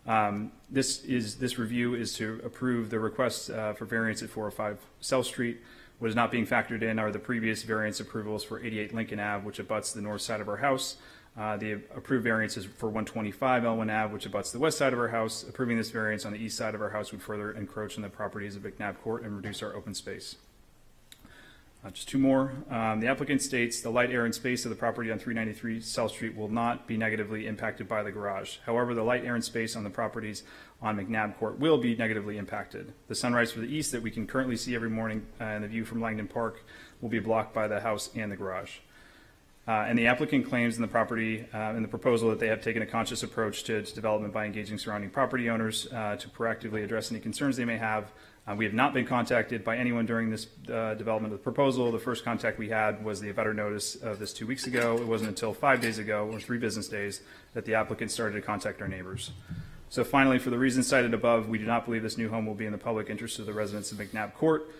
Um, this is this review is to approve the request uh, for variance at 405 South Street. What is not being factored in are the previous variance approvals for 88 Lincoln Ave, which abuts the north side of our house. Uh, the approved variance is for 125 Elwyn Ave, which abuts the west side of our house. Approving this variance on the east side of our house would further encroach on the properties of McNabb Court and reduce our open space. Uh, just two more. Um, the applicant states the light, air, and space of the property on 393 South Street will not be negatively impacted by the garage. However, the light, air, and space on the properties on McNabb Court will be negatively impacted. The sunrise for the east that we can currently see every morning uh, and the view from Langdon Park will be blocked by the house and the garage. Uh, and the applicant claims in the property uh, in the proposal that they have taken a conscious approach to its development by engaging surrounding property owners uh, to proactively address any concerns they may have uh, we have not been contacted by anyone during this uh, development of the proposal. The first contact we had was the better notice of this two weeks ago. It wasn't until five days ago, or three business days, that the applicant started to contact our neighbors. So finally, for the reasons cited above, we do not believe this new home will be in the public interest of the residents of McNabb Court.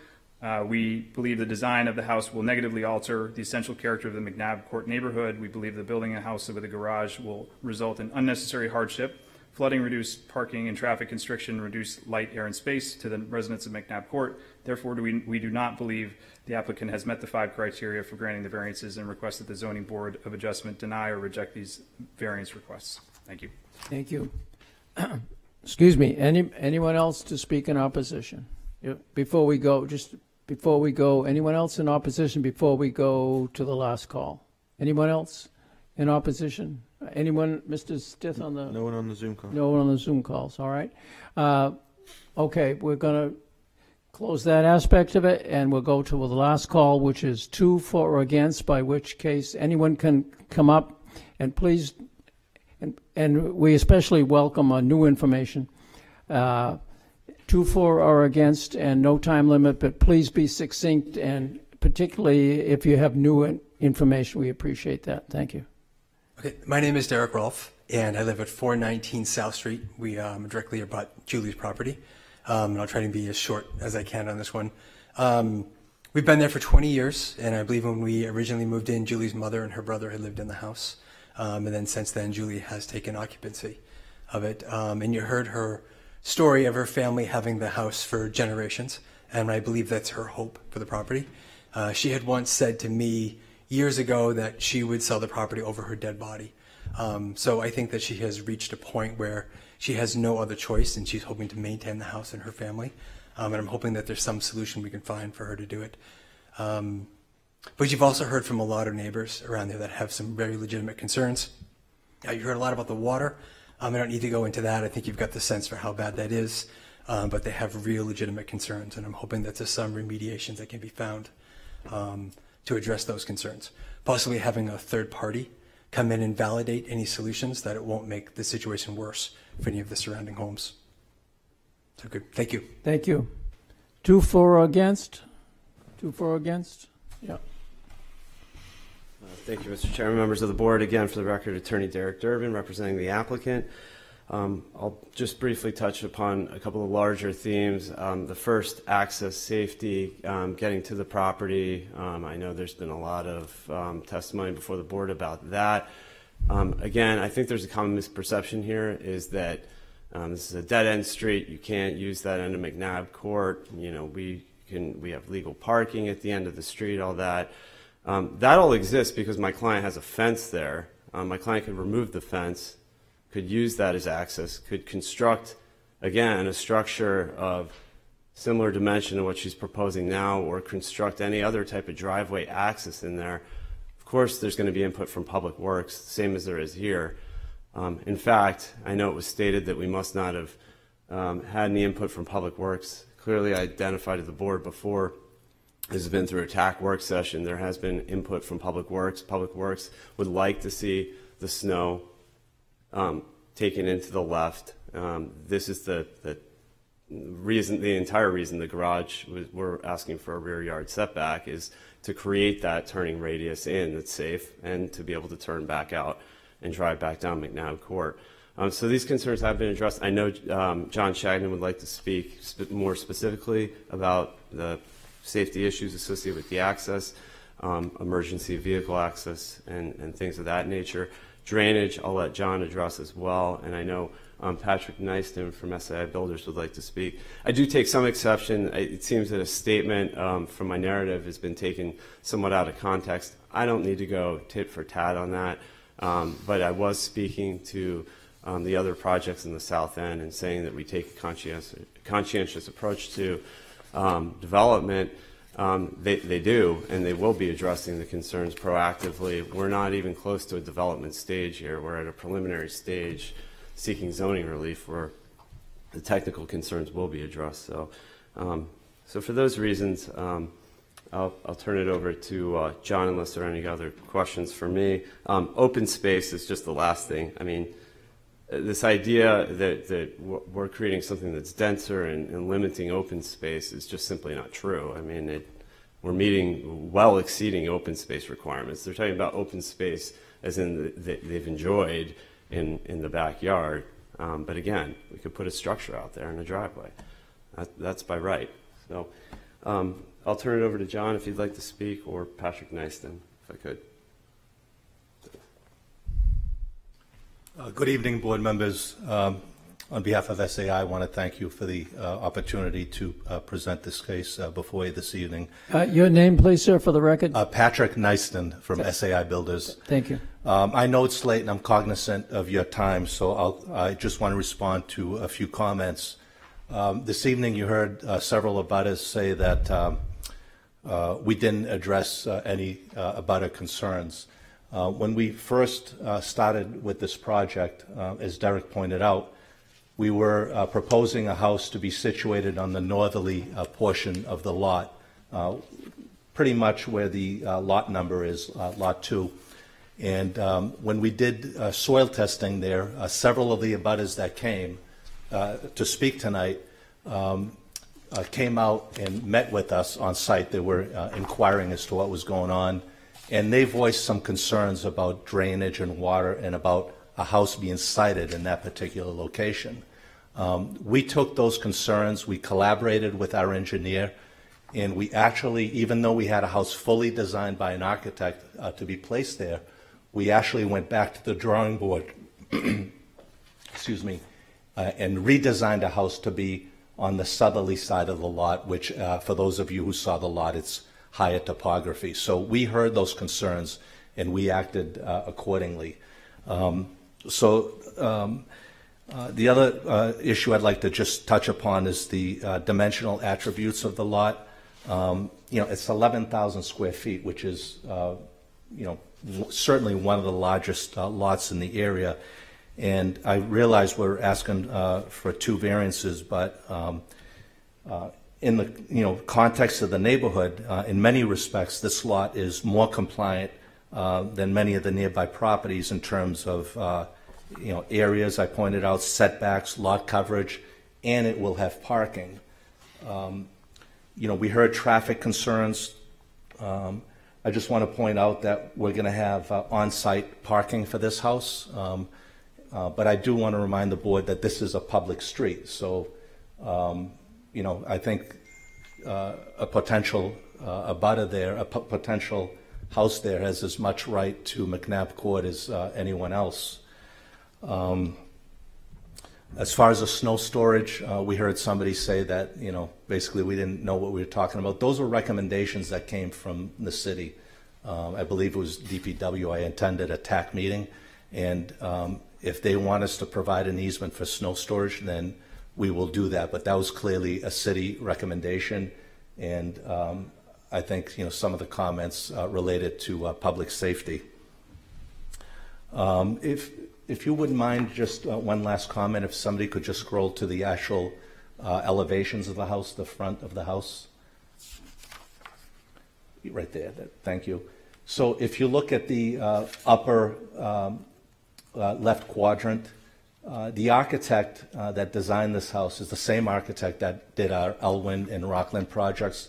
Uh, we believe the design of the house will negatively alter the essential character of the McNabb Court neighborhood. We believe the building a house with a garage will result in unnecessary hardship Flooding reduced parking and traffic constriction, reduced light, air, and space to the residents of McNabb Court. Therefore, do we, we do not believe the applicant has met the five criteria for granting the variances and request that the Zoning Board of Adjustment deny or reject these variance requests. Thank you. Thank you. *clears throat* Excuse me, any, anyone else to speak in opposition? Yeah, Before we go, just before we go, anyone else in opposition before we go to the last call? Anyone else in opposition? Anyone, Mr. Stith on the? No one on the Zoom call. No one on the Zoom calls, all right. Uh, Okay, we're going to close that aspect of it, and we'll go to the last call, which is two for or against, by which case anyone can come up, and please, and, and we especially welcome uh, new information. Uh, Two, for are against, and no time limit, but please be succinct, and particularly if you have new in- information, we appreciate that. Thank you. Okay, my name is Derek Rolfe, and I live at 419 South Street. We um, directly abut Julie's property, um, and I'll try to be as short as I can on this one. Um, we've been there for 20 years, and I believe when we originally moved in, Julie's mother and her brother had lived in the house, um, and then since then, Julie has taken occupancy of it. Um, and you heard her story of her family having the house for generations, and I believe that's her hope for the property. Uh, she had once said to me years ago that she would sell the property over her dead body. Um, so I think that she has reached a point where she has no other choice, and she's hoping to maintain the house and her family. Um, and I'm hoping that there's some solution we can find for her to do it. Um, but you've also heard from a lot of neighbors around there that have some very legitimate concerns. Uh, you heard a lot about the water. Um, I don't need to go into that. I think you've got the sense for how bad that is. Um, but they have real legitimate concerns, and I'm hoping that there's some remediations that can be found um, to address those concerns. Possibly having a third party come in and validate any solutions that it won't make the situation worse for any of the surrounding homes. So good. Thank you. Thank you. Two, four against? Two, four against? Yeah. Thank you, Mr. Chairman, members of the board. Again, for the record, Attorney Derek Durbin, representing the applicant. Um, I'll just briefly touch upon a couple of larger themes. Um, The first, access, safety, um, getting to the property. Um, I know there's been a lot of um, testimony before the board about that. Um, Again, I think there's a common misperception here, is that this is a dead-end street. You can't use that end of McNabb Court. You know, we can, we have legal parking at the end of the street, all that. Um, that all exists because my client has a fence there. Um, my client could remove the fence, could use that as access, could construct, again, a structure of similar dimension to what she's proposing now, or construct any other type of driveway access in there. Of course, there's going to be input from Public Works, same as there is here. Um, in fact, I know it was stated that we must not have um, had any input from Public Works. Clearly identified to the board before this has been through a TAC work session. There has been input from Public Works. Public Works would like to see the snow um, taken into the left. Um, this is the, the reason, the entire reason the garage was, we're asking for a rear yard setback is to create that turning radius in that's safe and to be able to turn back out and drive back down McNabb Court. Um, so these concerns have been addressed. I know um, John Chagnon would like to speak sp- more specifically about the safety issues associated with the access, um, emergency vehicle access, and, and things of that nature. Drainage, I'll let John address as well, and I know um, Patrick Neiston from SAI Builders would like to speak. I do take some exception. It seems that a statement um, from my narrative has been taken somewhat out of context. I don't need to go tit for tat on that, um, but I was speaking to um, the other projects in the south end and saying that we take a conscientious, conscientious approach to um, development. Um, they, they do, and they will be addressing the concerns proactively. We're not even close to a development stage here. We're at a preliminary stage seeking zoning relief where the technical concerns will be addressed. So, um, so for those reasons, um, I'll, I'll turn it over to uh, John unless there are any other questions for me. Um, open space is just the last thing. I mean, this idea that, that we're- creating something that's denser and, and limiting open space is just simply not true. I mean, it, we're meeting well exceeding open space requirements. They're talking about open space as in the, they've enjoyed in, in the backyard. Um, but again, we could put a structure out there in a driveway. That, that's by right. So um, I'll turn it over to John if you'd like to speak, or Patrick Neiston, if I could. Uh, Good evening, board members. Um, On behalf of SAI, I want to thank you for the uh, opportunity to uh, present this case uh, before you this evening. Uh, Your name, please, sir, for the record? Uh, Patrick Neiston from SAI Builders. Thank you. Um, I know it's late and I'm cognizant of your time, so I'll, I just want to respond to a few comments. Um, This evening, you heard uh, several abutters say that um, uh, we didn't address uh, any uh, abutter concerns. Uh, When we first uh, started with this project, uh, as Derek pointed out, we were uh, proposing a house to be situated on the northerly uh, portion of the lot, pretty much where the lot number is, Lot 2. And um, when we did soil testing there, several of the abutters that came to speak tonight um, came out and met with us on site. They were inquiring as to what was going on, and they voiced some concerns about drainage and water and about a house being sited in that particular location. Um, we took those concerns, we collaborated with our engineer, and we actually, even though we had a house fully designed by an architect uh, to be placed there, we actually went back to the drawing board, *clears throat* excuse me, uh, and redesigned a house to be on the southerly side of the lot, which, uh, for those of you who saw the lot, it's higher topography. So we heard those concerns and we acted uh, accordingly. Um, so um, uh, the other uh, issue I'd like to just touch upon is the uh, dimensional attributes of the lot. Um, you know, it's 11,000 square feet, which is, uh, you know, certainly one of the largest uh, lots in the area. And I realize we're asking for two variances, but um, in the you know context of the neighborhood, uh, in many respects, this lot is more compliant uh, than many of the nearby properties in terms of uh, you know areas. I pointed out setbacks, lot coverage, and it will have parking. Um, you know, we heard traffic concerns. Um, I just want to point out that we're going to have uh, on-site parking for this house. Um, uh, But I do want to remind the board that this is a public street, so, um, you know, I think uh, a potential, uh, a there, a potential house there has as much right to McNabb Court as uh, anyone else. Um, As far as the snow storage, uh, we heard somebody say that, you know, basically we didn't know what we were talking about. Those were recommendations that came from the city. Um, I believe it was DPW. I attended a TAC meeting, and um, if they want us to provide an easement for snow storage, then we will do that. But that was clearly a city recommendation, and um, I think, you know, some of the comments uh, related to uh, public safety. Um, If, if you wouldn't mind, just uh, one last comment, if somebody could just scroll to the actual uh, elevations of the house, the front of the house. Right there, that- thank you. So if you look at the uh, upper um, uh, left quadrant, uh, the architect uh, that designed this house is the same architect that did our Elwyn and Rockland projects.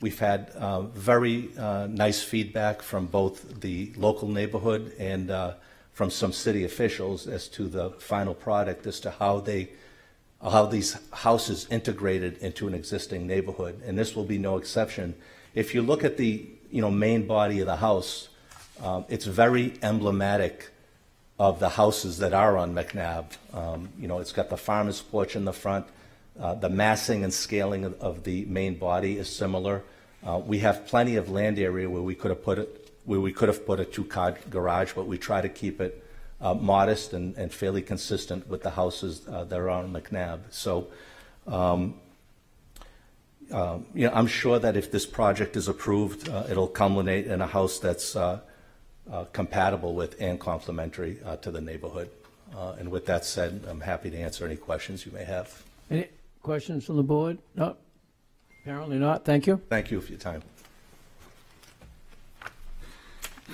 We've had uh, very uh, nice feedback from both the local neighborhood and uh, from some city officials as to the final product, as to how they, how these houses integrated into an existing neighborhood, and this will be no exception. If you look at the, you know, main body of the house, um, it's very emblematic of the houses that are on McNabb. Um, You know, it's got the farmer's porch in the front. Uh, The massing and scaling of- of the main body is similar. Uh, We have plenty of land area where we could have put it, where we could have put a two-car garage, but we try to keep it uh, modest and and fairly consistent with the houses uh, that are on McNabb. So, um, um, you know, I'm sure that if this project is approved, uh, it'll culminate in a house that's uh, uh, compatible with and complementary uh, to the neighborhood. Uh, And with that said, I'm happy to answer any questions you may have. Any questions from the board? No? Apparently not. Thank you. Thank you for your time.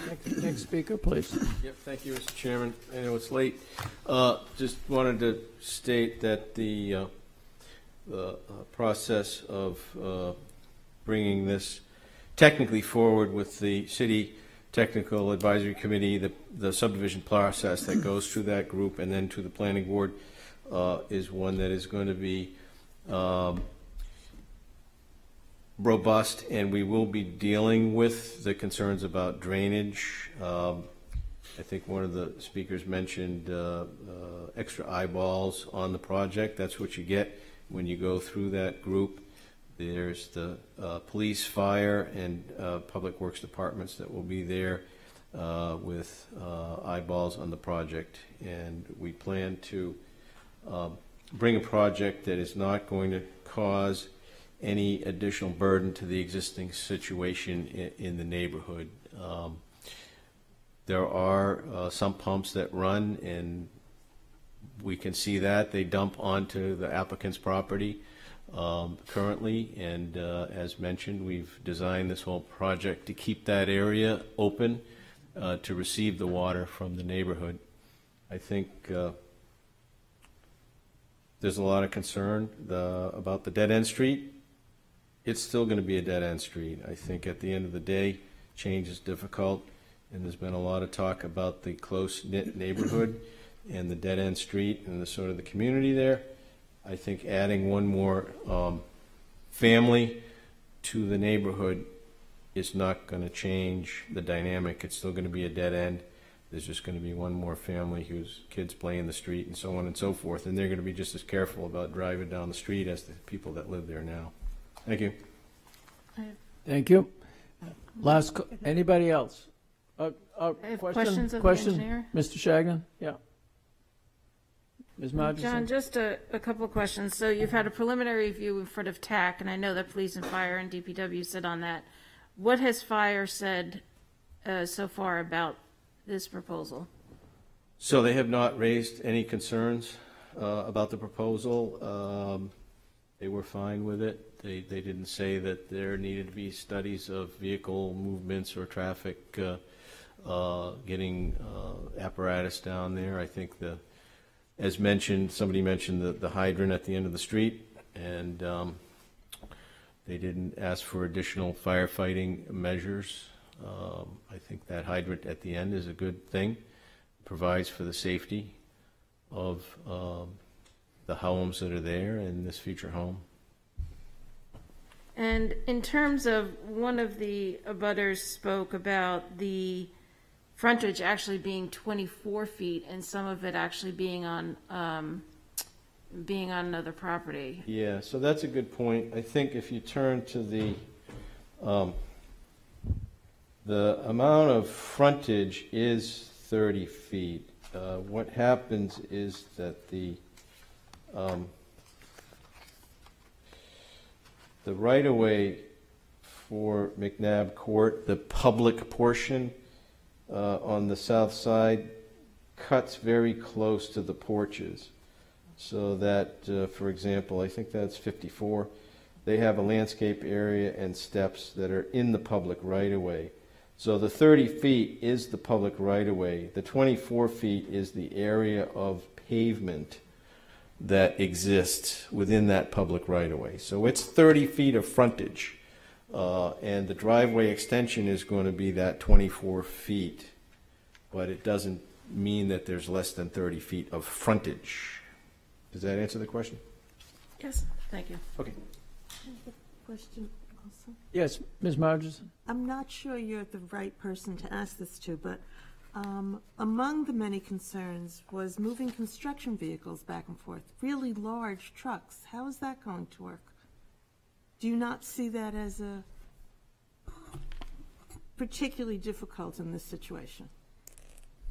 Next- Next speaker, please. Yep, thank you, Mr. Chairman. I know it's late. Uh, Just wanted to state that the, uh, the uh, process of uh, bringing this technically forward with the city technical advisory committee, the the subdivision process that goes through that group and then to the planning board uh, is one that is going to be um, robust, and we will be dealing with the concerns about drainage. Um, I think one of the speakers mentioned uh, uh, extra eyeballs on the project. That's what you get when you go through that group. There's the uh, police, fire, and uh, public works departments that will be there uh, with uh, eyeballs on the project. And we plan to um, bring a project that is not going to cause any additional burden to the existing situation in, in the neighborhood. Um, There are uh, some pumps that run, and we can see that. They dump onto the applicant's property um, currently, and uh, as mentioned, we've designed this whole project to keep that area open uh, to receive the water from the neighborhood. I think uh, there's a lot of concern the, about the dead-end street. It's still going to be a dead-end street. I think at the end of the day, change is difficult, and there's been a lot of talk about the close-knit neighborhood and the dead-end street and the sort of the community there. I think adding one more um, family to the neighborhood is not going to change the dynamic. It's still going to be a dead end. There's just going to be one more family whose kids play in the street and so on and so forth, and they're going to be just as careful about driving down the street as the people that live there now. Thank you. Thank you. Last, co- anybody else? Uh, uh, I have question- questions of the question? engineer. Mr. Chagnon? Yeah. Ms. Margeson? John, just a, a couple of questions. So you've had a preliminary review in front of TAC, and I know that police and fire and DPW sit on that. What has fire said uh, so far about this proposal? So they have not raised any concerns uh, about the proposal. Um, They were fine with it. They, they didn't say that there needed to be studies of vehicle movements or traffic uh, uh, getting uh, apparatus down there. I think the, as mentioned, somebody mentioned the the hydrant at the end of the street, and um, they didn't ask for additional firefighting measures. Um, I think that hydrant at the end is a good thing, provides for the safety of um, the homes that are there and this future home. And in terms of, one of the abutters spoke about the frontage actually being 24 feet and some of it actually being on, um, being on another property. Yeah, so that's a good point. I think if you turn to the, um, the amount of frontage is 30 feet. Uh, What happens is that the, um, the right-of-way for McNabb Court, the public portion uh, on the south side cuts very close to the porches. So that, uh, for example, I think that's 54, they have a landscape area and steps that are in the public right-of-way. So the 30 feet is the public right-of-way. The 24 feet is the area of pavement that exists within that public right-of-way. So it's 30 feet of frontage, uh, and the driveway extension is going to be that 24 feet, but it doesn't mean that there's less than 30 feet of frontage. Does that answer the question? Yes, thank you. Okay. Question also. Yes, Ms. Margeson? I'm not sure you're the right person to ask this to, but um, among the many concerns was moving construction vehicles back and forth, really large trucks. How is that going to work? Do you not see that as a particularly difficult in this situation?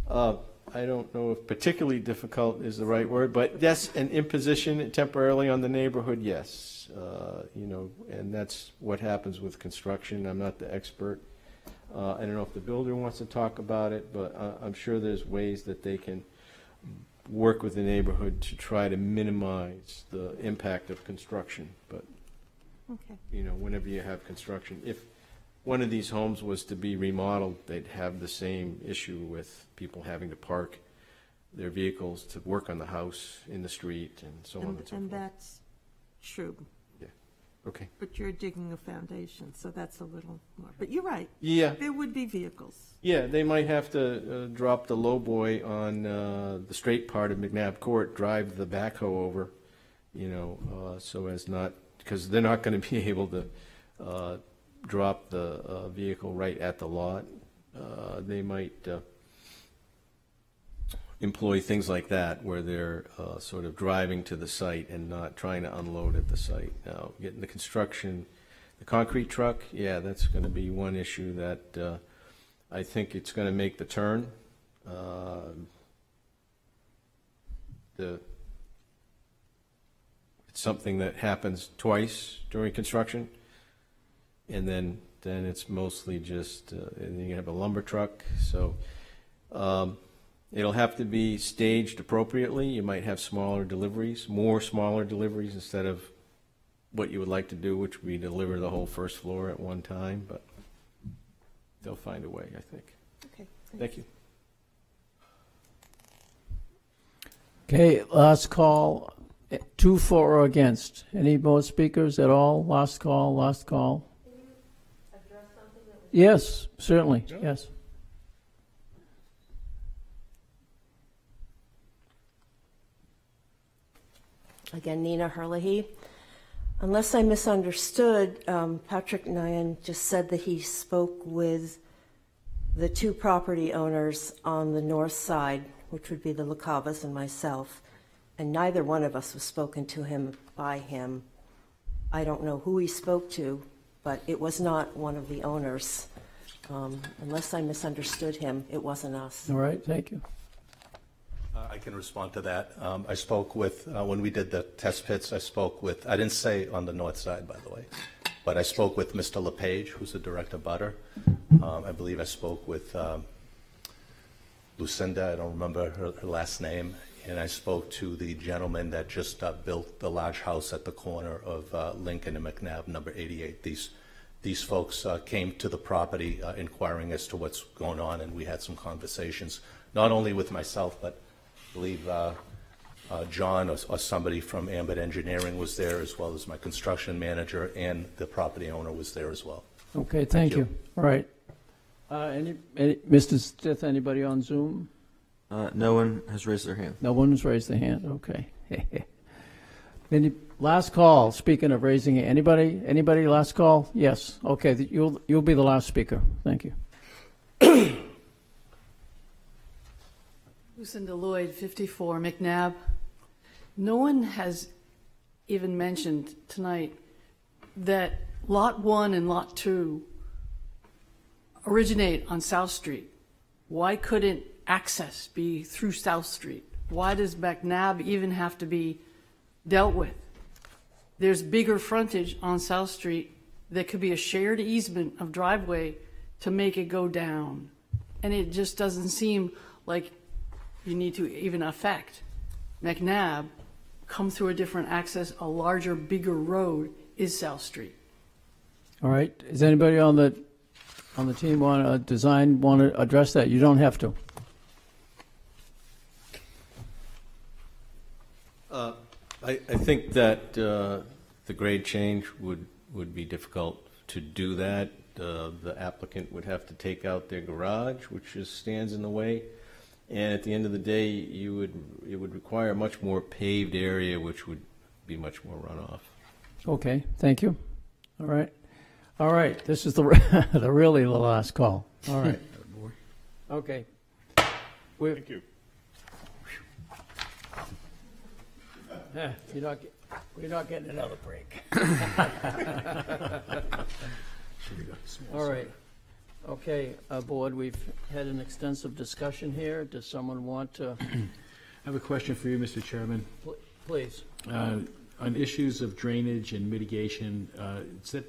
Uh, I don't know if particularly difficult is the right word, but yes, an imposition temporarily on the neighborhood, yes. Uh, You know, and that's what happens with construction. I'm not the expert. Uh, I don't know if the builder wants to talk about it, but I'm sure there's ways that they can work with the neighborhood to try to minimize the impact of construction. But, Okay. you know, whenever you have construction, if one of these homes was to be remodeled, they'd have the same issue with people having to park their vehicles to work on the house, in the street, and so on And and so and forth. that's true. Yeah, okay. But you're digging a foundation, so that's a little more. But you're right. Yeah. There would be vehicles. Yeah, they might have to uh, drop the lowboy on uh, the straight part of McNabb Court, drive the backhoe over, you know, uh, so as not, because they're not going *laughs* to be able to uh, drop the uh, vehicle right at the lot. Uh, They might uh, employ things like that, where they're uh, sort of driving to the site and not trying to unload at the site. Now, getting the construction, the concrete truck, yeah, that's going to be one issue that uh, I think it's going to make the turn. The, something that happens twice during construction, and then, then it's mostly just, uh, and then you have a lumber truck, so um, it'll have to be staged appropriately. You might have smaller deliveries, more smaller deliveries instead of what you would like to do, which would be deliver the whole first floor at one time, but they'll find a way, I think. Okay. Thank you. Okay, last call Two for or against? Any more speakers at all? Last call, last call? Yes, certainly, yes. Again, Nina Herlihy. Unless I misunderstood, um, Patrick Nyan just said that he spoke with the two property owners on the north side, which would be the LaCavas and myself, and neither one of us was spoken to him by him. I don't know who he spoke to, but it was not one of the owners. Um, Unless I misunderstood him, it wasn't us. All right, thank you. Uh, I can respond to that. Um, I spoke with, uh, when we did the test pits, I spoke with, I didn't say on the north side, by the way, but I spoke with Mr. LePage, who's the director of butter. Um, I believe I spoke with um, Lucinda, I don't remember her, her last name, and I spoke to the gentleman that just uh, built the large house at the corner of uh, Lincoln and McNabb, number 88. These, these folks uh, came to the property uh, inquiring as to what's going on, and we had some conversations, not only with myself, but I believe uh, uh, John or, or somebody from Ambit Engineering was there, as well as my construction manager, and the property owner was there as well. Okay, thank you. All right. Uh, Any, any- Mr. Stith, anybody on Zoom? Uh, no one has raised their hand. No one has raised their hand, okay. *laughs* Any, last call, speaking of raising, it, anybody, anybody last call? Yes, okay, th- you'll, you'll be the last speaker, thank you. *coughs* Lucinda Lloyd, 54, McNabb. No one has even mentioned tonight that Lot 1 and Lot 2 originate on South Street. Why couldn't access be through South Street? Why does McNabb even have to be dealt with? There's bigger frontage on South Street that could be a shared easement of driveway to make it go down. And it just doesn't seem like you need to even affect McNabb, come through a different access, a larger, bigger road is South Street. All right, is anybody on the, on the team want to, design, want to address that? You don't have to. Uh, I, I think that uh, the grade change would, would be difficult to do that. Uh, The applicant would have to take out their garage, which just stands in the way. And at the end of the day, you would, it would require a much more paved area, which would be much more runoff. Okay, thank you. All right. All right, this is the, *laughs* the really the last call. All right. Okay. Thank you. You're not, get- we're not getting another break. *laughs* All right. Okay, uh, Board, we've had an extensive discussion here. Does someone want to, I have a question for you, Mr. Chairman. pl- please? Uh, On issues of drainage and mitigation, uh, is that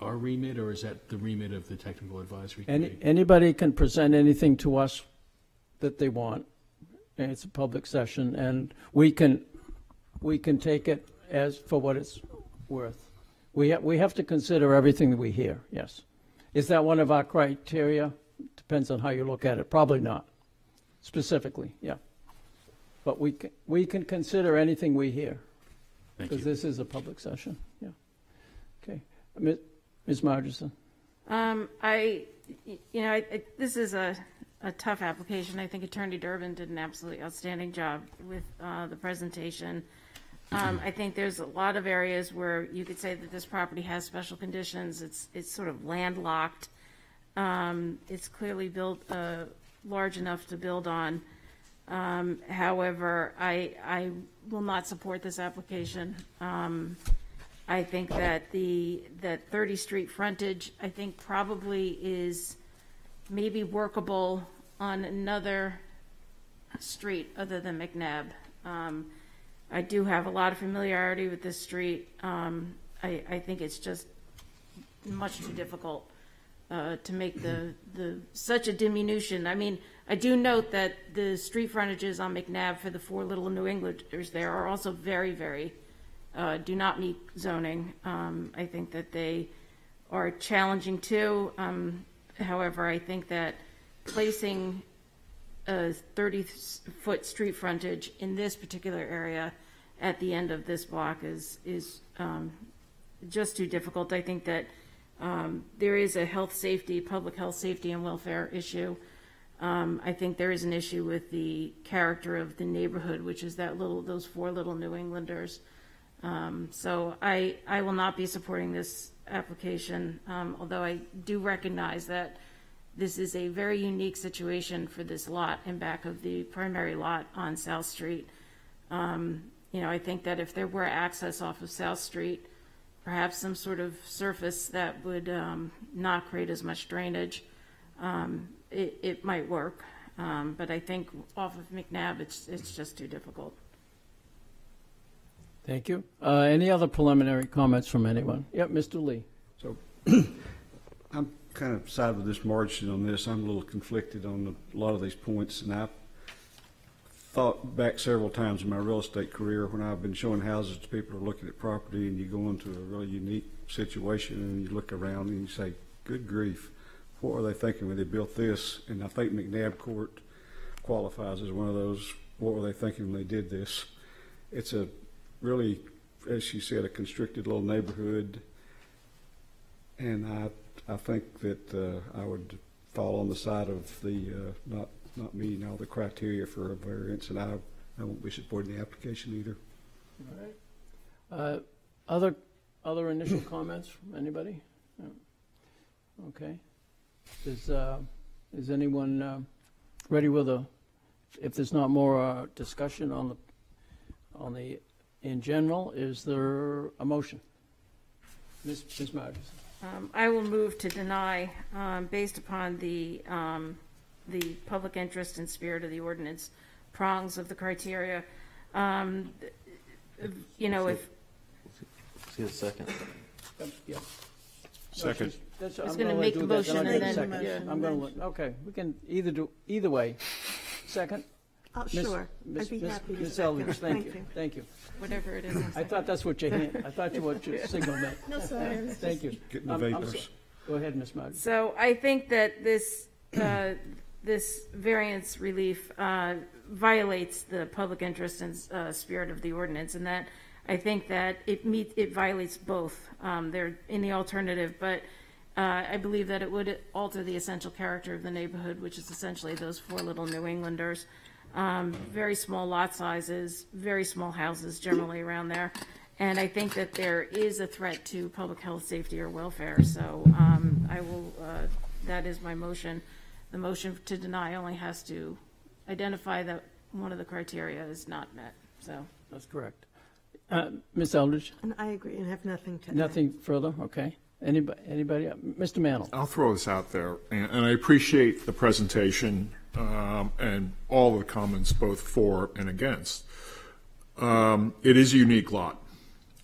our remit, or is that the remit of the Technical Advisory Any, Committee? anybody can present anything to us that they want. And It's a public session, and we can, we can take it as, for what it's worth. We, ha- we have to consider everything that we hear, yes. Is that one of our criteria? Depends on how you look at it. Probably not, specifically, yeah. But we can, we can consider anything we hear. Thank Because this is a public session, yeah. Okay. Ms. Ms. Margeson? Um, I, y- you know, I, I, this is a, a tough application. I think Attorney Durbin did an absolutely outstanding job with, uh, the presentation. Um, I think there's a lot of areas where you could say that this property has special conditions. It's, it's sort of landlocked. Um, it's clearly built, uh, large enough to build on. Um, however, I, I will not support this application. Um, I think that the, that 30 street frontage, I think probably is maybe workable on another street other than McNabb. Um, I do have a lot of familiarity with this street. Um, I, I think it's just much too difficult uh, to make the, the, such a diminution. I mean, I do note that the street frontages on McNabb for the four little New Englanders there are also very, very, uh, do not meet zoning. Um, I think that they are challenging too. Um, However, I think that placing a 30-foot street frontage in this particular area at the end of this block is, is um, just too difficult. I think that um, there is a health, safety, public health, safety, and welfare issue. Um, I think there is an issue with the character of the neighborhood, which is that little, those four little New Englanders. Um, so I, I will not be supporting this application, um, although I do recognize that this is a very unique situation for this lot in back of the primary lot on South Street. Um, you know, I think that if there were access off of South Street, perhaps some sort of surface that would um, not create as much drainage, um, it, it might work. Um, but I think off of McNabb, it's, it's just too difficult. Thank you. Uh, Any other preliminary comments from anyone? Yep, Mr. Lee. So I'm *clears throat* kind of side with this margin on this. I'm a little conflicted on a lot of these points, and I've thought back several times in my real estate career when I've been showing houses to people who are looking at property, and you go into a really unique situation, and you look around and you say, "Good grief, what were they thinking when they built this?" And I think McNabb Court qualifies as one of those. What were they thinking when they did this? It's a really, as she said, a constricted little neighborhood. And I, I think that uh, I would fall on the side of the uh, not, not meeting all the criteria for a variance, and I, I won't be supporting the application either. All right. Uh, Other, other initial comments from anybody? No. Okay. Is, uh, is anyone uh, ready with a, if there's not more uh, discussion on the, on the, in general, is there a motion? Ms. Ms. Um, I will move to deny, um, based upon the, um, the public interest and spirit of the ordinance prongs of the criteria. Um, You know, if, Let's get a second. Yeah. Second. That's- I was I'm gonna make do a that, motion and a then- second. yeah. I'm gonna, let- okay, we can either do, either way. Second? Oh, Miss- sure. Miss- I'd be Miss- happy to Eldridge, thank Thank you, you. thank you. Whatever it is, I thought that's what your hand, I thought you what your *laughs* signal meant. No, sorry, I was Thank you. Getting the I'm- I'm vapors. so- Go ahead, Ms. Martin. So I think that this, uh, this variance relief uh, violates the public interest and uh, spirit of the ordinance, and that I think that it meet, it violates both. Um, They're in the alternative, but uh, I believe that it would alter the essential character of the neighborhood, which is essentially those four little New Englanders. Um, Very small lot sizes, very small houses generally around there. And I think that there is a threat to public health, safety, or welfare, so um, I will, uh, that is my motion. The motion to deny only has to identify that one of the criteria is not met, so. That's correct. Uh, Ms. Eldridge, And I agree, and have nothing to add. nothing further, okay? Anybody, anybody, Mr. Mannle? I'll throw this out there, and, and I appreciate the presentation um, and all the comments, both for and against. Um, it is a unique lot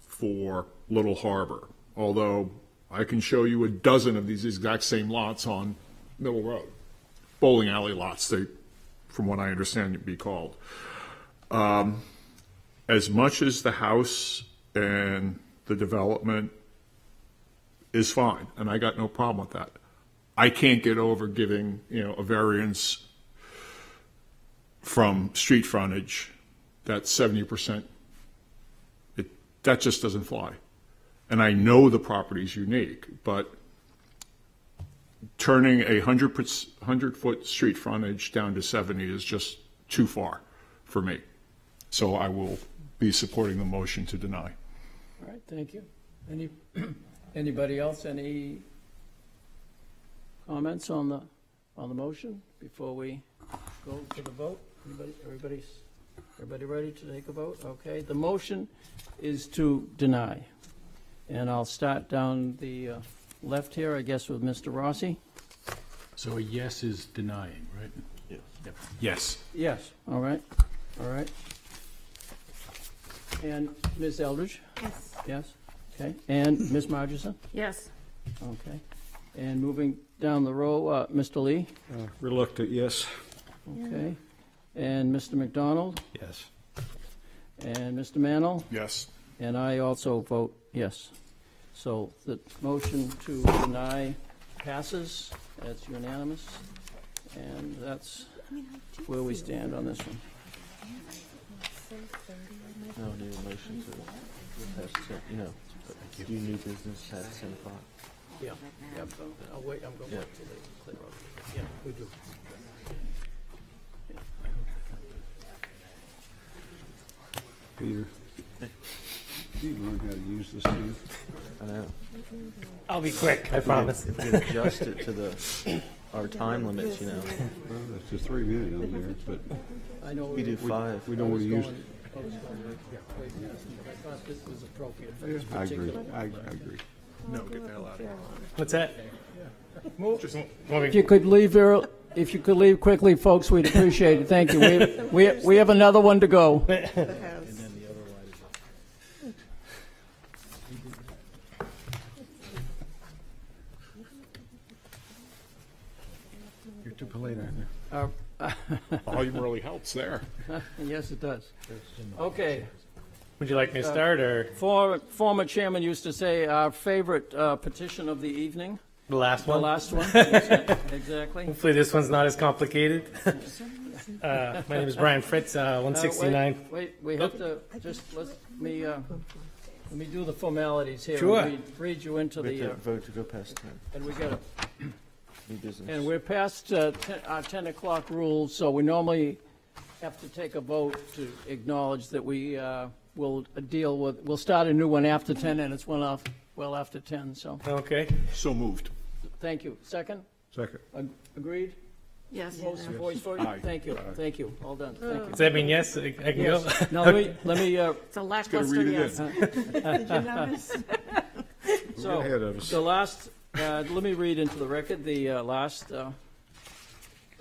for Little Harbor, although I can show you a dozen of these exact same lots on Middle Road, bowling alley lots. They, from what I understand, be called. Um, as much as the house and the development is fine, and I got no problem with that. I can't get over giving, you know, a variance from street frontage that's seventy percent. It, that just doesn't fly. And I know the property's unique, but turning a hundred foot street frontage down to seventy is just too far for me. So I will be supporting the motion to deny. All right, thank you. Any, *clears throat* anybody else, any comments on the, on the motion before we go to the vote? Anybody, everybody's, everybody ready to take a vote? Okay, the motion is to deny. And I'll start down the uh, left here, I guess, with Mr. Rossi. So a yes is denying, right? Yes. Yes. Yes, all right, all right. And Ms. Eldridge? Yes. Yes, okay. And Ms. Margeson? Yes. Okay. And moving down the row, uh, Mr. Lee? Uh, Reluctant, yes. Okay. And Mr. McDonald? Yes. And Mr. Mannle? Yes. And I also vote yes. So the motion to deny passes. That's unanimous. And that's where we stand on this one. No, I need a motion to pass, ten- you know, do new business past ten o'clock. Yeah, yeah, I'll wait, I'm going Yeah. to wait till they clear up. Yeah, we do. Peter, do you learn how to use this thing? I know. I'll be quick, I promise. If we adjust it to the, our time limits, you know. Well, It's just three minutes on there, but. I know. We do five. We don't want to use. I was going- wait, I thought this was appropriate for this I agree, particular. I, I agree. No, get the hell out of here. What's that? Just- Want me- If you could leave, earl- if you could leave quickly, folks, we'd appreciate it. Thank you. We, we, we have another one to go. *laughs* You're too polite, Uh, *laughs* Volume really helps there. *laughs* Yes, it does. Okay. Would you like me to Uh, start, or? Former, former chairman used to say our favorite uh, petition of the evening. The last one? The last one, *laughs* exactly. Hopefully this one's not as complicated. Uh, My name is Brian Fritz, uh, Uh, 169. Wait, wait, we have to, just, let me, uh, let me do the formalities here. Sure. Read- Read you into We the, have uh, vote to go past ten. and we got New business. And we're past uh, ten- our 10 o'clock rules, so we normally have to take a vote to acknowledge that we uh, will deal with, we'll start a new one after 10, and it's well off, well after 10, so. Okay. So moved. Thank you. Second? Second. Ag- Agreed? Yes. Motion, voice vote? Aye. Thank you, thank you, all done, thank you. Does that mean yes, I I can go? Yes. Now, let me, *laughs* let me, uh, It's a lackluster read it yes. *laughs* Did you notice? So, ahead of us. the last, uh, let me read into the record, the uh, last uh,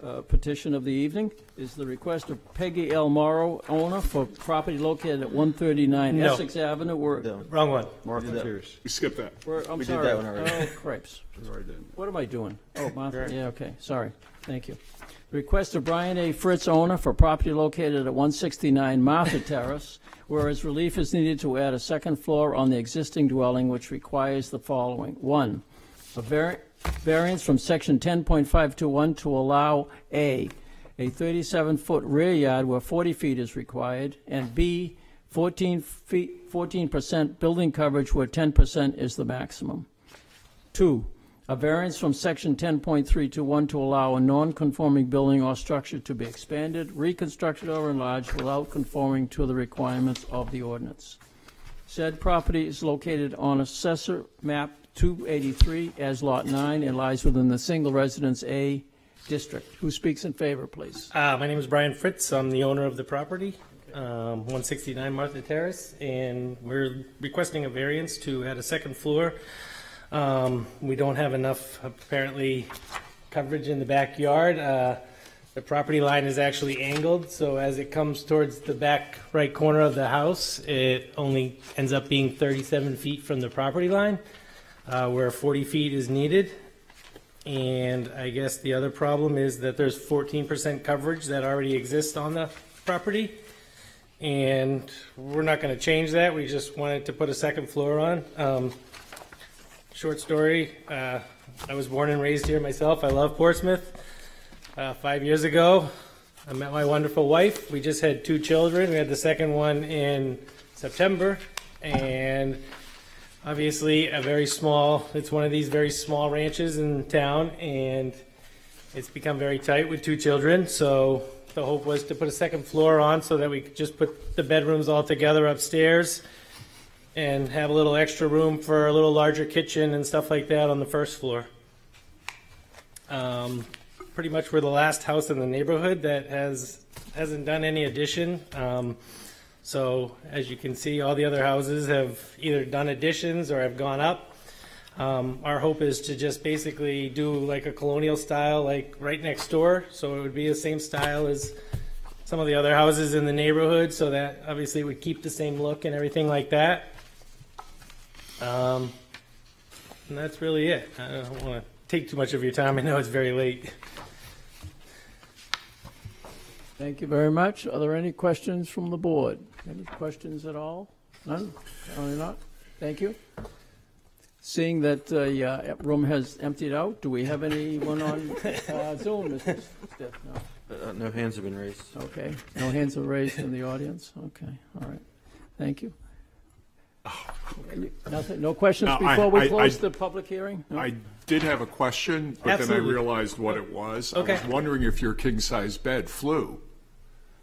uh, petition of the evening is the request of Peggy L. Morrow, owner for property located at 139 No. Essex Avenue. We're, Wrong one. Martha that. Pierce. We skipped that. we're, I'm We did sorry. that one already. Oh, cripes. *laughs* We've already done What am I doing? Oh, Martha, yeah, okay, sorry, thank you. Request of Brian A. Fritz, owner for property located at 169 Martha Terrace, whereas relief is needed to add a second floor on the existing dwelling, which requires the following. One, a vari- variance from section 10.521 to allow A, a 37-foot rear yard where 40 feet is required, and B, 14 feet, 14% building coverage where 10% is the maximum. Two, a variance from section 10.321 to one to allow a non-conforming building or structure to be expanded, reconstructed, or enlarged without conforming to the requirements of the ordinance. Said property is located on Assessor Map 283 as Lot 9 and lies within the Single Residence A District. Who speaks in favor, please? Uh, my name is Brian Fritz. I'm the owner of the property, um, 169 Martha Terrace, and we're requesting a variance to add a second floor. Um, we don't have enough, apparently, coverage in the backyard. Uh, the property line is actually angled, so as it comes towards the back right corner of the house, it only ends up being 37 feet from the property line, uh, where 40 feet is needed. And I guess the other problem is that there's fourteen percent coverage that already exists on the property. And we're not gonna change that, we just wanted to put a second floor on. Um, short story, uh, I was born and raised here myself, I love Portsmouth. Uh, five years ago, I met my wonderful wife, we just had two children, we had the second one in September. And obviously a very small it's one of these very small ranches in town and it's become very tight with two children so the hope was to put a second floor on so that we could just put the bedrooms all together upstairs and have a little extra room for a little larger kitchen and stuff like that on the first floor. Um, pretty much we're the last house in the neighborhood that has hasn't done any addition. Um, so as you can see, all the other houses have either done additions or have gone up. Um, our hope is to just basically do like a colonial style, like right next door. So it would be the same style as some of the other houses in the neighborhood, so that obviously would keep the same look and everything like that. Um, and that's really it. I don't want to take too much of your time. I know it's very late. Thank you very much. Are there any questions from the board? Any questions at all? None? Apparently not. Thank you. Seeing that the uh, room has emptied out, do we have anyone on uh, Zoom, Mr. Stith? No. Uh, no hands have been raised. Okay, no hands are raised in the audience? Okay, all right. Thank you. Nothing, no questions Now, I- before we I- close I- the public hearing? No? I did have a question, but then I Absolutely. realized what it was. I Okay. was wondering if your king-size bed flew.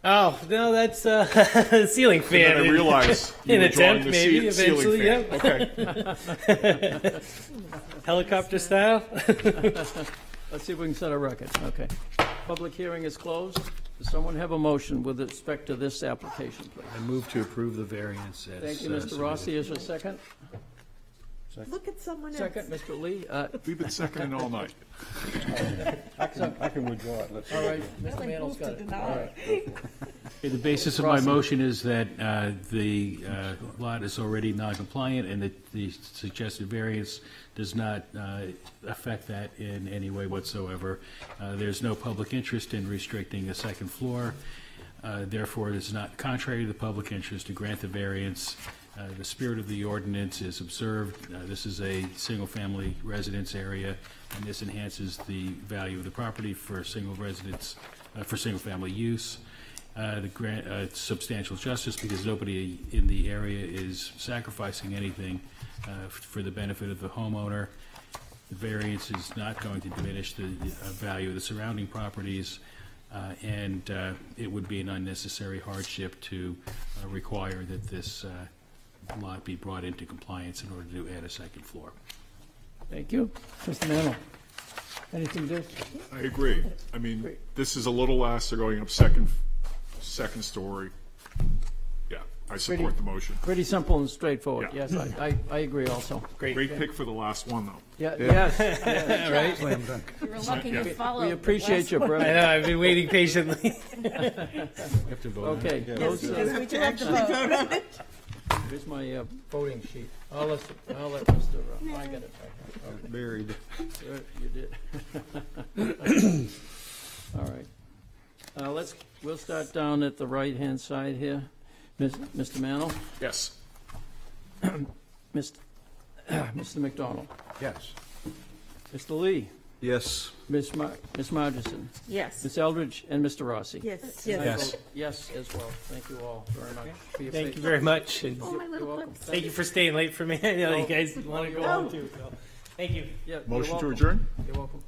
Oh no, that's uh, a *laughs* ceiling And fan. then I realized *laughs* you in were a tent, maybe ce- eventually. fan. Yep. *laughs* Helicopter style. Let's see if we can set a record. Okay. Public hearing is closed. Does someone have a motion with respect to this application, please? I move to approve the variance as. Thank you, uh, Mr. submitted. Rossi. Is there a second? Look at someone else. Second, Mr. Lee. Uh, *laughs* We've been seconding all night. I can, I can withdraw it. Let's- All right, Mr. Mannle's got it. All right. Okay, The basis of my motion is that uh, the uh, lot is already non-compliant and that the suggested variance does not uh, affect that in any way whatsoever. Uh, There's no public interest in restricting the second floor. Uh, Therefore, it is not contrary to the public interest to grant the variance. Uh, The spirit of the ordinance is observed. Uh, This is a single-family residence area, and this enhances the value of the property for single residence, uh, for single-family use. Uh, The grant, uh, substantial justice because nobody in the area is sacrificing anything for the benefit of the homeowner. The variance is not going to diminish the value of the surrounding properties, uh, and uh, it would be an unnecessary hardship to uh, require that this lot be brought into compliance in order to add a second floor. Thank you. Mr. Mannle, anything to? I agree. I mean, this is a little less, they're going up second, second story. Yeah, I support the motion. Pretty simple and straightforward. Yeah. Yes, I, I, I agree also. Great pick for the last one, though. Yeah, yes. *laughs* yes. Right? Slam dunk. You were lucky you Yeah. followed. We appreciate last you, one. brother. I know. I've been waiting patiently. *laughs* You have to vote on it. Okay. those, Yes, uh, we do have to vote on *laughs* it. Here's my uh, voting sheet. I'll let, I'll let Mr., uh, I got it back. Buried. Uh, You did. *laughs* All right. Uh, Let's, we'll start down at the right-hand side here. Mis- Mr. Mannle? Yes. *clears throat* Mr. *clears throat* Mr. McDonald? Yes. Mr. Lee? Yes. Ms. Mar- Ms. Margeson? Yes. Ms. Eldridge? And Mr. Rossi? Yes. And I Yes. vote Yes as well. Thank you all very much. for your Thank you patience. very much, and Oh, my little welcome. clips. thank you for staying late for me. *laughs* I know you guys want to go home too. So, thank you. Yeah, you're Motion to welcome. adjourn? You're welcome.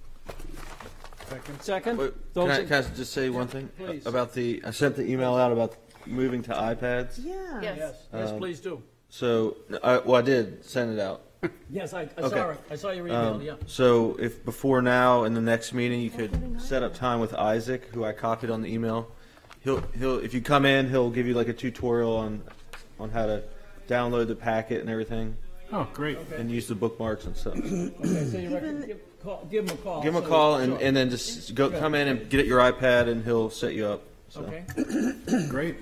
Second? Wait, Those Can I, in- can I just say one thing? Please. About the, I sent the email out about moving to iPads. Yeah. Yes. Yes, yes, Um, please do. So, I, well, I did send it out. *laughs* Yes, I, I Okay. saw it. I saw your email, Um, yeah. So if before now in the next meeting you could set up time with Isaac, who I copied on the email. He'll he'll if you come in, he'll give you like a tutorial on on how to download the packet and everything Oh, great. and use the bookmarks and stuff. Okay, so you reckon, give, call- give him a call. Give him a so- call and, sure. and then just go come in and get your iPad and he'll set you up. So. Okay. Great.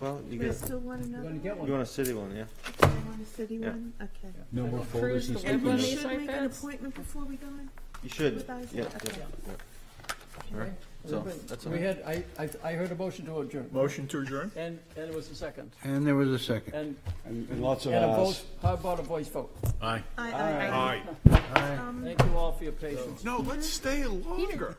Well, you We get still want You another want to get you one? want a city one, yeah. You want a city Yeah. one? Okay. No more folders the and web sticky on notes. Should make an appointment before we go in? You should. With Isaac? Yeah. Okay. yeah, yeah. All right. So that's all. We had, I, I, I heard a motion to adjourn. Motion to adjourn? And, and it was a second. And there was a second. And, And and lots of and a vote, ayes. how about a voice vote? Aye. I, I, Aye. um, Thank you all for your patience. No, let's stay longer.